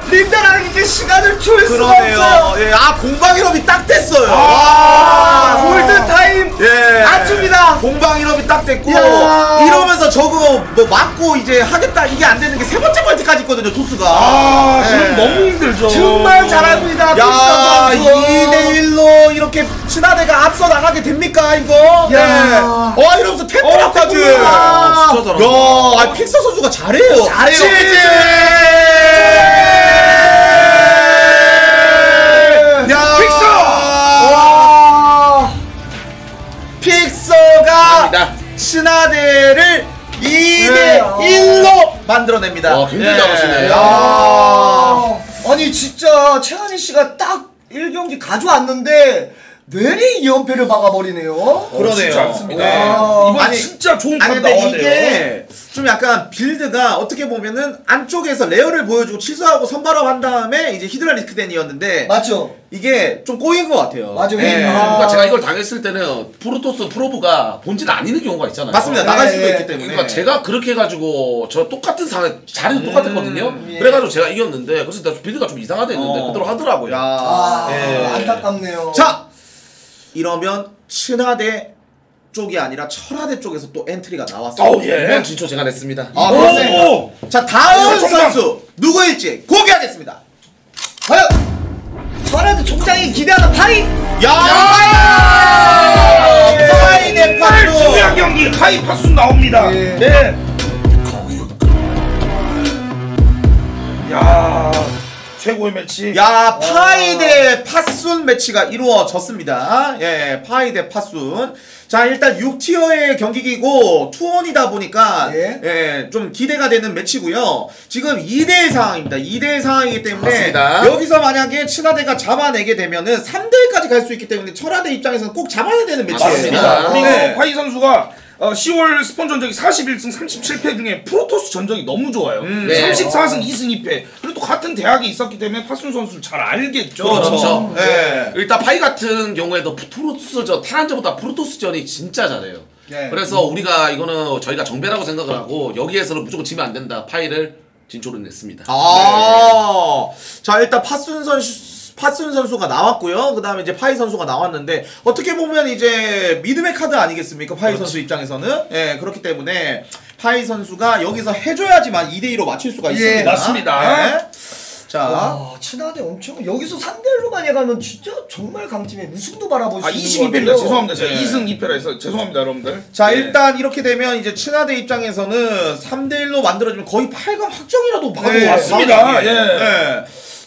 린다랑 이게 시간 을줄 수가 그러네요. 없어요 예, 아, 공방일업이 딱 됐어요. 아, 아, 골든 타임 예. 안 줍니다 공방 일업이 딱 됐고 야. 이러면서 저거 뭐 맞고 이제 하겠다 이게 안 되는 게 세 번째 멀티까지 있거든요 토스가 아 지금 예. 너무 힘들죠. 정말 잘합니다 야 픽서 선수 2대 1로 이렇게 친화대가 앞서 나가게 됩니까 이거 야. 네. 와 이러면서 템플까지 어, 야. 아, 픽서 선수가 잘해요 잘해요. 치즈 픽서가 갑니다. 신화대를 2대 네. 1로 만들어냅니다. 와, 굉장히 잘하시네. 야. 아, 아니 진짜 최한희 씨가 딱 1경기 가져왔는데 내리 2연패를 막아버리네요 그러네요. 쉽지 않습니다. 네. 이번 아니, 진짜 좋은 아니 근데 돼요. 이게 좀 약간 build가 어떻게 보면은 안쪽에서 Lair를 보여주고 취소하고 선발업 한 다음에 이제 Hydralisk Den이었는데 맞죠? 이게 좀 꼬인 것 같아요. 맞아요. 네. 아. 그러니까 제가 이걸 당했을 때는 프로토스 Probe가 본진 아니는 경우가 있잖아요. 맞습니다. 네, 나갈 수도 네. 있기 때문에. 그러니까 제가 그렇게 해가지고 저 똑같은 상황 자리도 똑같았거든요. 예. 그래가지고 제가 이겼는데 그래서 나 build가 좀 이상하다 했는데 어. 그대로 하더라고요. 야. 아 예. 안타깝네요 자 이러면 친화대 쪽이 아니라 철화대 쪽에서 또 엔트리가 나왔어요. 어, 예. 진초 제가 냈습니다. 아, 오! 그렇습니다. 자, 다음. 선수 누구일지 공개하겠습니다. 과연 천하드 총장이 기대하는 파이 야! 파이네 정말 파수. 중요한 경기 하이파수 나옵니다. 예. 네. 야 최고의 매치. 야, 파이 대 파순 매치가 이루어졌습니다. 예, 파이 대 파순. 자, 일단 6tier의 경기기고 two one이다 보니까 예. 예, 좀 기대가 되는 매치고요. 지금 2대1 상황입니다. 2대1 상황이기 때문에 맞습니다. 여기서 만약에 츠나대가 잡아내게 되면은 3대1까지 갈 수 있기 때문에 철와대 입장에서는 꼭 잡아야 되는 매치예요. 맞습니다. 그리고 네. 파이 선수가 어, 10월 스폰 전적이 41승 37패 중에 프로토스 전적이 너무 좋아요. 네. 34승 2승 2패. 그리고 또 같은 대학에 있었기 때문에 파순 선수를 잘 알겠죠. 그렇죠. 예. 일단 파이 같은 경우에도 프로토스전 테란전보다 프로토스전이 진짜 잘해요. 네. 그래서 우리가 이거는 저희가 정배라고 생각을 하고 여기에서는 무조건 지면 안 된다. 파이를 진초를 냈습니다. 아, 자 일단 파순 선수 파순 선수가 나왔고요. 그 다음에 이제 파이 선수가 나왔는데 어떻게 보면 이제 믿음의 카드 아니겠습니까? 파이 선수 입장에서는 예 그렇기 때문에 파이 선수가 여기서 해줘야지만 2대 2로 맞출 수가 예, 있습니다. 맞습니다. 예. 자. 와 친하대 엄청 여기서 3대1로만 해가면 진짜 정말 강팀의 우승도 바라볼 수 아 있는 22패입니다. 것 같아요. 죄송합니다. 제가 네. 2승 2패라 해서 죄송합니다, 여러분들. 자 네. 일단 이렇게 되면 이제 츠나대 입장에서는 3대1로 만들어지면 거의 8강 확정이라도 봐도 네. 가능해요. 예. 예.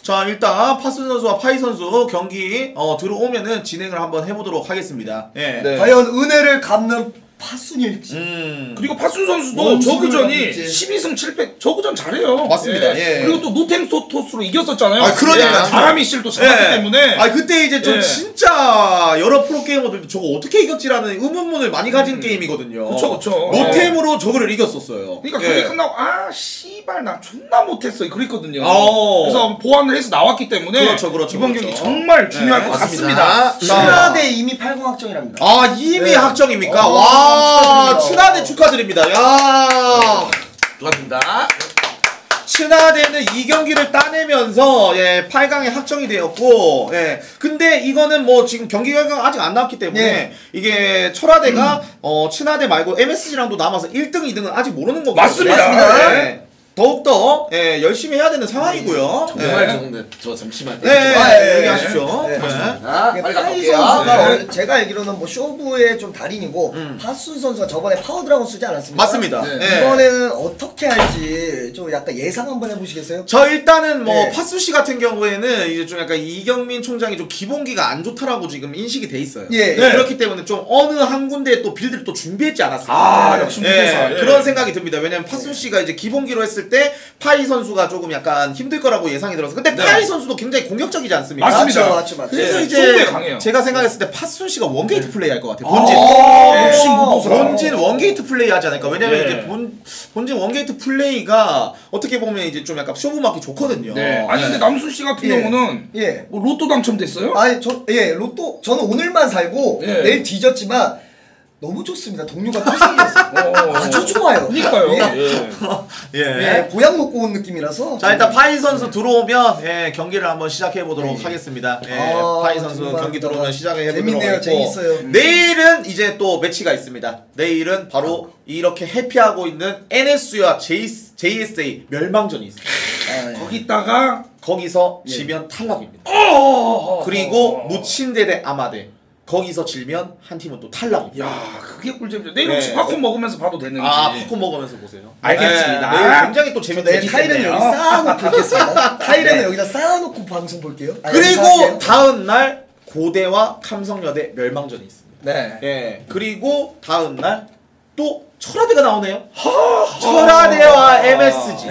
자 일단 파순 선수와 파이 선수 경기 어, 들어오면은 진행을 한번 해보도록 하겠습니다. 예. 네. 과연 은혜를 갚는 파순일지 음. 그리고 파순 선수도 저그전이 받을지. 12승 7패 저그전 잘해요. 맞습니다. 예. 그리고 또 노템 토스로 이겼었잖아요. 아, 그러니까요. 예. 바람이 실도 잡았기 때문에 아 그때 이제 좀 예. 진짜 여러 프로 게이머들도 저거 어떻게 이겼지라는 의문문을 많이 가진 게임이거든요. 음. 그쵸, 그쵸. 노템으로 저거를 이겼었어요. 그러니까 예. 그게 끝나고 아 씨발 나 존나 못했어 그랬거든요. 어. 그래서 보완을 해서 나왔기 때문에 그렇죠, 그렇죠, 이번 그렇죠. 경기 정말 중요할 네, 것 맞습니다. 같습니다. 친하대 이미 8강 확정이랍니다 아 이미 네. 확정입니까? 어, 와 축하드립니다. 친하대 축하드립니다. 야. 축하드립니다. 친화대는 이 경기를 따내면서 예, 8강에 확정이 되었고 예. 근데 이거는 뭐 지금 경기 결과가 아직 안 나왔기 때문에 네. 이게 철화대가 어, 친화대 말고 MSG랑도 남아서 1등, 2등은 아직 모르는 거거든요. 맞습니다. 맞습니다. 예. 더욱더 예, 열심히 해야 되는 상황이고요. 정말 예. 좋은데 저 잠시만. 네, 네, 아, 네, 예, 얘기하십시오. 예. 네. 아, 빨리 가볼게요. 선수가 네. 어, 제가 알기로는 뭐 쇼부의 좀 달인이고 파순 선수가 저번에 power Dragoon 쓰지 않았습니까? 맞습니다. 네. 예. 이번에는 어떻게 할지 좀 약간 예상 한번 해보시겠어요? 저 일단은 뭐 네. 파순 씨 같은 경우에는 이제 좀 약간 이경민 총장이 좀 기본기가 안 좋다라고 지금 인식이 돼 있어요. 예. 네. 그렇기 때문에 좀 어느 한 군데 또 build를 또 준비했지 않았습니까? 아, 예. 역시. 예. 그런 생각이 듭니다. 왜냐면 파순 씨가 이제 기본기로 했을 때 파이 선수가 조금 약간 힘들 거라고 예상이 들어서 근데 네. 파이 선수도 굉장히 공격적이지 않습니까? 맞습니다. 맞죠, 맞죠, 맞죠. 그래서 예, 이제 강해요. 제가 생각했을 때 파순 씨가 one gate 플레이 할 것 같아요. 본진. 아, 예. 역시 무도사. 본진 one gate 플레이 하지 않을까. 왜냐면 예. 이제 본, 본진 one gate 플레이가 어떻게 보면 이제 좀 약간 쇼부 맞기 좋거든요. 네. 아니 근데 남순 씨 같은 예. 경우는 예. 뭐 로또 당첨됐어요? 아니 저 예 로또 저는 오늘만 살고 예. 내일 뒤졌지만 너무 좋습니다. 동료가 토생이었어요. 어, 아주 좋아요. 그러니까요. 예. 예. 예. 예, 보약 먹고 온 느낌이라서. 자 일단 파이 선수 들어오면 예, 경기를 한번 시작해 보도록 네. 하겠습니다. 예, 아, 파이 선수 경기 들어오면 시작해 보도록 재밌네요, 하겠고 재밌어요. 내일은 이제 또 매치가 있습니다. 내일은 바로 이렇게 해피하고 있는 NS와 JSA 멸망전이 있습니다. 아, 예. 거기다가 거기서 예. 지면 탈락입니다. 어, 그리고 무친대 대 아마대 거기서 질면 한 팀은 또 탈락입니다. 야 그게 꿀잼이죠. 내일 네. 혹시 팝콘 먹으면서 봐도 되는지. 아 팝콘 먹으면서 보세요. 알겠습니다. 네, 내일 굉장히 또 매치 타이르는 있겠네요. 여기 쌓아놓고 있겠습니다. 타이르는 여기다 쌓아놓고 방송 볼게요. 아, 그리고. 다음 날 고대와 삼성여대 멸망전이 있습니다. 네. 예. 그리고 다음 날 또 철와대가 나오네요. 철와대와 MSG.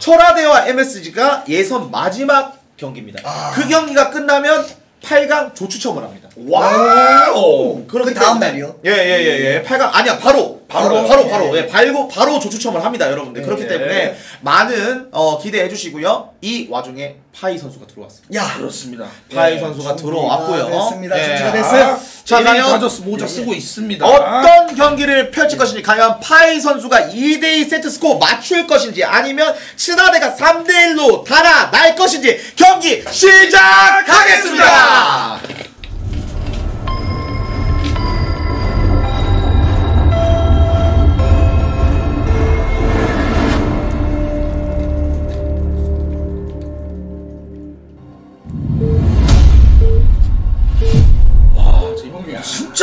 철와대와 MSG가 예선 마지막 경기입니다. 그 경기가 끝나면 8강 조추첨을 합니다. wow. 그 다음 날이요? 예 예 예 예, 8강 아니야 바로 바로 바로. 바로 바로 예. 예, 바로 바로 조추첨을 합니다 여러분들 그렇기 예. 때문에 많은 어, 기대해 주시고요 이 와중에 파이 선수가 들어왔습니다 야. 그렇습니다. 파이 예. 선수가 들어왔고요 됐습니다. 예. 준비가 됐어요. 자, 자, 과연- 다저스 모자 쓰고 있습니다. 어떤 경기를 펼칠 것인지 과연 파이 선수가 2대2 세트 스코어 맞출 것인지 아니면 신화대가 3대1로 달아날 것인지 경기 시작하겠습니다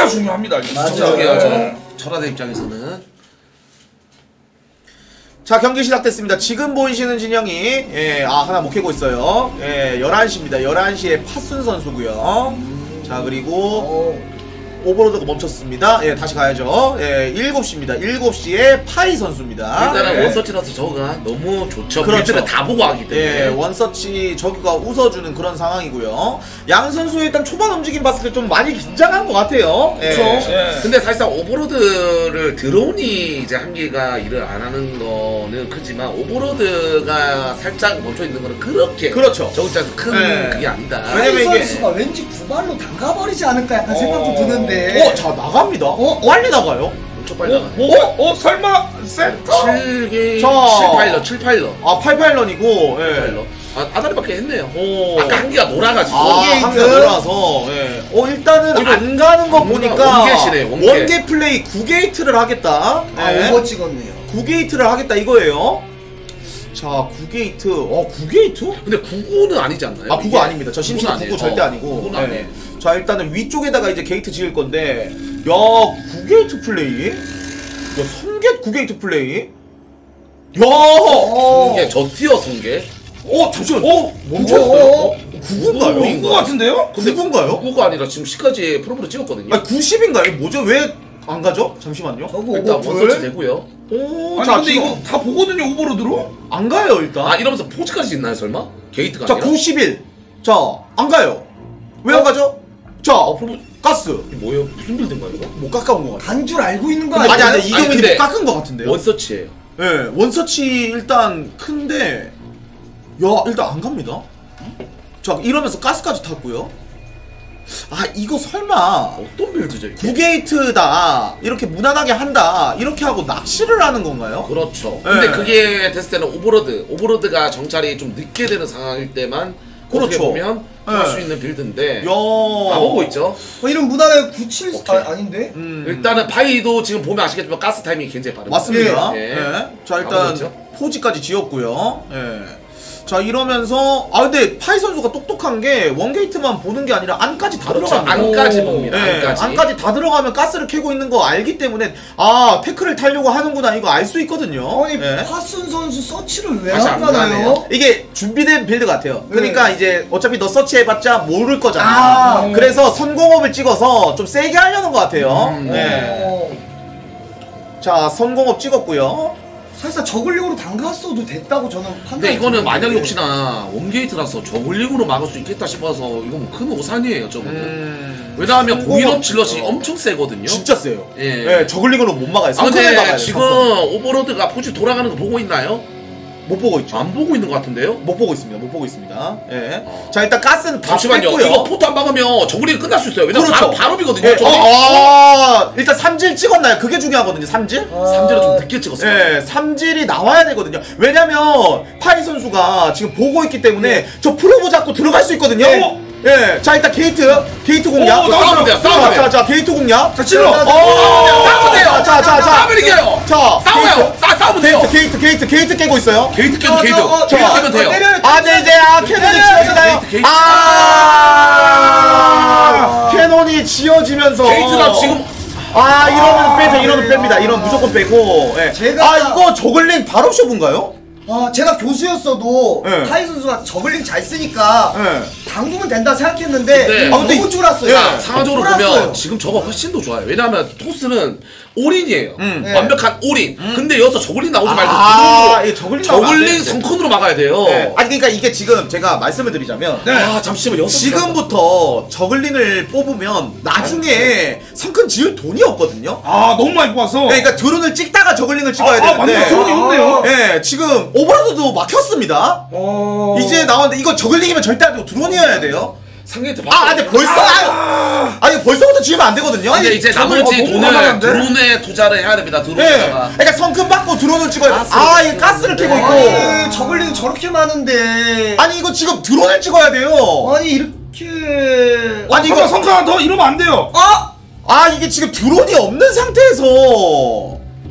중요합니다. 이거 맞아요. 진짜. 중요하죠. 네. 입장에서는 자 경기 시작됐습니다. 지금 보이시는 진영이 예, 아 하나 못 캐고 있어요. 예, 11시입니다. 11시에 파순 선수고요. 자 그리고 어, 오버로드가 멈췄습니다. 예, 다시 가야죠. 예, 7시입니다. 7시에 파이 선수입니다. 일단은 예. 원서치라서 저가 너무 좋죠. 그렇죠. 빌드를 다 보고 하기 때문에. 예, 원서치 저그가 웃어주는 그런 상황이고요. 양 선수 일단 초반 움직임 봤을 때 좀 많이 긴장한 것 같아요. 예. 예. 근데 사실상 오버로드를 드론이 이제 한계가 일을 안 하는 거는 크지만 오버로드가 살짝 멈춰 있는 거는 그렇게 그렇죠. 저 입장에서 큰 네. 그게 아니다. 왜냐면 하이 이게- 선수가 왠지 구발로 담가버리지 않을까 약간 생각도 드는데. 어, 자 나갑니다. 어, 빨리 나가요. 엄청 빨리 나가네. 어? 어? 설마 센터? 7개, 자. 7파일럿, 7파일럿. 아, 88런이고. 예. 파일럿. 아, 아다리밖에 했네요. 오. 아까 한기가 놀아가지고. 아, 원게이트. 한개 놀아서. 예. 어, 일단은 어, 이거 안 가는 거 보니까 원게이트네, 원게. 원게 플레이 9게이트를 하겠다. 아, 예. 오버 찍었네요. 9게이트를 하겠다 이거예요. 자, 9게이트. 어, 9게이트? 근데 99는 아니지 않나요? 아, 9구 아닙니다. 저 심시는 9구 절대 아니고. 9는 예. 아니에요. 자, 일단은 위쪽에다가 이제 게이트 지을 건데, 야, 9게이트 플레이? 야, 3개 9게이트 플레이? 야! 어. 이게 저 뛰어 성게. 어, 잠시만. 어, 멈췄어요? 어, 9구인가요? 인구 같은데요? 근데 9구인가요? 9가 아니라 지금 10까지 프로브를 찍었거든요. 아, 90인가요? 뭐죠? 왜 안 가죠? 잠시만요. 저거 일단 오버 원서치 풀. 되고요. 오, 아니 자, 근데 지금 이거 다 보거든요 오버로드로? 안 가요, 일단. 아 이러면서 포즈까지 있나요 설마? 게이트가 자, 아니라? 91. 자, 안 가요. 왜 안 가죠? 자, 어, 프로브 가스. 이게 뭐예요? 무슨 빌드인가 이거? 못 깎아온 것 같아. 간줄 알고 있는 거 아니, 아니야? 아니, 이경민이 근데 못 깎은 것 같은데요? 원서치예요. 예, one search 일단 큰데, 야, 일단 안 갑니다. 자, 이러면서 가스까지 탔고요. 아, 이거 설마, 어떤 build죠 이게? 9게이트다. 이렇게 무난하게 한다. 이렇게 하고 낚시를 하는 건가요? 그렇죠. 네. 근데 그게 됐을 때는 overlord, overlord가 정찰이 좀 늦게 되는 상황일 때만 그렇죠. 보면 할수 네. 있는 build인데 보고 있죠. 어, 이런 무난하게 97 오케이. 아, 아닌데? 음. 일단은 파이도 지금 보면 아시겠지만 가스 타이밍이 굉장히 빠릅니다. 맞습니다. 예. 예. 자 아, 일단 그렇죠. forge까지 지었고요. 예. 자 이러면서 아 근데 파이 선수가 똑똑한 게 one gate만 보는 게 아니라 안까지 다 그렇죠. 들어갑니다. 안까지 봅니다. 예, 안까지. 안까지 다 들어가면 가스를 캐고 있는 거 알기 때문에 아 tech를 타려고 하는구나 이거 알 수 있거든요. 아니 예. 파순 선수 서치를 왜안안 가나요? 이게 준비된 build 같아요. 그러니까 네. 이제 어차피 너 search해봤자 모를 거잖아. 아. 그래서 선공업을 찍어서 좀 세게 하려는 것 같아요. 음. 예. 어, 자 선공업 찍었고요. 사실상 zergling으로 담갔어도 됐다고 저는 판단. 근데 이거는 만약에 혹시나 one gate라서 zergling으로 막을 수 있겠다 싶어서 이건 큰 오산이에요 저거는. 음. 왜냐하면 선공업 공일업 zealot이 찍죠. 엄청 세거든요. 진짜 세요. 예. 예, zergling으로 못 막아요. 아 근데. 지금. overlord가 forge 돌아가는 거 보고 있나요? 못 보고 있죠. 안 보고 있는 것 같은데요? 못 보고 있습니다. 못 보고 있습니다. 예. 어. 자 일단 가스는 다 잠시만요. 뺐고요. 이거 photo 안 박으면 zergling 끝날 수 있어요. 왜냐면 그렇죠. 바로 바로비거든요. 예, 어. 아, 일단 삼질 찍었나요? 그게 중요하거든요. 삼질. 삼질은 좀 늦게 찍었어요. 예, 삼질이 나와야 되거든요. 왜냐면 파이 선수가 지금 보고 있기 때문에 저 probe 잡고 들어갈 수 있거든요. 예, 자 일단 게이트, 게이트 공략. 오, 싸우면 돼요, 싸우면 자, 돼요. 자, 자, 게이트 공략. 자 찔러! 어, 싸우면 돼요. 자, 자, 자, 싸우면 이겨요. 자, 싸워요. 싸 싸우면 돼요. 게이트, 게이트, 게이트 깨고 있어요. 게이트 깨도 저, 게이트. 게이트 저, 깨면 돼요. 아, 네, 이제, 아, cannon이 지어지나요? 게이트. 아, cannon이 지어지면서. 게이트가 지금 아, 이러면 빼죠, 아, 이러면 뺍니다. 이러면 무조건 빼고. 예. 제가- 아, 이거 zergling 바로 쇼분가요? 아, 제가 교수였어도 네. 파이 선수가 zergling 잘 쓰니까 예. 담그면 된다 생각했는데 네. 아, 근데 너무 쫄았어요. 예, 상황적으로 쫄았어요. 보면 지금 저거 훨씬 더 좋아요. 왜냐하면 토스는 all-in이에요. 음. 네. 완벽한 올인. 근데 여기서 zergling 나오지 말고 아, 드론으로 이게 zergling 되는데. sunken으로 막아야 돼요. 네. 아니 그러니까 이게 지금 제가 말씀을 드리자면 아 잠시만 지금부터 zergling을 뽑으면 나중에 sunken 지을 돈이 없거든요. 아 너무 많이 뽑았어. 그러니까 드론을 찍다가 zergling을 찍어야 아, 아, 되는데. 맞네. 드론이 없네요. 예, 지금 overlord도 막혔습니다. 어... 이제 나왔는데 이거 저글링이면 절대 안 되고 드론이어야 돼요. 상계한테 아, 근데 벌써 아, 아 니 벌써부터 지으면 안 되거든요. 근데 이제 나머지 어, 돈을? 드론에 투자를 해야 됩니다. 예. 드론에다가. 그러니까 성큰 받고 드론을 찍어야 돼. 아, 이게 가스를 캐고 있고. 아니 저글링 저렇게 많은데 아니 이거 지금 드론을 찍어야 돼요. 아니 이렇게 아니 이거 이거 성하나더 이러면 안 돼요. 아! 아 이게 지금 드론이 없는 상태에서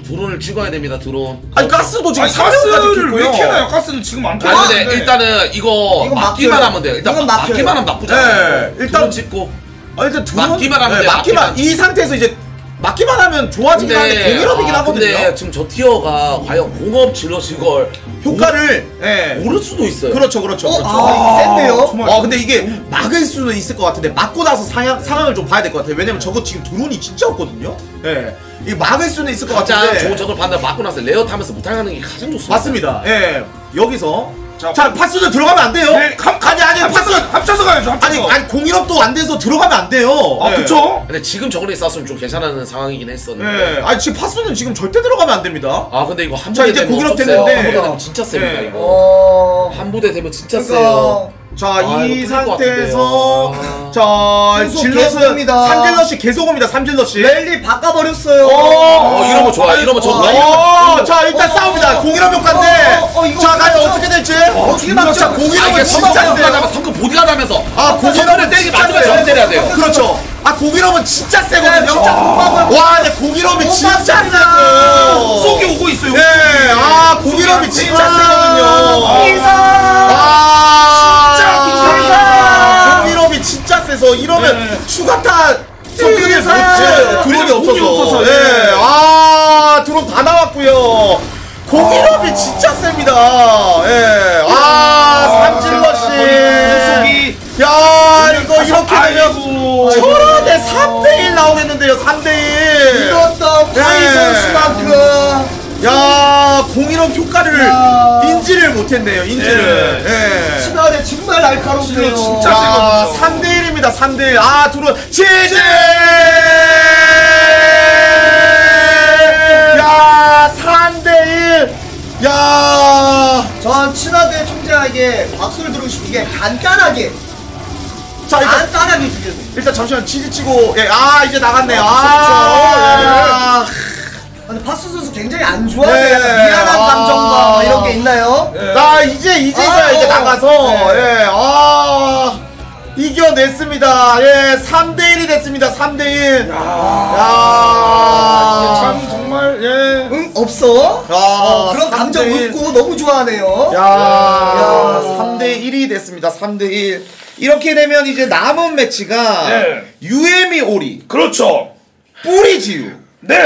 드론을 찍어야 됩니다. 드론. 아니 가스도 지금 아니 3명까지 가스를 왜 캐나요? 가스를 지금 안 캐. 아니 근데 일단은 이거 막기만 막혀요. 하면 돼요. 일단 이건 막- 막혀요. 막기만 하면 나쁘지 않아요. 네, 일단- 드론 찍고 아, 일단 드론 맞기만 하면 네, 돼요, 맞기만. 이 상태에서 이제 맞기만 하면 좋아지긴 하는데 공일업이긴 아, 하거든요. 근데 지금 저 티어가 과연 공업 질럿 이걸 효과를 예. 모를 수도 있어요. 그렇죠, 그렇죠, 어, 그렇죠. 아, 센데요? 정말. 아 근데 이게 막을 수는 있을 것 같은데 막고 나서 상황, 상황을 좀 봐야 될 것 같아요. 왜냐면 저거 지금 드론이 진짜 없거든요. 예, 이 막을 수는 있을 것 가장 같은데. 좋은 적을 받는 맞고 나서 lair 타면서 무탈하는 게 가장 좋습니다. 맞습니다. 예, 여기서 자, 자, 파스는 들어가면 안 돼요. 네, 감, 아니 아니 파스 합쳐서 가야죠, 합쳐서. 아니 아니 공일업도 안 돼서 들어가면 안 돼요. 아, 예. 그쵸? 근데 지금 저거에 싸우면 좀 괜찮은 상황이긴 했었는데. 예, 아니 지금 파스는 지금 절대 들어가면 안 됩니다. 아 근데 이거 한 자, 부대 이제 되면 공일업 됐는데. 세요? 한 부대 되면 진짜 셉니다 예. 이거. 어. 한 부대 되면 진짜 그러니까 세요. 자, 아, 이 상태에서. 자, 질럿은. 삼질럿이 계속 옵니다. 삼질럿이. 랠리 바꿔 버렸어요. 어 이런 거 좋아. 이런 거 저거. 어, 자 일단 어, 싸웁니다. 어, 공일업 효과인데. 어, 어, 이거 자, 과연 어떻게 될지. 어떻게? 자, 아 공일업은 성큼 진짜 보디가 세요. 성큼 보디가 나면서. 아, 공일업은 때리기 맞으면. 전 때려야 돼요. 그렇죠. 아, 공일업은 진짜 세거든요. 진짜 못 막아요. 와, 근데 못 진짜. 세요. 속이 오고 있어요. 네, 아, 공일업이 진짜 세거든요. 이상. 아, 공일업이 진짜 세서 이러면 네. 추가타 성격이. 못지 드론이 없어서. 네. 예. 아, 드론 다 나왔고요. 공일업이 진짜 셉니다. 예. 아, 삼질러씨. 속이. 야, 이거 이렇게 되면 철원에 3대1 나오겠는데요, 3대1. 이것도 파이 네. 선수만큼 야, 공일업 효과를 야. 인지를 못했네요, 인지를. 예. 시간에 정말 날카롭네요. 진짜 자, 세거든요. 3대1입니다, 3대1. 아, 들어, 지지! 야, 3대1. 야. 전 친화대 총재에게 박수를 드리고 싶은 게 간단하게 자, 일단, 간단하게 죽여줘. 일단 잠시만 치즈 치고, 예, 아, 이제 나갔네요. 아, 아, 근데 파스 선수 굉장히 안 좋아해요. 네. 미안한 아. 감정과 뭐 이런 게 있나요? 나 이제, 이제서야 아, 이제 어. 나가서, 네. 예, 아, 이겨냈습니다. 예, 3대1이 됐습니다, 3대1. 야. 참 정말 예. 응 없어. 야, 어, 그런 감정 3대1. 묻고 너무 좋아하네요. 야, 야. 3대 1이 됐습니다. 3대 1. 이렇게 되면 이제 남은 매치가 네. 유에미 오리, 그렇죠. 뿌리 지유. 네.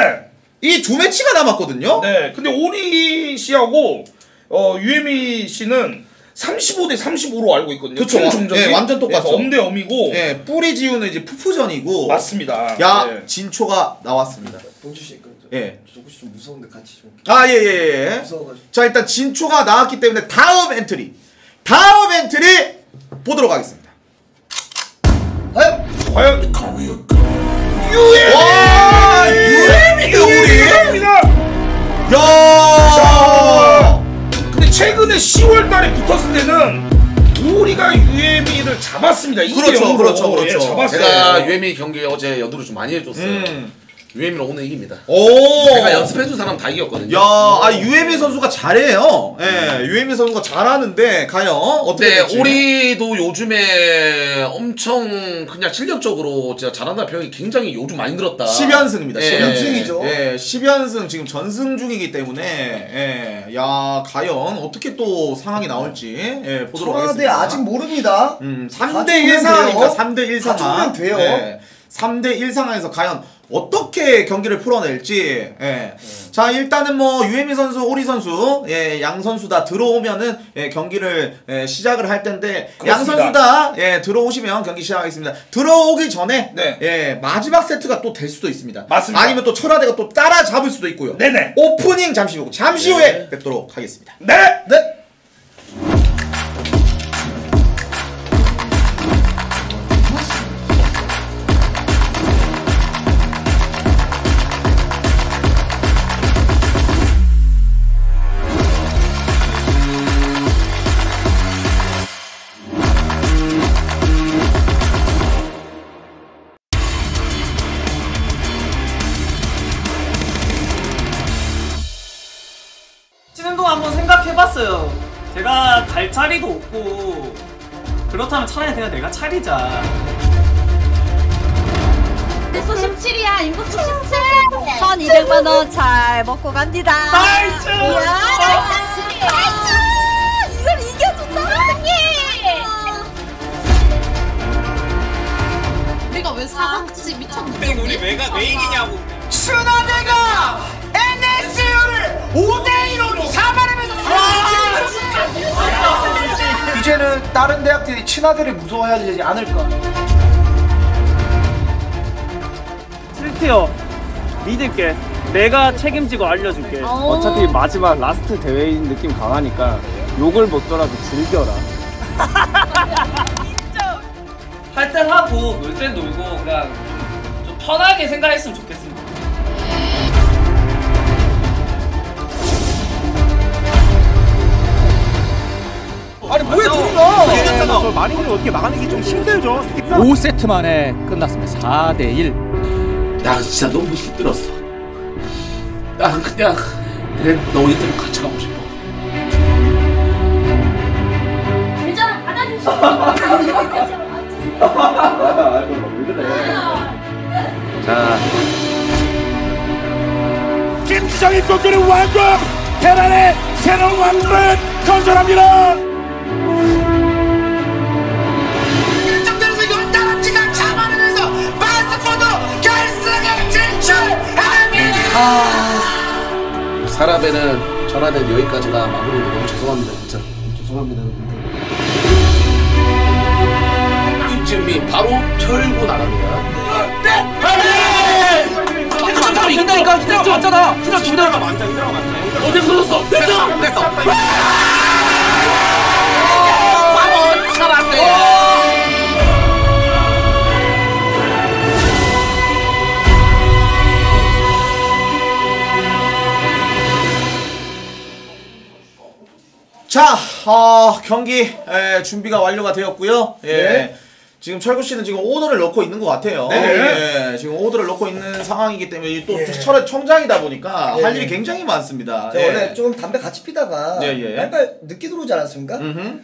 이 두 매치가 남았거든요. 네. 근데 오리 씨하고 어 유에미 씨는 35대 35로 알고 있거든요. 그쵸. 팀 종전이. 네, 완전 똑같죠. 그래서 엄대 엄이고 예, 뿌리 지유는 이제 푸푸전이고. 맞습니다. 야, 네. 진초가 나왔습니다. 봉주 씨, 그, 예. 조금씩 좀 무서운데 같이 좀 아, 예, 예, 예. 무서워가지고. 자, 일단 진초가 나왔기 때문에 다음 엔트리. 다음 엔트리 보도록 하겠습니다. 과연 과연 와, 유에미 오리? 감사합니다. 야! 최근에 10월 달에 붙었을 때는 오리가 유에미를 잡았습니다. 그렇죠. 그렇죠, 그렇죠. 예, 잡았어요. 제가 UM이 경기 어제 여두를 좀 많이 해줬어요. 음. UM이랑 오늘 이깁니다. 오! 제가 연습해준 사람 다 이겼거든요. 야, 아 유에미 선수가 잘해요. 예, 유에미 선수가 잘하는데 과연 어떻게 네, 될지. 오리도 요즘에 엄청 그냥 실력적으로 진짜 잘한다는 표현이 굉장히 요즘 많이 늘었다. 10연승입니다. 예. 10연승. 연승이죠. 예, 10연승 지금 전승 중이기 때문에 예, 야, 과연 어떻게 또 상황이 나올지 예, 보도록 하겠습니다. 아직 모릅니다. 음, 다 3대 1 죽으면 상황이니까 돼요. 3대 1다 상황. 죽으면 돼요. 네. 3대 1 상황에서 과연 어떻게 경기를 풀어낼지. 예. 자, 일단은 뭐 유혜미 선수, 오리 선수, 예, 양 선수 다 들어오면은 예, 경기를 예, 시작을 할 텐데 양 그렇습니다. 선수 다 예, 들어오시면 경기 시작하겠습니다. 들어오기 전에 네. 예, 마지막 세트가 또 될 수도 있습니다. 맞습니다. 아니면 또 철화대가 또 따라잡을 수도 있고요. 네네. 오프닝 잠시 후 잠시 네. 후에 뵙도록 하겠습니다. 네. 네. 그렇다면 차라리 그냥 내가 차리자. 내소 17이야 인구 77 1200만 원 잘 먹고 갑니다. 나이스! 이야, 나이스! 나이스! 이걸 이겨준다. 우리가 왜 자각지 미쳤네. 그리고 우리 왜가 왜 이기냐고. 신화대가 NSU를 5대1로 잡아내면서 이제는 다른 대학들이 친화대를 무서워해야 되지 않을까. 실tier 믿을게. 내가 책임지고 알려줄게. 오. 어차피 마지막 last 대회인 느낌 강하니까 욕을 먹더라도 즐겨라. 할땐 하고 놀 땐 놀고 그냥 좀 편하게 생각했으면 좋겠습 니다. 아니 뭐해 둘이 가 이겼잖아. 저 마린을 어떻게 막아내기 좀 힘들죠. 5세트 만에 끝났습니다. 4대 1. 나 진짜 너무 힘들었어. 나 그냥 그래 너희들 같이 가고 싶어. 대자를 받아주시고. 김지성이 꿈꾸는 왕국 테란의 새로운 왕국을 건설합니다. 진출합니다 사람에는 전화된 여기까지가 마무리로 너무 죄송합니다 진짜. 죄송합니다 여러분들. 이쯤이 바로 철고 나갑니다. 참 이긴다니까 히드라 맞잖아. 히드라 히드라가 맞자. 히드라가 맞자. 어디서 쏟았어? 됐어. 됐어. 바로 살았네 자, 어, 경기 에, 준비가 완료가 되었고요. 예. 네. 지금 철구 씨는 지금 오더를 넣고 있는 것 같아요. 네. 예, 지금 오더를 넣고 있는 상황이기 때문에 또 철의 청장이다 보니까 예. 할 일이 굉장히 많습니다. 제가 예. 원래 좀 담배 같이 피다가 예, 예. 빨빨 늦게 들어오지 않았습니까? 음흠.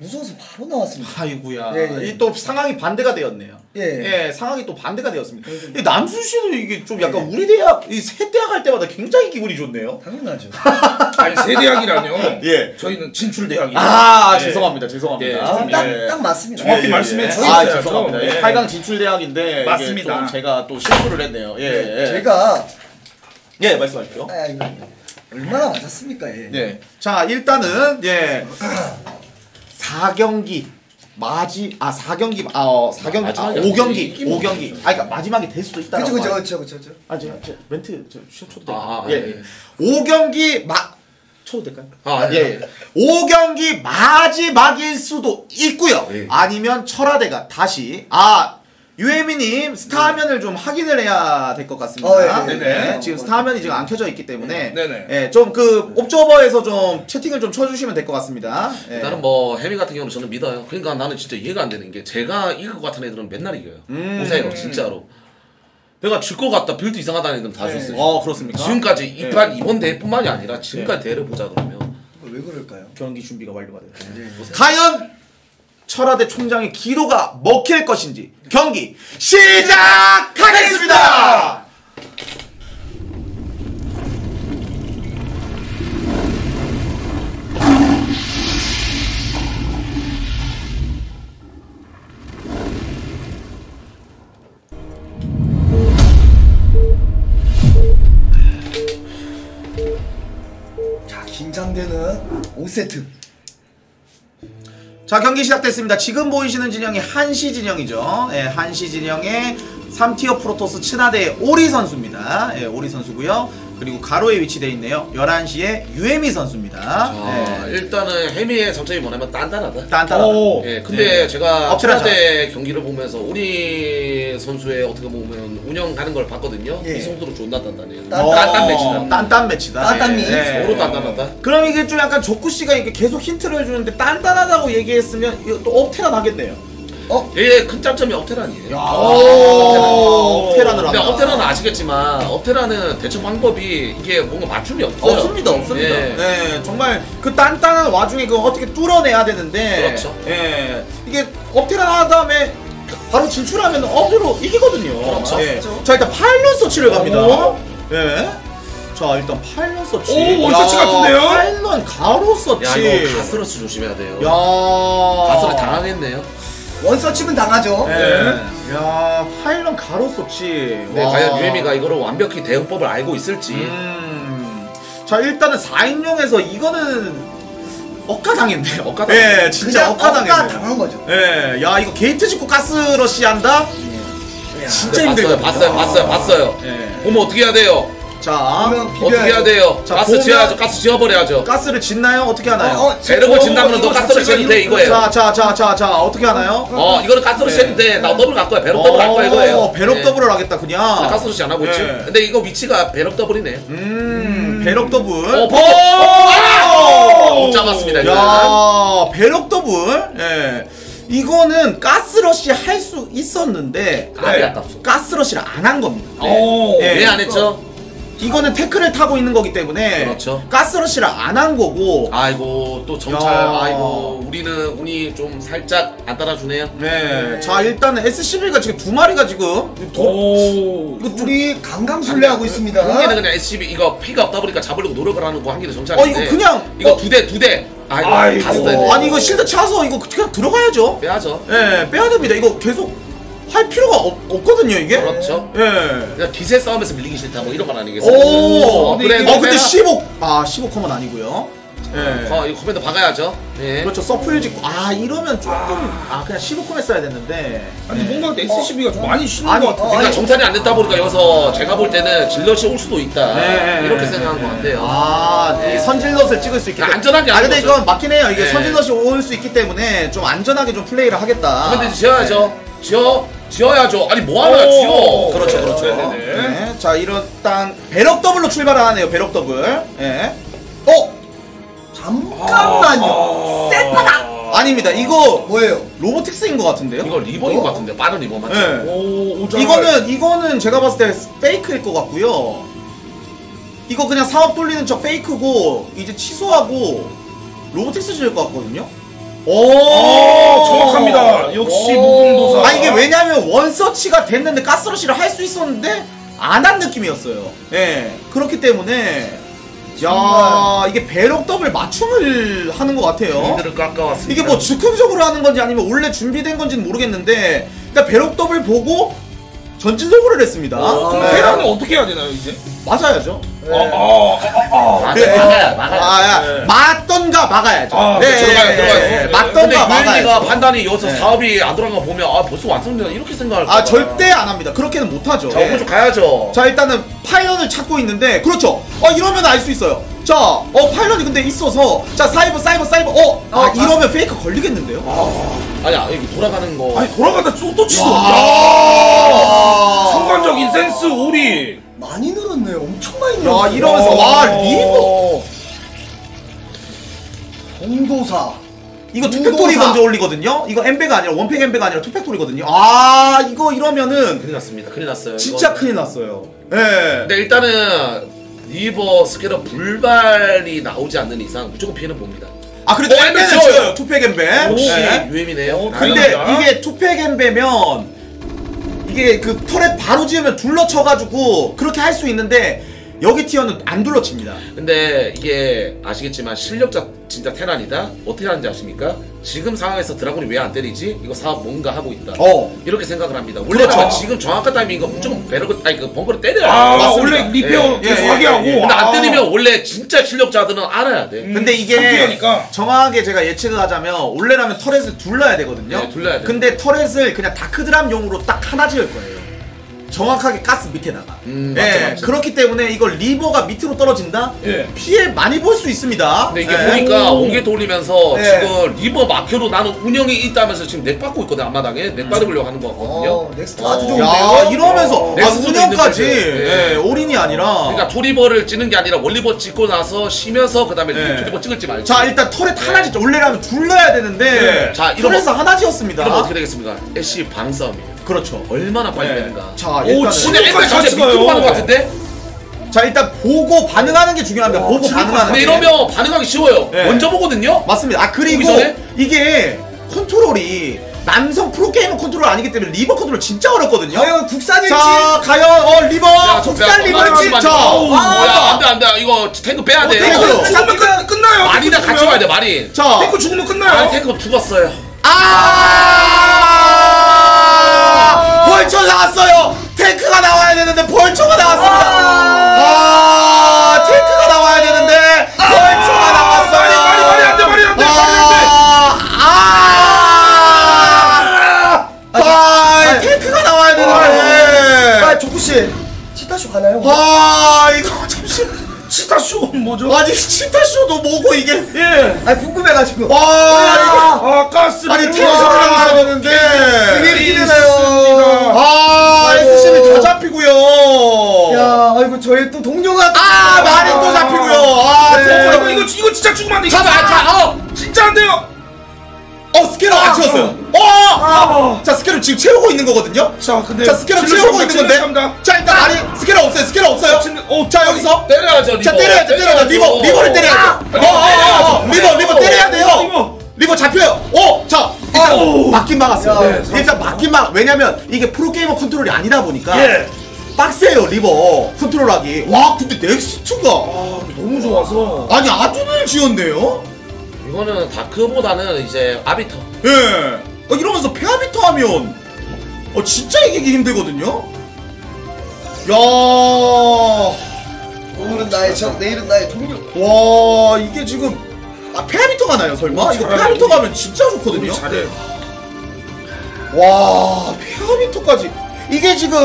무서워서 바로 나왔습니다 아이구야. 예, 예. 이또 상황이 반대가 되었네요. 예. 상황이 또 반대가 되었습니다. 좀- 이 남순 씨도 이게 좀 약간 예. 우리 대학, 이 새 대학 할 때마다 굉장히 기분이 좋네요. 당연하죠 아니 세대학이라뇨. 예. 저희는 진출대학이에요. 아, 예. 죄송합니다. 죄송합니다. 예, 딱, 예. 딱 맞습니다 정확히 말씀해 아, 주셨어야죠. 죄송합니다. 예. 8강 진출 대학인데 맞습니다. 제가 또 실수를 했네요. 예. 예. 제가 예, 말씀하십시오. 아, 얼마나 맞았습니까 예. 네. 자, 일단은 예. 4경기 마지 아 4경기 아 어, 4경기 아 마지막에 5경기 이기면 5경기 아 그러니까 마지막에 될 수도 그쵸 말- 그쵸 그쵸 그쵸 아 제가 제 멘트 저 쳐도 될까요? 아, 아, 예. 예. 예. 5경기 마 쳐도 될까요? 아, 예. 예. 5경기 마지막일 수도 있고요. 예. 아니면 철화대가 다시 아 유혜미님 스타화면을 좀 확인을 해야 될 것 같습니다. 어, 예, 예, 네네. 예. 지금 스타화면이 지금 안 켜져 있기 때문에 네네. 예, 좀그 observer에서 좀 채팅을 좀 쳐주시면 될 것 같습니다. 예. 나는 뭐 해미 같은 경우는 저는 믿어요. 그러니까 나는 진짜 이해가 안 되는 게 제가 이길 것 같은 애들은 맨날 이겨요. 음. 보세요, 진짜로. 내가 질 것 같다, build 이상하다는 애들은 다 네. 졌어요. 어 그렇습니까? 지금까지 이판 이번 대회뿐만이 아니라 지금까지 대회를 보자 그러면 왜 그럴까요? 경기 준비가 완료가 됐습니다. 과연 철화대 총장의 기로가 먹힐 것인지 경기 시작하겠습니다. 자 긴장되는 5세트 자 경기 시작됐습니다. 지금 보이시는 진영이 한시 진영이죠. 예, 한시 진영의 3tier 프로토스 친화대 오리 선수입니다. 예, 오리 선수고요. 그리고 가로에 위치되어 있네요. 11시에 유에미 선수입니다. 자, 예. 일단은 해미의 장점이 뭐냐면 단단하다. 단단하다. 오. 예, 근데 네. 제가. 첫대 경기를 보면서 우리 선수의 어떻게 보면 운영 가는 걸 봤거든요. 예. 이 선수도 존나 단단해요. 단- 단단 매치다. 어, 딴딴 매치다. 딴딴미. 예. 서로 단단하다. 그럼 이게 좀 약간 조쿠 씨가 계속 힌트를 해주는데 단단하다고 얘기했으면 이거 또 업테란 하겠네요. 얘의 큰 장점이 업테란이에요. 오, 업테란을 한다. 업테란은 아시겠지만 업테란은 대처 방법이 이게 뭔가 맞춤이 없어요. 없습니다, 없습니다. 예. 네, 정말 그 단단한 와중에 그 어떻게 뚫어내야 되는데, 그렇죠. 예, 이게 업테란 한 다음에 바로 진출하면 업으로 이기거든요. 그렇죠. 예. 자 일단 파일럿 서치를 갑니다. 예. 자 일단 pylon search. 오, one search 야, 같은데요? pylon 가로 서치. 야 이거 가스러시 조심해야 돼요. 야. 가스를 당하겠네요. one search면 당하죠. 네. 야 pylon 가로 search. 네, 와. 과연 유혜미가 이거를 완벽히 대응법을 알고 있을지. 음. 자 일단은 4인용에서 이거는 억가당했네요. 억가당. 예, 진짜 그냥 억가당했네요. 억가 당한 거죠. 예, 야 이거 게이트 짓고 가스러시 한다? 진짜 네, 힘들거든요. 봤어요, 봤어요, 봤어요, 봤어요. 예. 보면 어떻게 해야 돼요? 자, 그러면 어떻게 해야. 돼요? 자, 가스 보면- 지어야죠. 가스 지어버려야죠. 가스를 짓나요? 어떻게 하나요? 어, 어, 에러고 진다면 너 이거 가스를 자체가 지어도 돼 이거예요. 자, 자, 자, 자, 자, 어떻게 하나요? 어, 이거는 가스로 네. 돼. 나 더블 갈 거야. 배럭 더블 갈 거야 이거예요. 어, 배럭 네. 더블을 하겠다 그냥. 나 가스로 안 하고 있지. 네. 근데 이거 위치가 배럭 더블이네. 음, 배럭 더블. 어, 오! 어, 못 잡았습니다. 이거는. 야, 배럭 더블. 예. 이거는 가스러시 할 수 있었는데 아예 아깝소. 가스러시를 안 한 겁니다. 오. 예. 왜안 했죠? 이거는 태클을 타고 있는 거기 때문에 그렇죠. 가스러시를 안 한 거고 아이고 또 정찰. 야. 아이고 우리는 운이 좀 살짝 안 따라주네요. 네. 자, 일단은 SCB가 지금 두 마리가 지금 도, 오. 이거 좀 둘이 강강술래하고 있습니다. 한 개는 그냥 SCB 이거 피가 없다 보니까 잡으려고 노력을 하는 거 한 개는 어, 정찰인데. 이거 그냥 이거 어, 두대두 대. 아이고, 아이고. 다. 아니 이거 실드 차서 이거 그냥 들어가야죠. 빼야죠. 예, 빼야 됩니다. 이거 계속 할 필요가 없, 없거든요, 이게. 그렇죠. 예. 그냥 기세 싸움에서 밀리기 싫다 뭐 이런 건 아니겠어요? 오, 어, 그래, 어, 근데 빼라. 15, 아, 15컴은 아니고요. 예. 어, 이거 코멘트 박아야죠. 예. 그렇죠, 서플 짓고. 아, 이러면 조금, 아, 그냥 15컴 했어야 됐는데. 아니 예. 뭔가 SCB가 좀 많이 쉬는 아니, 것 같아. 그러니까 정찰이 안 됐다 보니까 여기서 제가 볼 때는 질럿이 올 수도 있다. 네, 이렇게 네, 생각한 네. 것 같아요. 아, 이 선질럿을 찍을 수 있기 때문에. 안전하게 아, 근데 거죠. 이건 맞긴 해요. 이게 네. 선질럿이 올 수 있기 때문에 좀 안전하게 좀 플레이를 하겠다. 근데 지어야죠. 지어, 지어야죠. 아니 뭐 하나 오. 지어. 그렇죠, 그렇죠. 네네네. 네. 자, 일단 barrack 더블로 출발을 하네요. barrack 더블. 예. 어, 잠깐만요. 세타다. 아닙니다. 이거 뭐예요? robotics인 것 같은데요? 이거 reaver인 것 같은데 빠른 reaver 맞죠? 예. 오, 오자. 이거는 이거는 제가 봤을 때 fake일 것 같고요. 이거 그냥 사업 돌리는 척 fake고 이제 취소하고 robotics 지을 것 같거든요. 오, 아, 정확합니다. 역시 무궁도사. 아 이게 왜냐면 one search가 됐는데 가스러시를 할 수 있었는데 안 한 느낌이었어요. 예. 그렇기 때문에 야 이게 barrack 더블 맞춤을 하는 것 같아요. 깎아왔습니다. 이게 뭐 즉흥적으로 하는 건지 아니면 원래 준비된 건지는 모르겠는데 일단 barrack 더블 보고 전진 소구를 했습니다. 그럼 네. 테란은 어떻게 해야 되나요 이제? 맞아야죠. 아, 아, 아, 아. 아, 네. 막아야, 막아야. 아, 야, 네. 맞던가 막아야죠. 아, 네, 들어가요, 네, 들어가요. 네, 근데 맞던가 막아야죠. 판단이 여기서 네. 사업이 안 돌아간 거 보면 아 벌써 완성된다 이렇게 생각할. 아 절대 안 합니다. 그렇게는 못 하죠. 자, 오른쪽 가야죠. 자 일단은 파일런을 찾고 있는데 그렇죠. 어 이러면 알 수 있어요. 자, 어 파일런이 근데 있어서 자 사이버 사이버 사이버 어, 아 어, 이러면 페이크 걸리겠는데요? 아니야, 이거 돌아가는 거. 아니 돌아가다 또, 또 치소. 아. 순간적인 센스 오리. 많이 늘었네요. 엄청 많이 야 늘었어요. 이러면서 와 어. 리버 공도사. 이거 투팩토리. 먼저 올리거든요. 이거 엠베가 아니라 원팩 엠베가 아니라 투팩토리거든요. 아 이거 이러면은 큰일 났습니다. 큰일 났어요. 진짜 이거. 큰일 났어요. 예. 근데 일단은 리버 스케러 불발이 나오지 않는 이상 무조건 피해는 봅니다. 아 그래도 어, 엠베는. 지어요. 투팩 엠베. 혹시 네. 유엠이네요. 어, 근데. 이게 투팩 엠베면 이게 그 터렛 바로 지으면 둘러쳐가지고 그렇게 할 수 있는데 여기 티어는 안 둘러칩니다. 근데 이게 아시겠지만 실력자 진짜 테란이다. 어떻게 하는지 아십니까? 지금 상황에서 드라군이 왜 안 때리지? 이거 사업 뭔가 하고 있다. 어. 이렇게 생각을 합니다. 원래는 그렇죠. 지금 정확한 타이밍 이거 무조건 배럭을 아니 그 벙커를 때려야 아. 맞습니다. 원래 리페어 예, 계속 예, 하게 예, 하고. 예. 근데 안 아. 때리면 원래 진짜 실력자들은 알아야 돼. 음, 근데 이게. 정확하게 제가 예측을 하자면 원래라면 터렛을 둘러야 되거든요. 네, 둘러야 돼요. 근데 터렛을 그냥 다크드랍용으로 딱 하나 지을 거예요. 정확하게 가스 밑에다가. 음, 예, 맞죠, 맞죠. 그렇기 때문에 이걸 리버가 밑으로 떨어진다? 예. 피해 많이 볼 수 있습니다. 근데 이게 예. 보니까 원게 돌리면서 네. 지금 리버 마크로 나는 운영이 있다면서 지금 넥 받고 있거든 앞마당에 넥 받으려고 하는 거 같거든요. 어, 넥스트 아주 어. 좋은데요. 야 이러면서 아, 넥스트도 운영까지. 예, 예. 올인이 아니라 그러니까 토리버를 찍는 게 아니라 원리버 찍고 나서 쉬면서 그 다음에 네. 토리버 찍을지 말지. 자 일단 터렛 하나 짓죠 원래라면 둘러야 되는데 네. 자, 이러면- 터렛을 하나 지었습니다 그러면 어떻게 되겠습니까? 애쉬 방싸움이에요. 그렇죠 얼마나 빨리 네. 되는가. 자 오, 일단은 진짜 잘 자체 찍어요. 밑으로 가는 것 같은데? 자 일단 보고 반응하는 게 중요합니다 보고 반응하는 근데 게 이러면 반응하기 쉬워요. 네. 먼저 보거든요? 맞습니다 아 그리고 보기 전에? 이게 컨트롤이 남성 프로게이머 컨트롤 아니기 때문에 reaver 컨트롤 진짜 어렵거든요 과연 국산일지? 자 과연 어 reaver 야, 저 국산 야, reaver일지 자. 아, 야, 안 돼, 안 돼. 이거 탱크 빼야 돼. 탱크. 죽으면 끝, 끝나요. marine하고 같이. 봐야 돼, marine. 자 탱크 죽으면 아, 끝나요. 탱크 죽었어요. 아! 벌초 나왔어요. 탱크가 나와야 되는데 벌초가 나왔습니다. 아, 탱크가 나와야 되는데 벌초가 나왔어요. 말이 말이 말이 안 돼, 말이 안 돼, 말이 안 돼. 아, 아, 아, 탱크가 나와야 되는데. 아 조구 씨 치타쇼 가나요? 아, 이거. 치타쇼는 뭐죠? 아니 치타쇼도 뭐고 이게? 예. 아 궁금해가지고. 와, 아 가스. 아니 탱크가 나와야 되는데. 이렇게 되나요? 아, SCB 다 잡히고요. 야, 아이고 저희 또 동료가 아, 말이 또 잡히고요. 아, 네. 이거 이거 진짜 죽으면 안 돼. 이거. 잠깐, 자, 어. 진짜 안 돼요. 어, 스캐너 안 채웠어요. 어! 자, 스캐너 지금 채우고 있는 거거든요. 자 근데 자, 스캐너 질러 채우고 있는 건데. 자, 일단 아니, 스캐너 없어요. 스캐너 없어요. 어, 자, 여기서 때려야죠, 리버. 자, 때려야죠. 때려야죠. 리버, 리버를 때려야죠. 어, 어, 어, 어. 리버, 리버 때려야 돼요. 리버. 리버 잡혀요. 어, 자, 일단 아우. 맞긴 막았어요. 야, 네, 일단 맞긴 막. 왜냐면 이게 프로게이머 컨트롤이 아니다 보니까 예. 빡세요, reaver 컨트롤하기. 와, 근데 nexus가 아 너무 좋아서. 아니 아둔을 지었네요. 이거는 dark보다는 이제 arbiter. 예. 어, 이러면서 페arbiter 하면 어 진짜 이기기 힘들거든요. 야, 오늘은 나의 적, 내일은 나의 동료. 와 이게 지금 아 페arbiter 가나요 설마? 이거 잘하네. 페arbiter 가면 진짜 좋거든요. 잘해. 와 페arbiter까지 이게 지금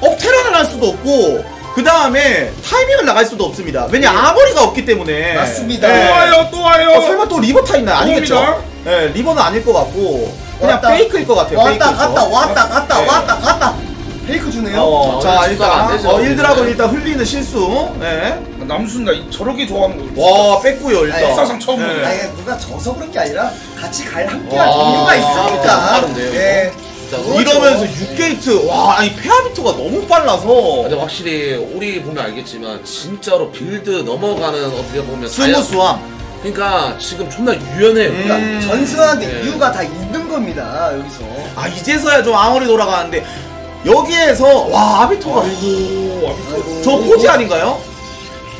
업테란을 할 수도 없고 그 다음에 타이밍을 나갈 수도 없습니다. 왜냐 armory가 없기 때문에. 맞습니다. 또 예. 와요 또 와요. 어, 설마 또 reaver 타있나 아니겠죠? 예, reaver는 아닐 것 같고 그냥 왔다. fake일 것 같아요. 왔다. 갔다 왔다 갔다 네. 왔다 갔다. fake 주네요. 어, 어, 자 일단. 어, 1dragoon 일단 흘리는 실수. 네. 남순 나 이- 저렇게 좋아하는 거. 와 뺐고요 일단. 역사상 처음 보네. 네. 아니 누가 져서 그런 게 아니라 같이 갈 함께할 와, 동료가 있으니까. 예. 진짜 그렇죠. 이러면서 6게이트 와 아니 페아비토가 너무 빨라서 근데 확실히 우리 보면 알겠지만 진짜로 build 넘어가는 어떻게 보면 smooth함. 그러니까 지금 존나 유연해요. 음. 그러니까 전승하는 네. 이유가 다 있는 겁니다 여기서. 아 이제서야 좀 armory 돌아가는데 여기에서 와 arbiter가 아이고 arbiter. 저 포지 아닌가요?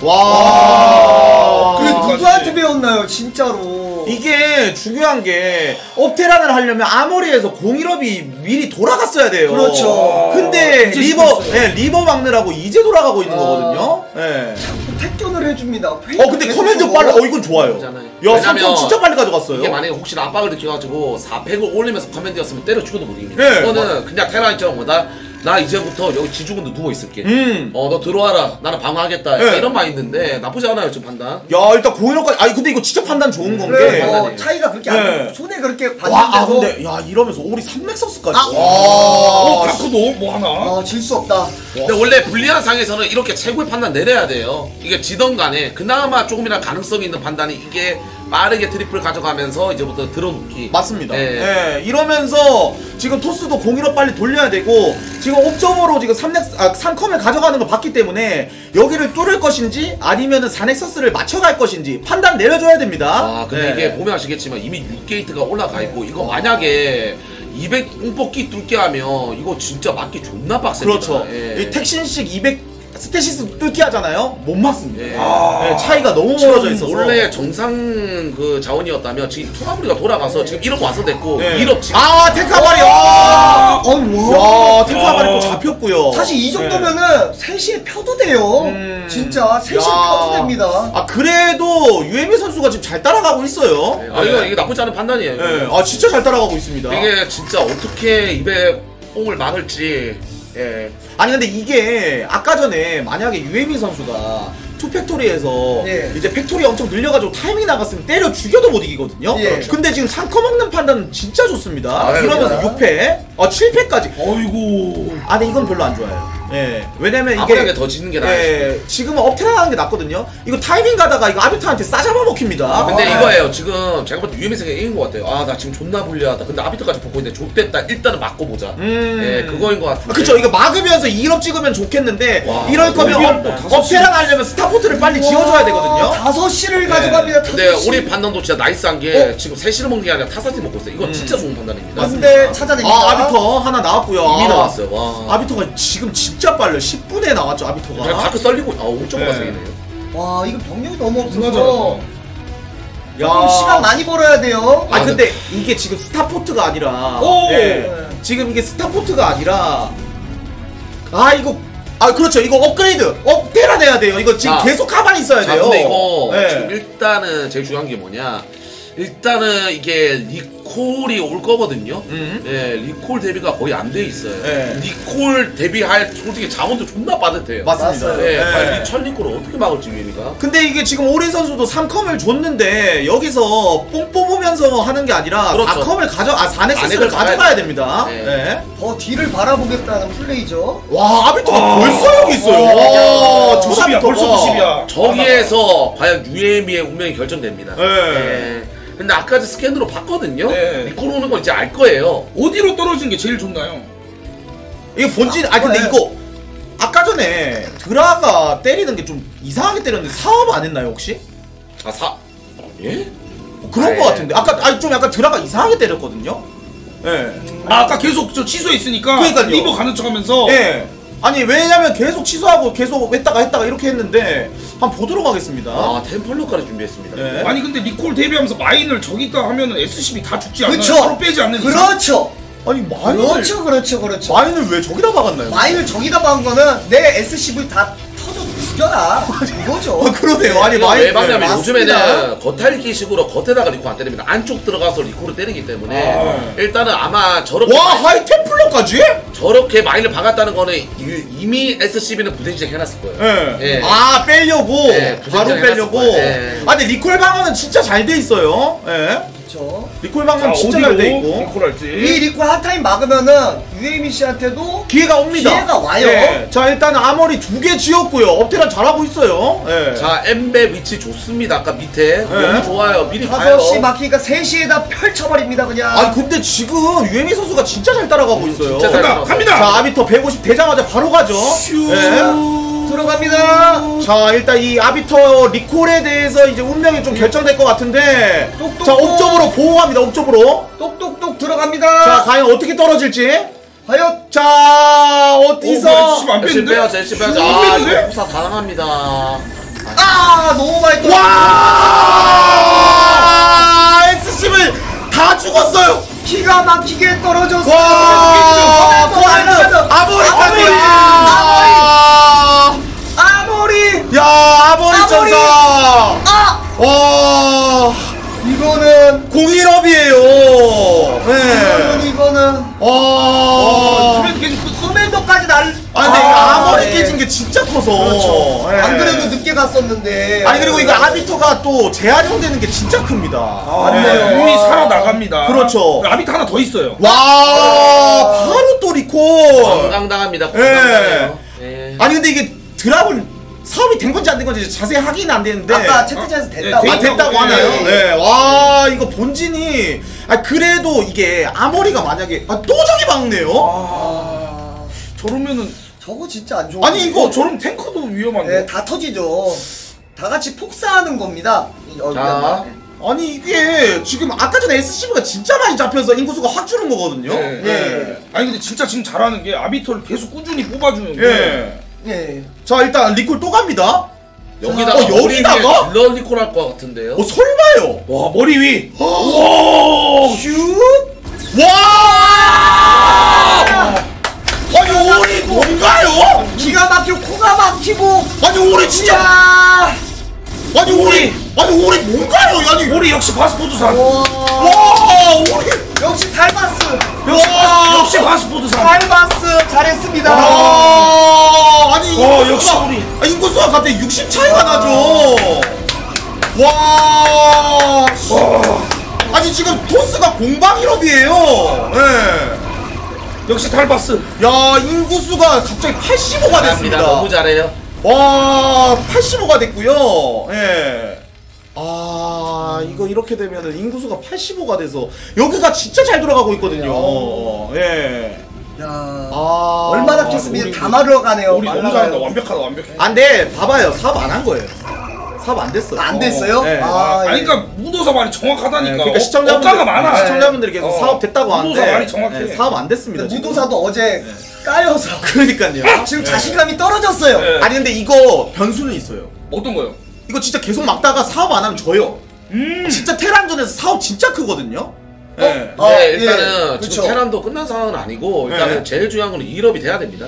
와. 그게 그러니까 누구한테 이제- 배웠나요 진짜로? 이게 중요한 게 업테란을 하려면 armory에서 공일업이 미리 돌아갔어야 돼요. 그렇죠. 근데 이제 reaver. 예, reaver 막느라고 이제 돌아가고 있는 아. 거거든요. 예. 택견을 해줍니다. 어 근데 command 빨라. 어 이건 좋아요. 야 왜냐면 삼성 진짜 빨리 가져갔어요. 이게 만약에 혹시나 압박을 느껴가지고 4팩을 올리면서 command였으면 때려 죽여도 못 이깁니다. 네, 이거는 그냥 테라이처럼 뭐나 나 이제부터 여기 지중근도 누워 있을게. 음. 어 너 들어와라. 나는 방어하겠다. 네. 이런 마인드인데 나쁘지 않아요 지금 판단. 야 일단 공일업까지 아니 근데 이거 진짜 판단 좋은 건 그래, 게. 어, 판단이에요. 차이가 그렇게 네. 안 손에 그렇게 와, 아 근데 야 이러면서 오리 3 nexus까지. 아. 어 와. dark도 뭐 하나. 어, 질수 없다. 근데 원래 불리한 상에서는 이렇게 최고의 판단 내려야 돼요. 이게 지던 간에 그나마 조금이나 가능성이 있는 판단이 이게 빠르게 트리플 가져가면서 이제부터 들어놓기. 맞습니다. 예. 예, 이러면서 지금 토스도 공일업 빨리 돌려야 되고 지금 옵점으로 지금 3렉 아 3컴을 가져가는 걸 봤기 때문에 여기를 뚫을 것인지 아니면은 4 nexus를 맞춰갈 것인지 판단 내려줘야 됩니다. 아 근데 예. 이게 보면 아시겠지만 이미 6게이트가 올라가 있고 이거 만약에 200 뽕뽑기 뚫게 하면 이거 진짜 맞기 존나 빡셉니다. 그렇죠. 예. 이 택신식 200 stasis 뚫기 하잖아요. 못 맞습니다. 예. 아. 예, 차이가 너무 멀어져 있어서. 원래 정상 그 자원이었다면 지금 two armory가 돌아가서 지금 1업 완성됐고 예. 1업 지금 아 탱크 한 마리. 아, 아, 어우, 야 탱크 한 마리 또 잡혔고요. 사실 이 정도면은 3시에 펴도 돼요. 음. 진짜 3시에 야. 펴도 됩니다. 아 그래도 유에미 선수가 지금 잘 따라가고 있어요. 아 이거 이게 나쁘지 않은 판단이에요. 예, 아 진짜 잘 따라가고 있습니다. 이게 진짜 어떻게 200 뽕을 막을지 예. 아니 근데 이게 아까 전에 만약에 유에미 선수가 two factory에서 예. 이제 factory 엄청 늘려가지고 타이밍 나갔으면 때려 죽여도 못 이기거든요. 예. 근데 지금 상커 먹는 판단은 진짜 좋습니다. 아유, 이러면서 야. 6팩, 어 7팩까지. 어이구. 아 근데 이건 별로 안 좋아요. 예. 왜냐면 이게 아무래도 더 짓는 게 나아요. 예, 지금은 업테란 하는 게 낫거든요. 이거 타이밍 가다가 이거 arbiter한테 싸잡아 먹힙니다. 근데 아, 이거예요. 지금 제가 볼때 유미생이 이긴 것 같아요. 아 나 지금 존나 불리하다. 근데 arbiter까지 보고 있는데 좆됐다. 일단은 맞고 보자. 음. 예, 그거인 것. 아, 그쵸 이거 막으면서 2업 찍으면 좋겠는데 와, 이럴 거면 너무 업, 다섯 업테란 하려면 starport를 빨리 지어줘야 되거든요. 5시를 가져갑니다. 근데 5시. 우리 판단도 진짜 나이스한 게 지금 세시를 먹는 게 아니라 타사티 먹고 있어요. 이건 진짜 좋은 판단입니다. 근데 찾아냅니다. 아 arbiter 하나 나왔고요. 이미 아, 나왔어요. 와. arbiter가 지금 진짜 빨라요. 10분에 나왔죠 arbiter가. dark 썰리고 아 5.5가 네. 생기네요. 와, 이거 병력이 너무 없어서. 조금 시간 많이 벌어야 돼요. 아 근데 이게 지금 starport가 아니라 오! 예. 지금 이게 starport가 아니라 아 이거 아 그렇죠 이거 업그레이드 업테란 돼야 돼요 이거 지금 자, 계속 가만히 있어야 자, 돼요 근데 이거 예. 지금 일단은 제일 중요한 게 뭐냐? 일단은 이게 리 콜이 올 거거든요. 음. 예, 리콜 대비가 거의 안 돼 있어요. 예. 리콜 대비할 솔직히 자원도 존나 빠듯해요. 맞습니다. 예, 예. 빨리 철 리콜을 어떻게 막을지 위니까. 근데 이게 지금 오린 선수도 3컴을 줬는데 여기서 뽕 뽑으면서 하는 게 아니라 그렇죠. 4컴을 가져 아 4 nexus를 안에를 가져가야 가야 됩니다 네. 네. 더 뒤를 바라보겠다는 플레이죠. 와 아비토가 아. 벌써 여기 있어요 와, 와, 저 90이야 아비토가. 벌써 90이야 저기에서 과연 UM이의 운명이 결정됩니다. 네. 예. 근데 아까 저 스캔으로 봤거든요. 네. 리콜 오는 건 이제 알 거예요. 어디로 떨어지는 게 제일 좋나요? 이게 본진 아 근데 네. 이거 아까 전에 드라가 때리는 게 좀 이상하게 때렸는데 사업 안 했나요 혹시? 아, 사. 예? 뭐 그런 아예. 거 같은데 아까 아니 좀 약간 드라가 이상하게 때렸거든요 예. 아, 아까 계속 저 취소했으니까 그러니까요. 리버 가는 척하면서 예. 아니 왜냐면 계속 취소하고 계속 했다가 했다가 이렇게 했는데 한번 보도록 하겠습니다. 아, 템플러까지 준비했습니다. 네. 아니 근데 리콜 데뷔하면서 마인을 저기다 하면은 SCB 다 죽지 않나요? 그쵸. 서로 빼지 않는 그렇죠. 아니 마인을 그렇죠, 그렇죠, 그렇죠. 마인을 왜 저기다 박았나요? 마인을 저기다 박은 거는 내 SCV 다 죽여라. 이거죠. 아, 그러네요. 아니 mine 왜 맞습니다. 요즘에는 겉핥기식으로 겉에다가 리콜 안 때립니다. 안쪽 들어가서 리콜을 때리기 때문에 아. 일단은 아마 저렇게 와 mine- high templar까지? 저렇게 mine을 박았다는 거는 이- 이미 SCV는 부대시작 해놨을 거예요. 예. 예. 아 빼려고 예, 바로 빼려고. 아 근데 리콜 방어는 진짜 잘 돼 있어요. 예. 그렇죠. 리콜 자, 방어는 진짜 어디로 잘돼 있고 리콜 할지 이 리콜 한 타임 막으면은 유에미 씨한테도 기회가 옵니다. 기회가 와요. 예. 자 일단 아머리 두 개 지었고요. 업테란 잘하고 있어요. 예. 자, 엠베 위치 좋습니다. 아까 밑에 네. 너무 좋아요. 미리 가요. 5시 막히니까 3시에다 펼쳐버립니다 그냥. 아니 근데 지금 유에미 선수가 진짜 잘 따라가고 있어요. 진짜 잘 따라가고 갑니다 자 아비터 150 되자마자 바로 가죠. 예. 들어갑니다. 자 일단 이 아비터 리콜에 대해서 이제 운명이 좀 결정될 것 같은데 똑똑똑. 자 옥점으로 보호합니다 옥점으로 똑똑똑 들어갑니다. 자 과연 어떻게 떨어질지 과연 자 오, 어디서 뭐야, SCB 안 열심히? 빼야죠, 열심히 빼야죠. 안 아? 이거 부사 가능합니다. 아 너무 많이 떨어. 와 SCV 다 죽었어요 기가 막히게 떨어졌어. 와 포인트. 아모리까지 아모리. 아 아모리. 야 아모리. 전사 아 와 이거는 공일업이에요 네. 이거는 이거는 와 그래도 계속 끝 커맨더까지 날. 아 근데 아, 아머리 네. 깨진 게 진짜 커서 그렇죠. 예. 안 그래도 늦게 갔었는데. 아니 그리고 이거 아비터가 또 재활용되는 게 진짜 큽니다 맞네요. 이미 살아나갑니다 그렇죠. 아비타 하나 더 있어요 와 바로 또 리콜 건강당합니다. 예. 건강당해요. 예. 아니 근데 이게 드랍은 사업이 된 건지 안 된 건지 자세히 확인 안 되는데 아까 채팅창에서 됐다고. 네, 아 됐다고 예, 하나요? 예. 네. 와 이거 본진이 아 그래도 이게 아머리가 만약에 아, 또 저기 막네요. 아 저러면은 저거 진짜 안 좋아. 아니 이거 어, 저럼 탱커도 위험한데 네, 다 터지죠. 다 같이 폭사하는 겁니다. 이- 어, 자. 아니 이게 지금 아까 전에 SCV가 진짜 많이 잡혀서 인구수가 확 줄은 거거든요. 네. 예. 아니 근데 진짜 지금 잘하는 게 아비터를 계속 꾸준히 뽑아주는데 예. 예. 자 일단 리콜 또 갑니다. 여기다가 어, 여기다가? 딜러 리콜 할 것 같은데요. 어 설마요? 와 머리 위 슛! 와! 아니 우리 뭔가요? 기가 막히고 코가 막히고. 아니 우리 진짜 야. 아니 우리 아니 우리 뭔가요? 아니 머리 역시 바스포드산 와. 와 우리 역시 달바스. 와 역시 바스포드산 달바스 잘했습니다. 아, 아니 와, 인구수가- 역시 우리. 아, 인구수가 갑자기 60 차이가 나죠. 와. 아니 지금 토스가 공방 1업이에요. 예. 역시 달바스 야 인구수가 갑자기 85가 잘합니다. 됐습니다. 너무 잘해요. 와 85가 됐고요. 예. 아 이거 이렇게 되면은 인구수가 85가 돼서 여기가 진짜 잘 돌아가고 있거든요. 예. 야. 아 얼마나 우리- 다 마르러 가네요. 우리 너무. 잘한다 완벽하다 완벽해 안돼 봐봐요 사업 안 한 거예요. 사업 안 됐어요. 안 됐어요? 네. 아, 아니 예. 그러니까 묻어서 말이 정확하다니까 네, 그러니까 어, 시청자분들 많아 시청자분들이 계속 어. 사업 됐다고 하는데 무도사 말이 정확해. 네, 사업 안 됐습니다. 지금. 무도사도 어제 까여서 그러니까요. 지금 자신감이 떨어졌어요. 네. 아니 근데 이거 변수는 있어요. 어떤 거요? 이거 진짜 계속 막다가 사업 안 하면 져요. 음. 진짜 테란전에서 사업 진짜 크거든요. 예. 네, 아, 예, 일단은 그쵸. 지금 테란도 끝난 상황은 아니고 일단은 네. 제일 중요한 건 1업이 돼야 됩니다.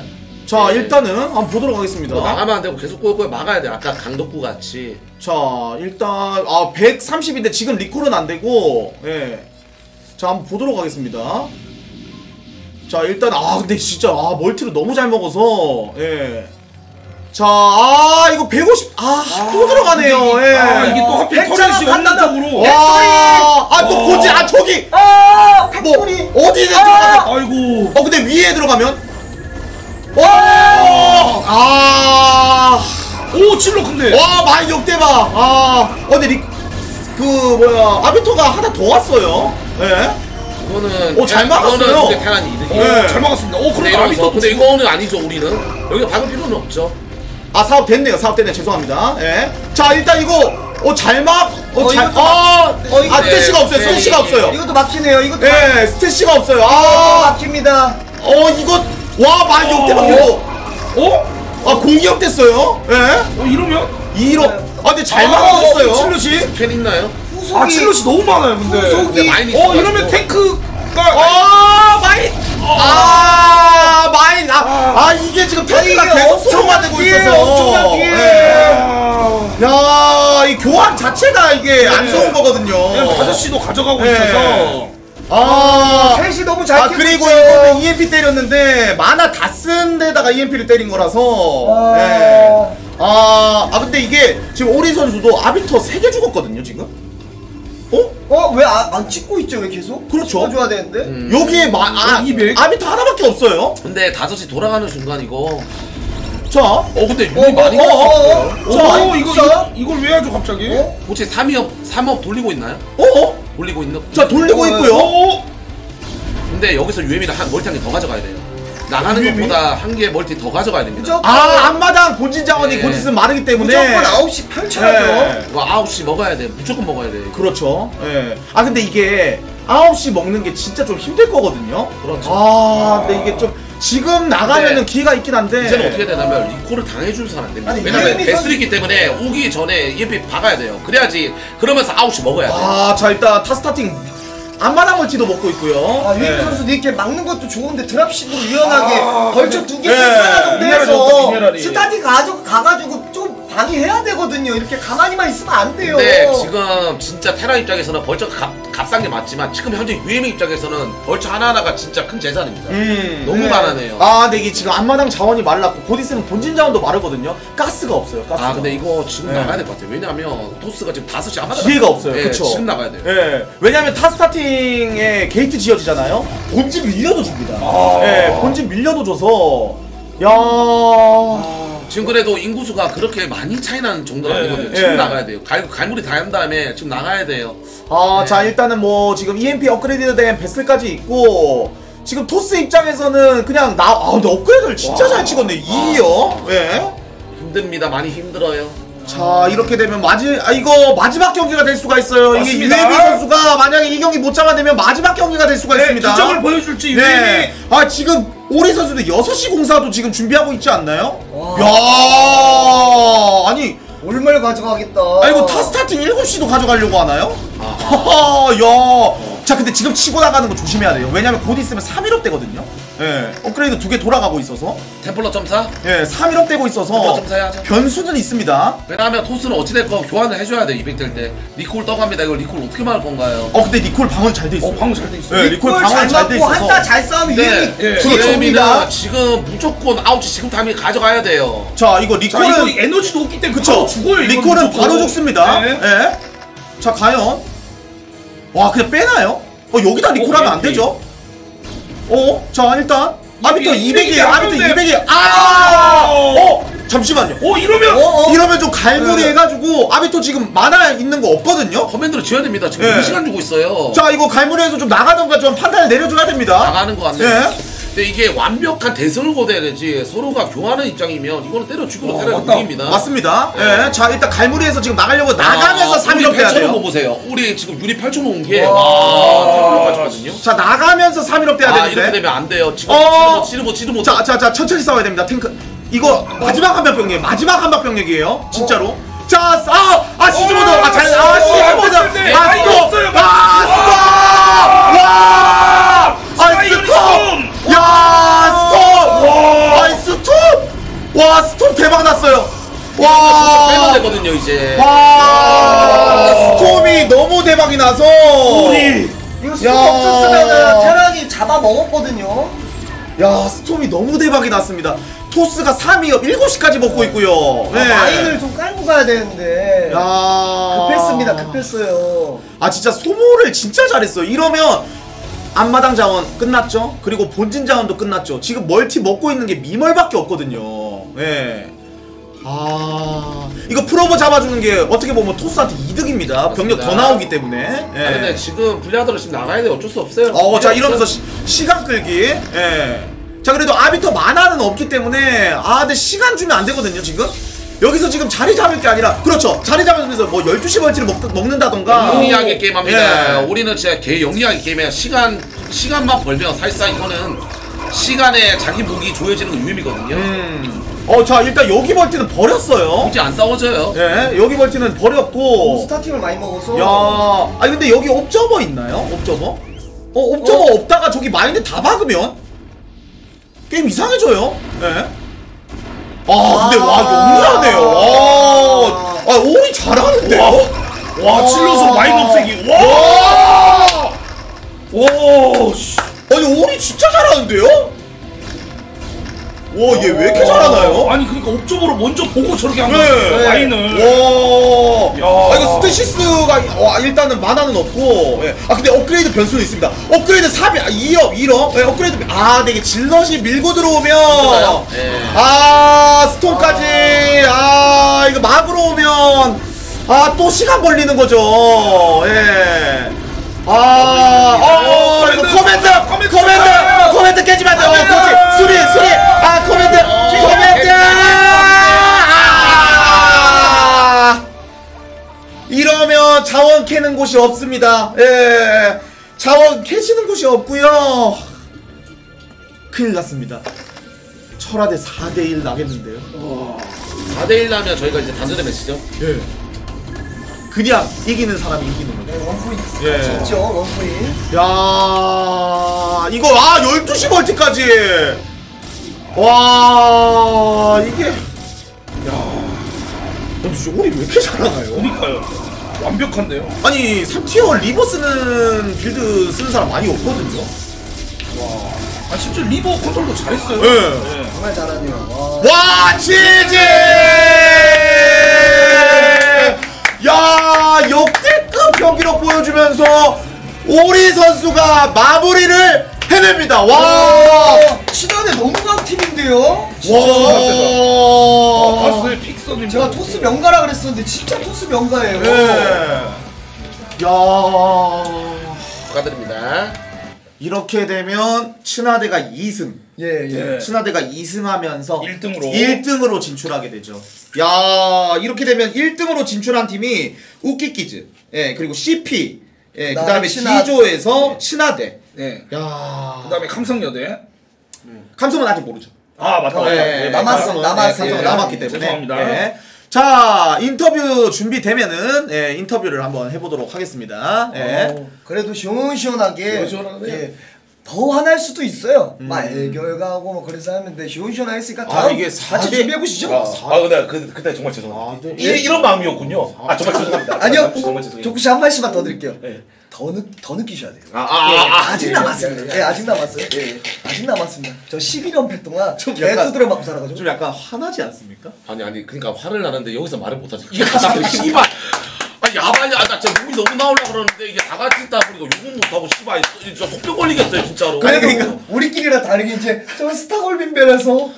자, 네. 일단은 한번 보도록 하겠습니다. 뭐 나가면 안 되고 계속 꼬꼬 막아야 돼. 아까 강덕구 같이. 자, 일단 아 130인데 지금 리콜은 안 되고, 예. 자, 한번 보도록 하겠습니다. 자, 일단 아 근데 진짜 아 멀티를 너무 잘 먹어서, 예. 자, 아 이거 150, 아또 들어가네요. 예. 아, 이게 또 하필 터렛이 없는 판단은- 쪽으로. 와, 아또 어. 보지, 아 저기 아뭐 팩토리 어디에 들어가면, 아이고. 어 근데 위에 들어가면, 와, 아. 오, 칠로 근데. 와 많이 역대박 아 어, 근데 리, 그 뭐야 아비토가 하나 더 왔어요 예 이거는 오, 잘 막았어요. 이거는 근데 테란이 이득이. 어, 네. 잘 막았습니다. 오, 그런데 이러면서 아비토 근데 이거는 아니죠 우리는 여기서 박을 필요는 없죠. 아 사업 됐네요 사업 됐네 죄송합니다 예 자 일단 이거 어 잘 막 어, 어잘 이것도 아, 어, 이거- 아 스테시가 네, 없어요 네, 스테시가 네. 없어요 이것도 막히네요 이것도 예 스테시가 없어요 막- 아어 막힙니다 이거 와 많이 역대박 이거 어? 아 공기역 됐어요 예 어, 이러면? 2로 아 근데 잘 아, 막아줬어요 칠롯이? 캔 있나요? 후속이 아, 칠롯이 너무 많아요, 근데. 후속이 많이 어, 있어가지고. 이러면 탱크가. 아 마인 아 마인 아, 아 이게 지금 탱크가 계속 소모가 되고 있어서 엄청난. 예. 아. 야이 교환 자체가 이게 안 네. 좋은 거거든요 다섯 시도 가져가고 네. 있어서. 아, 셋이 너무 잘 아 그리고 있어요. 이거는 EMP 때렸는데 만화 다 쓴 데다가 EMP를 때린 거라서 아. 예. 아, 아 근데 이게 지금 오리 선수도 아비터 3개 죽었거든요 지금 어? 어? 왜 안 찍고 있죠 왜 계속? 그렇죠. 찍어줘야 되는데 음. 여기에 마, 아, 200? arbiter 하나밖에 없어요 근데 5시 돌아가는 순간 이거 자 어 근데 유리 어, 많이 어, 어. 어, 오, 자, 이거, 자. 이거, 이걸 왜 하죠, 갑자기? 어? 혹시 3업 3업 돌리고 있나요? 어? 어? 돌리고 있는 자 돌리고 어, 있고요 오! 근데 여기서 UM이를 한 멀티 한 개 더 가져가야 돼요. 나가는 UM이? 것보다 한 개 멀티 더 가져가야 됩니다. 무조건 아 앞마당 본진 자원이 네. 곧 있으면 마르기 때문에 무조건 9시 펼쳐야죠 네. 이거 9시 먹어야 돼. 무조건 먹어야 돼. 그렇죠 예. 아 근데 이게 9시 먹는 게 진짜 좀 힘들 거거든요 그렇죠. 아 근데 이게 좀 지금 나가면은 근데 기회가 있긴 한데 이제는 어떻게 되냐면 리콜을 당해주서는 안 됩니다. 아니, 왜냐면 vessel을 있기 때문에 오기 전에 EMP 박아야 돼요. 그래야지 그러면서 9시 먹어야 돼. 아자 일단 타starting 앞마당 멀티도 먹고 있고요 아, 유임 예. 선수도 이렇게 막는 것도 좋은데 drop식으로 유연하게 아, vulture 두개 예, 하나 정도 해서. starting 가지고 가가지고 좀 방해해야 되거든요. 이렇게 가만히만 있으면 안 돼요. 근데 지금 진짜 테란 입장에서는 vulture 값, 값싼 게 맞지만 지금 현재 UM의 입장에서는 vulture 하나하나가 진짜 큰 재산입니다. 음. 너무 네. 가난해요. 아 근데 이게 지금 앞마당 자원이 말랐고 곧 있으면 본진 자원도 마르거든요 가스가 없어요 가스가 아 근데 이거 지금 네. 나가야 될 것 같아요. 왜냐면 토스가 지금 5시 아마다 기회가 없어요 예, 그쵸 지금 나가야 돼요. 예, 왜냐면 타starting에 게이트 지어지잖아요. 본진 밀려도 줍니다. 아. 예, 본진 밀려도 줘서 야. 지금 그래도 인구수가 그렇게 많이 차이 나는 정도는 네. 아니거든요. 지금 예. 나가야 돼요. 갈, 갈무리 다 한 다음에 지금 나가야 돼요. 아, 네. 자 일단은 뭐 지금 EMP 업그레이드 된 베슬까지 있고 지금 토스 입장에서는 그냥 나, 아 근데 업그레이드를 진짜 잘 찍었네. 2요. 예. 힘듭니다. 많이 힘들어요. 자 이렇게 되면 마지 아 이거 마지막 경기가 될 수가 있어요. 이게 맞습니다. 유해비 선수가 만약에 이 경기 못 잡아내면 마지막 경기가 될 수가 네, 있습니다. 기적을 보여줄지 유임이 네. 아 지금 오리 선수도 6시 공사도 지금 준비하고 있지 않나요? 와. 야 아니 올물 가져가겠다. 아 이거 타 스타팅 7시도 가져가려고 하나요? 아, 야. 자 근데 지금 치고 나가는 거 조심해야 돼요. 왜냐면 곧 있으면 3일업 되거든요. 예. 업그레이드 두 개 돌아가고 있어서. 템플러 점사? 예, 3일업 되고 있어서 템플러 점사. 변수는 있습니다. 왜냐하면 토스는 어찌됐건 교환을 해줘야 돼. 200 될 때. 리콜 떠갑니다. 이거 리콜 어떻게 막을 건가요? 어 근데 니콜 방은 잘돼 있어. 어, 방금 잘돼 있어. 예, 리콜 골 방은 잘돼 맞고 있어서. 한타 잘 싸우면 네. 유임이 예. 그렇죠. UM이는 지금 무조건 아웃이 지금 타이밍 가져가야 돼요. 자 이거 자, 리콜은 이거 에너지도 없기 때문에 그쵸 바로 죽어요. 리콜은 무조건. 바로 죽습니다. 네. 예. 자 과연 와 그냥 빼나요? 어 여기다 리콜하면 안 EMP. 되죠? 어? 자 일단 아비터 200 200이에요. 아비터 안 되는데. 200이에요. 아! 어 잠시만요. 어, 이러면 어, 어. 이러면 좀 갈무리 네. 해가지고 아비토 지금 만화 있는 거 없거든요? 커맨드를 지어야 됩니다. 지금 예. 2시간 주고 있어요. 자 이거 갈무리해서 좀 나가던가 좀 판단을 내려줘야 됩니다. 나가는 거 같네요. 예. 근데 이게 완벽한 대선을 거둬야 되지 서로가 교환하는 입장이면 이거는 때려 죽으러 어, 때려 죽입니다. 맞습니다. 예. 네. 자 일단 갈무리에서 지금 나가려고 나가면서 3위로 빼야 돼요. 뭐 보세요. 우리 지금 유리 8초 놓은 게 거든요. 자 나가면서 3위로 빼야 아, 되는데 이렇게 되면 안 돼요. 지금 어. 치르보 치르보 자자자 자, 천천히 싸워야 됩니다. 탱크 이거 어. 마지막 한방 병력 마지막 한방 병력이에요. 진짜로. 자, 아, 아, siege mode, 아, 잘, 아, siege mode, 아, 스코, 아, 스코, 와! 있거든요 이제. 와 storm이 너무 대박이 나서 이거 storm 야. 없었으면은 테란이 잡아 먹었거든요. 야 storm이 너무 대박이 났습니다. 토스가 3위업 7시까지 먹고 있고요. 네. 아, mine을 좀 깔고 가야 되는데 야 급했습니다. 급했어요. 아 진짜 소모를 진짜 잘했어요. 이러면 앞마당 자원 끝났죠. 그리고 본진 자원도 끝났죠. 지금 멀티 먹고 있는 게 미멀밖에 없거든요. 네. 아 이거 probe 잡아주는 게 어떻게 보면 토스한테 이득입니다. 병력 더. 나오기 때문에. 예. 아 근데 지금 불리하더라도 지금 나가야 돼 어쩔 수 없어요. 어, 자 이러면서 시, 시간 끌기. 예. 자 그래도 아비터 만화는 없기 때문에 아 근데 시간 주면 안 되거든요 지금. 여기서 지금 자리 잡을 게 아니라 그렇죠 자리 잡으면서 뭐 12시 멀티를 먹, 먹는다던가 영리하게 게임합니다. 예. 우리는 진짜 개 영리하게 게임해요. 시간 시간만 벌면 사실상 이거는 시간에 자기 무기 조여지는 건 유의미거든요. 음. 어, 자, 일단 여기 벌티는 버렸어요. 굳이 안 싸워져요. 예, 여기 벌티는 버렸고. 스타팅을 많이 먹어서 야, 아니, 근데 여기 옵저버 있나요? 옵저버? 어, 옵저버 없다가 저기 mine들 다 박으면? 게임 이상해져요. 예. 아, 근데 와, 영리하네요. 와, 아, 오리 잘하는데요? 와 zealot로서 mine 없애기. 와. 오. 씨. 아니, 오리 진짜 잘하는데요? 와, 얘 왜 이렇게 잘하나요? 아니 그러니까 observer로 먼저 보고 저렇게 한 네. 거예요. mine을. 와. 야. 아 이거 stasis가 와 일단은 마나는 없고. 예. 아 근데 업그레이드 변수는 있습니다. 업그레이드 3이 아, 2업 1업. 예, 업그레이드 아 근데 이게 zealot이 밀고 들어오면? 예. 아 storm까지 아 이거 막으로 오면 아 또 시간 벌리는 거죠. 예. 아, 어, 이거 command, command, command 깨지면 안 돼. 어, 그렇지. 수리, 수리. 아, command, command. 아! 이러면 자원 캐는 곳이 없습니다. 예. 자원 캐시는 곳이 없고요. 큰일 났습니다. 철화대 4대1 나겠는데요. 4대1 나면 저희가 이제 단전의 매치죠. 예. 그냥 이기는 사람이 이기는 거죠. 원포인트 예. 진짜 원포인트. 야 이거 아 12시 멀티까지 와 이게 야 진짜 우리 왜 이렇게 잘하나요? 그러니까요. 완벽한데요. 아니 3티어 reaver 쓰는 build 쓰는 사람 많이 없거든요 아 심지어 reaver 컨트롤도 잘했어요. 예. 정말 잘하네요. 와. 와 GG 야 역대급 경기력 보여주면서 오리 선수가 마무리를 해냅니다 와 신화대 너무 강 팀인데요. 와. 봤어요 픽서님. 제가 토스 명가라 그랬었는데 진짜 토스 명가예요. 예. 야. 축하드립니다. 이렇게 되면 친화대가 2승. 예, 예. 예. 친화대가 2승하면서 1등으로. 1등으로 진출하게 되죠. 야, 이렇게 되면 1등으로 진출한 팀이 우키키즈. 예, 그리고 CP. 예, 그다음에 그다음에 친화- D조에서 친화대. 네. 야. 그다음에 감성여대. 감성은 아직 모르죠. 아 맞다. 맞다. 예, 예, 남았어, 남았어. 예, 예. 남았기 때문에. 죄송합니다. 예. 자, 인터뷰 준비되면은 예, 인터뷰를 한번 해보도록 하겠습니다. 예. 어, 그래도 시원시원하게. 예, 더 화날 수도 있어요. 막 애결가하고 뭐 그래서 하는데 시원시원하게 했으니까 아, 다음 이게 같이 준비해 보시죠. 아, 아 근데 그, 그때 정말 죄송합니다. 이, 이런 마음이었군요. 아 정말 죄송합니다. 아니요, 정말 죄송해요. 조쿠 씨한 말씀만 더 드릴게요. 네. 더, 느, 더 느끼셔야 돼요. 아, 아, 예, 아, 아. 아직 남았습니다. 예, 아직 남았어요. 예, 아직 남았습니다. 저 11연패 동안 레트드를 맞고 살아가지고. 좀 약간 화나지 않습니까? 아니 아니 그러니까 화를 나는데 여기서 말을 못하지. 이게 씨발. 아 야반이 아나 진짜 눈이 너무 나오려 그러는데 이게 다 같이 있다 보니까 욕은 못하고 씨발 진짜 속병 걸리겠어요 진짜로. 그래도 그러니까. 우리끼리랑 다르게 이제 저 스타골빈벨에서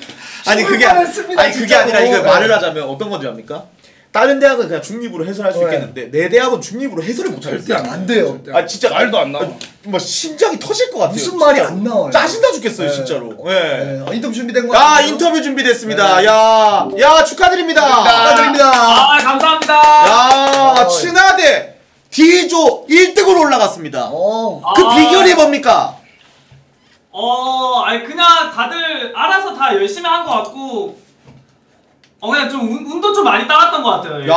아니 그게 했습니다, 아니 그게 아니라 이거 진짜로. 말을 하자면 어떤 건지 압니까? 다른 대학은 그냥 중립으로 해설할 수 네. 있겠는데 내 대학은 중립으로 해설을 못 절대 하겠어요. 안 돼요. 아 진짜 말도 안 나와. 아, 뭐 심장이 터질 것 같아요. 무슨 말이 진짜로. 안 나와요. 짜증나 죽겠어요 네. 진짜로. 예. 예, 어, 인터뷰 준비된 거 야. 인터뷰 준비됐습니다. 야, 야 축하드립니다. 축하드립니다. 아 감사합니다. 야 어. 친화대 D조 1등으로 올라갔습니다. 어. 그 아. 비결이 뭡니까? 어, 아니 그냥 다들 알아서 다 열심히 한 것 같고, 어 그냥 좀 운, 운도 좀 많이 따랐던 것 같아요. 예. 야,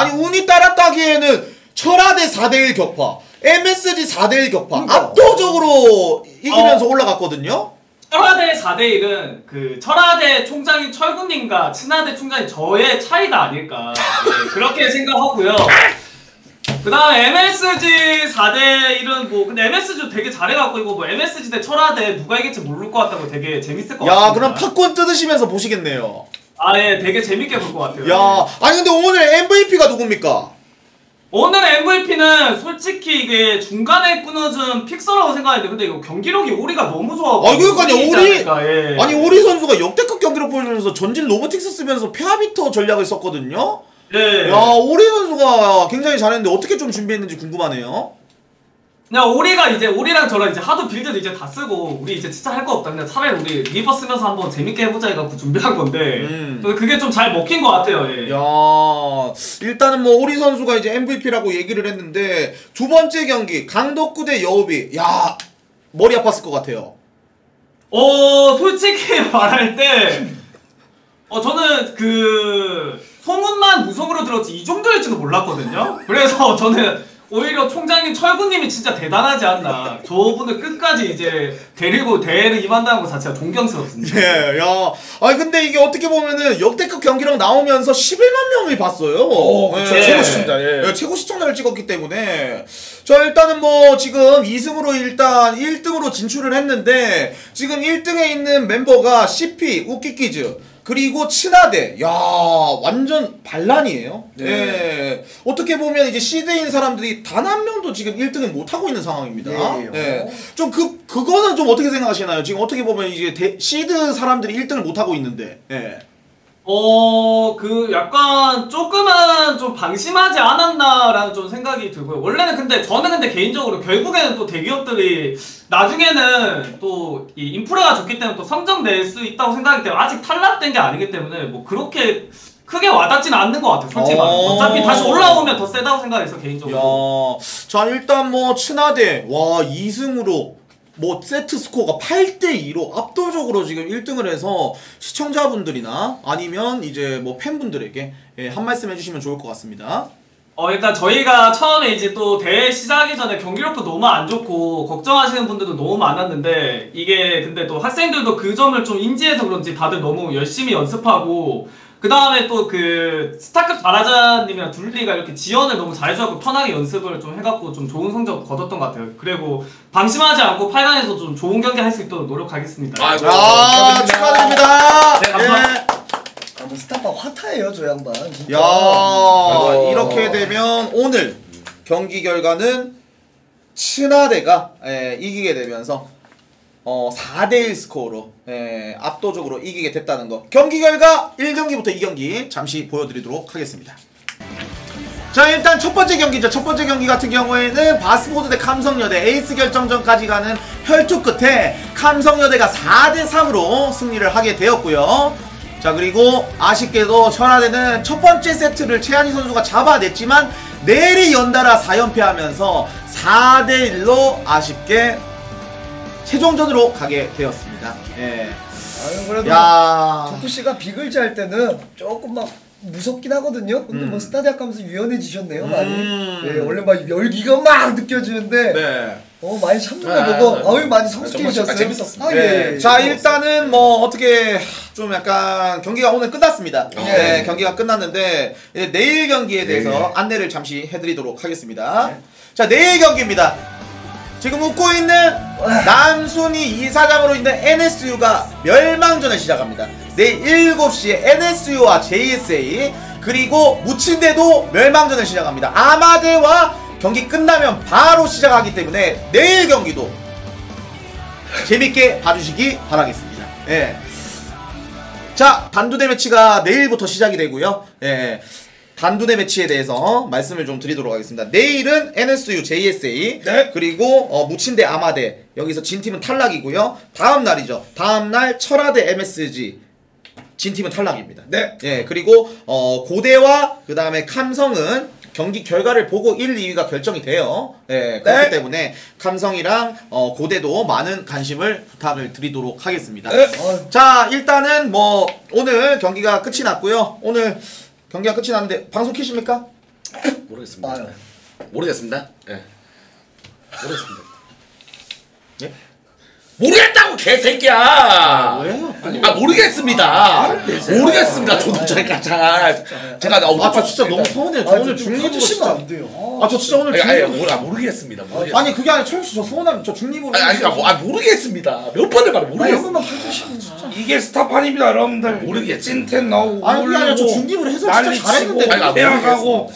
아니 운이 따랐다기에는 철화대 4대1 격파, MSG 4대1 격파 그러니까. 압도적으로 이기면서 올라갔거든요. 철화대 4대1은 그 철화대 총장인 철군님과 친화대 총장인 저의 차이가 아닐까 예, 그렇게 생각하고요. 그 다음에 MSG 4대1은 뭐 근데 MSG 되게 잘해갖고 이거 뭐 MSG 대 철화대 누가 이길지 모를 것 같다고 되게 재밌을 것 같아요. 야 그럼 팝콘 뜯으시면서 보시겠네요. 아 예 되게 재밌게 볼 것 같아요. 야 아니 근데 오늘 MVP가 누굽니까? 오늘 MVP는 솔직히 이게 중간에 끊어준 픽서라고 생각했는데 근데 이거 경기력이 오리가 너무 좋아. 아 그러니까요 오리 예. 아니 오리 선수가 역대급 경기를 보여주면서 전진 robotics 쓰면서 페아비터 전략을 썼거든요. 예. 야 오리 선수가 굉장히 잘했는데 어떻게 좀 준비했는지 궁금하네요. 그냥 오리가 이제 오리랑 저랑 이제 하도 build도 이제 다 쓰고 우리 이제 진짜 할 거 없다 그냥 차라리 우리 reaver 쓰면서 한번 재밌게 해보자 해갖고 준비한 건데 음. 그게 좀 잘 먹힌 것 같아요. 예. 야 일단은 뭐 오리 선수가 이제 MVP라고 얘기를 했는데 두 번째 경기 강덕구 대 여우비 야 머리 아팠을 것 같아요. 어 솔직히 말할 때 어, 저는 그 소문만 무성으로 들었지 이 정도일지도 몰랐거든요. 그래서 저는 오히려 총장님 철구님이 진짜 대단하지 않나. 저분을 끝까지 이제 데리고 대회를 임한다는 것 자체가 존경스럽습니다. 예, 야. 아니, 근데 이게 어떻게 보면은 역대급 경기력 나오면서 11만 명이 봤어요. 어, 그쵸. 최고 시청자, 예. 최고 시청자를 찍었기 때문에. 자, 일단은 뭐, 지금 2승으로 일단 1등으로 진출을 했는데, 지금 1등에 있는 멤버가 CP, 우키키즈, 그리고 친화대. 야 완전 반란이에요. 네. 예. 어떻게 보면 이제 시드인 사람들이 단 한 명도 지금 1등을 못 하고 있는 상황입니다. 예. 예. 좀그 그거는 좀 어떻게 생각하시나요? 지금 어떻게 보면 이제 대- 시드 사람들이 1등을 못 하고 있는데. 예. 어, 그 약간 조금은 좀 방심하지 않았나라는 좀 생각이 들고요. 원래는 근데 저는 근데 개인적으로 결국에는 또 대기업들이 나중에는 또 이 인프라가 좋기 때문에 또 성적 낼수 있다고 생각하기 때문에 아직 탈락된 게 아니기 때문에 뭐 그렇게 크게 와닿지는 않는 것 같아요. 솔직히 말하면. 어. 어차피 다시 올라오면 더 세다고 생각해서 개인적으로. 야, 자 일단 뭐 친화대 와 2승으로 뭐 세트 스코어가 8대 2로 압도적으로 지금 1등을 해서 시청자분들이나 아니면 이제 뭐 팬분들에게 예, 한 말씀 해주시면 좋을 것 같습니다. 어 일단 저희가 처음에 이제 또 대회 시작하기 전에 경기력도 너무 안 좋고 걱정하시는 분들도 너무 많았는데 이게 근데 또 학생들도 그 점을 좀 인지해서 그런지 다들 너무 열심히 연습하고 그 다음에 또 그 스타급 잘하자님이랑 둘리가 이렇게 지원을 너무 잘해줘갖고 편하게 연습을 좀 해갖고 좀 좋은 성적 거뒀던 것 같아요. 그리고 방심하지 않고 8강에서 좀 좋은 경기 할 수 있도록 노력하겠습니다. 아이고. 아 축하드립니다. 네, 감사합니다. 아, 뭐 스타파 화타예요 저 양반 진짜. 야 아이고. 이렇게 되면 오늘 경기 결과는 친화대가 예, 이기게 되면서 어, 4대1 스코어로 예, 압도적으로 이기게 됐다는 거. 경기 결과 1경기부터 2경기 잠시 보여드리도록 하겠습니다. 자 일단 첫 번째 경기죠. 첫 번째 경기 같은 경우에는 바스보드 대 감성여대. 에이스 결정전까지 가는 혈투 끝에 감성여대가 4대3으로 승리를 하게 되었고요. 자 그리고 아쉽게도 철화대는 첫 번째 세트를 최한희 선수가 잡아냈지만 내리 연달아 4연패하면서 4대1로 아쉽게 최종전으로 가게 되었습니다 예. 아유 그래도 야 덕구 씨가 비글즈 할 때는 조금 막 무섭긴 하거든요. 근데 뭐 스타디아 가면서 유연해지셨네요 많이. 음. 예, 원래 막 열기가 막 느껴지는데 네. 어 많이 참는 아, 거 보고 아, 어유 많이 정말 성숙해지셨어요. 재밌었습니다. 아, 예, 네. 예. 자 일단은 뭐 어떻게 좀 약간 경기가 오늘 끝났습니다. 어. 네, 경기가 끝났는데 내일 경기에 대해서 안내를 잠시 해드리도록 하겠습니다. 자 내일 경기입니다. 지금 웃고 있는 남순이 이사장으로 있는 NSU가 멸망전을 시작합니다. 내일 7시에 NSU와 JSA 그리고 무친대도 멸망전을 시작합니다. 아마데와 경기 끝나면 바로 시작하기 때문에 내일 경기도 재밌게 봐주시기 바라겠습니다. 예. 자, 단두대 매치가 내일부터 시작이 되고요. 예. 단두대 매치에 대해서 말씀을 좀 드리도록 하겠습니다. 내일은 NSU, JSA, 네. 그리고 어, 무친대 아마대 여기서 진 팀은 탈락이고요. 다음 날이죠. 다음 날 철화대 MSG 진 팀은 탈락입니다. 네. 예, 그리고 어, 고대와 그 다음에 감성은 경기 결과를 보고 1, 2위가 결정이 돼요. 예, 그렇기 네. 때문에 감성이랑 어, 고대도 많은 관심을 부탁을 드리도록 하겠습니다. 네. 어, 자, 일단은 뭐 오늘 경기가 끝이 났고요. 오늘 경기가 끝이 났는데 방송 키십니까? 모르겠습니다. 아유. 모르겠습니다. 예. 모르겠습니다. 예? 모르겠다고 개새끼야. 왜요? 아 모르겠습니다. 모르겠습니다. 저도 제가 잘 제가 나 아, 저 진짜 너무 서운해요. 저 오늘 중립으로 진짜. 안 돼요. 아, 저 진짜 오늘 아니, 아니 모르겠습니다. 모르겠습니다. 아니, 그게 아니라 철수 저 서운하면 저 중립으로. 아니, 아니, 그러니까 뭐, 아, 모르겠습니다. 몇 번을 말해 모르겠습니다. 이게 스타판입니다 여러분들 모르겠지. 찐텐 나오고 아니, 그게 아니라 저 중립으로 난리 진짜 잘했는데. 아니, 아, 대학하고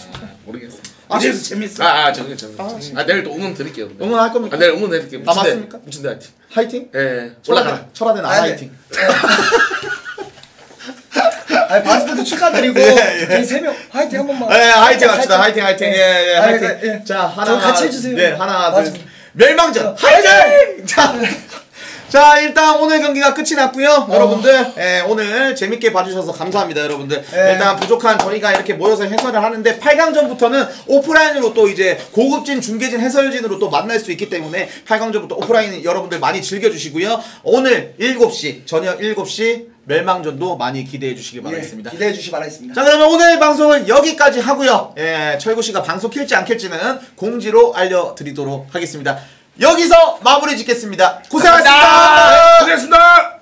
모르겠습니다. 아, 이래서 진- 재밌어 아, 아, 저기, 저기. 아, 내일 또 응원 드릴게요. 근데. 응원할 겁니까? 아, 내일 응원 드릴게요. 남았습니까? 무슨 대 화이팅. 화이팅? 예. 올라가라. 철화대 나 아, 네. 화이팅. 아니 바스포트 축하드리고 예, 예. 저희 세명 화이팅 한 번만. 예, 화이팅 합시다. 화이팅, 화이팅. 예, 예, 아, 화이팅. 예, 예. 자, 하나. 저 같이 해주세요. 네, 하나. 둘. 멸망전. 화이팅! 자. 자, 일단 오늘 경기가 끝이 났고요. 여러분들, 예, 오늘 재밌게 봐주셔서 감사합니다, 여러분들. 예. 일단 부족한 저희가 이렇게 모여서 해설을 하는데 8강전부터는 오프라인으로 또 이제 고급진 중계진 해설진으로 또 만날 수 있기 때문에 8강전부터 오프라인 여러분들 많이 즐겨주시고요. 오늘 7시, 저녁 7시 멸망전도 많이 기대해 주시기 바라겠습니다. 기대해 주시 기 바라겠습니다. 자 그러면 오늘 방송은 여기까지 하고요. 예, 철구 씨가 방송 킬지 안 킬지는 공지로 알려드리도록 하겠습니다. 여기서 마무리 짓겠습니다. 고생하셨습니다. 고생했습니다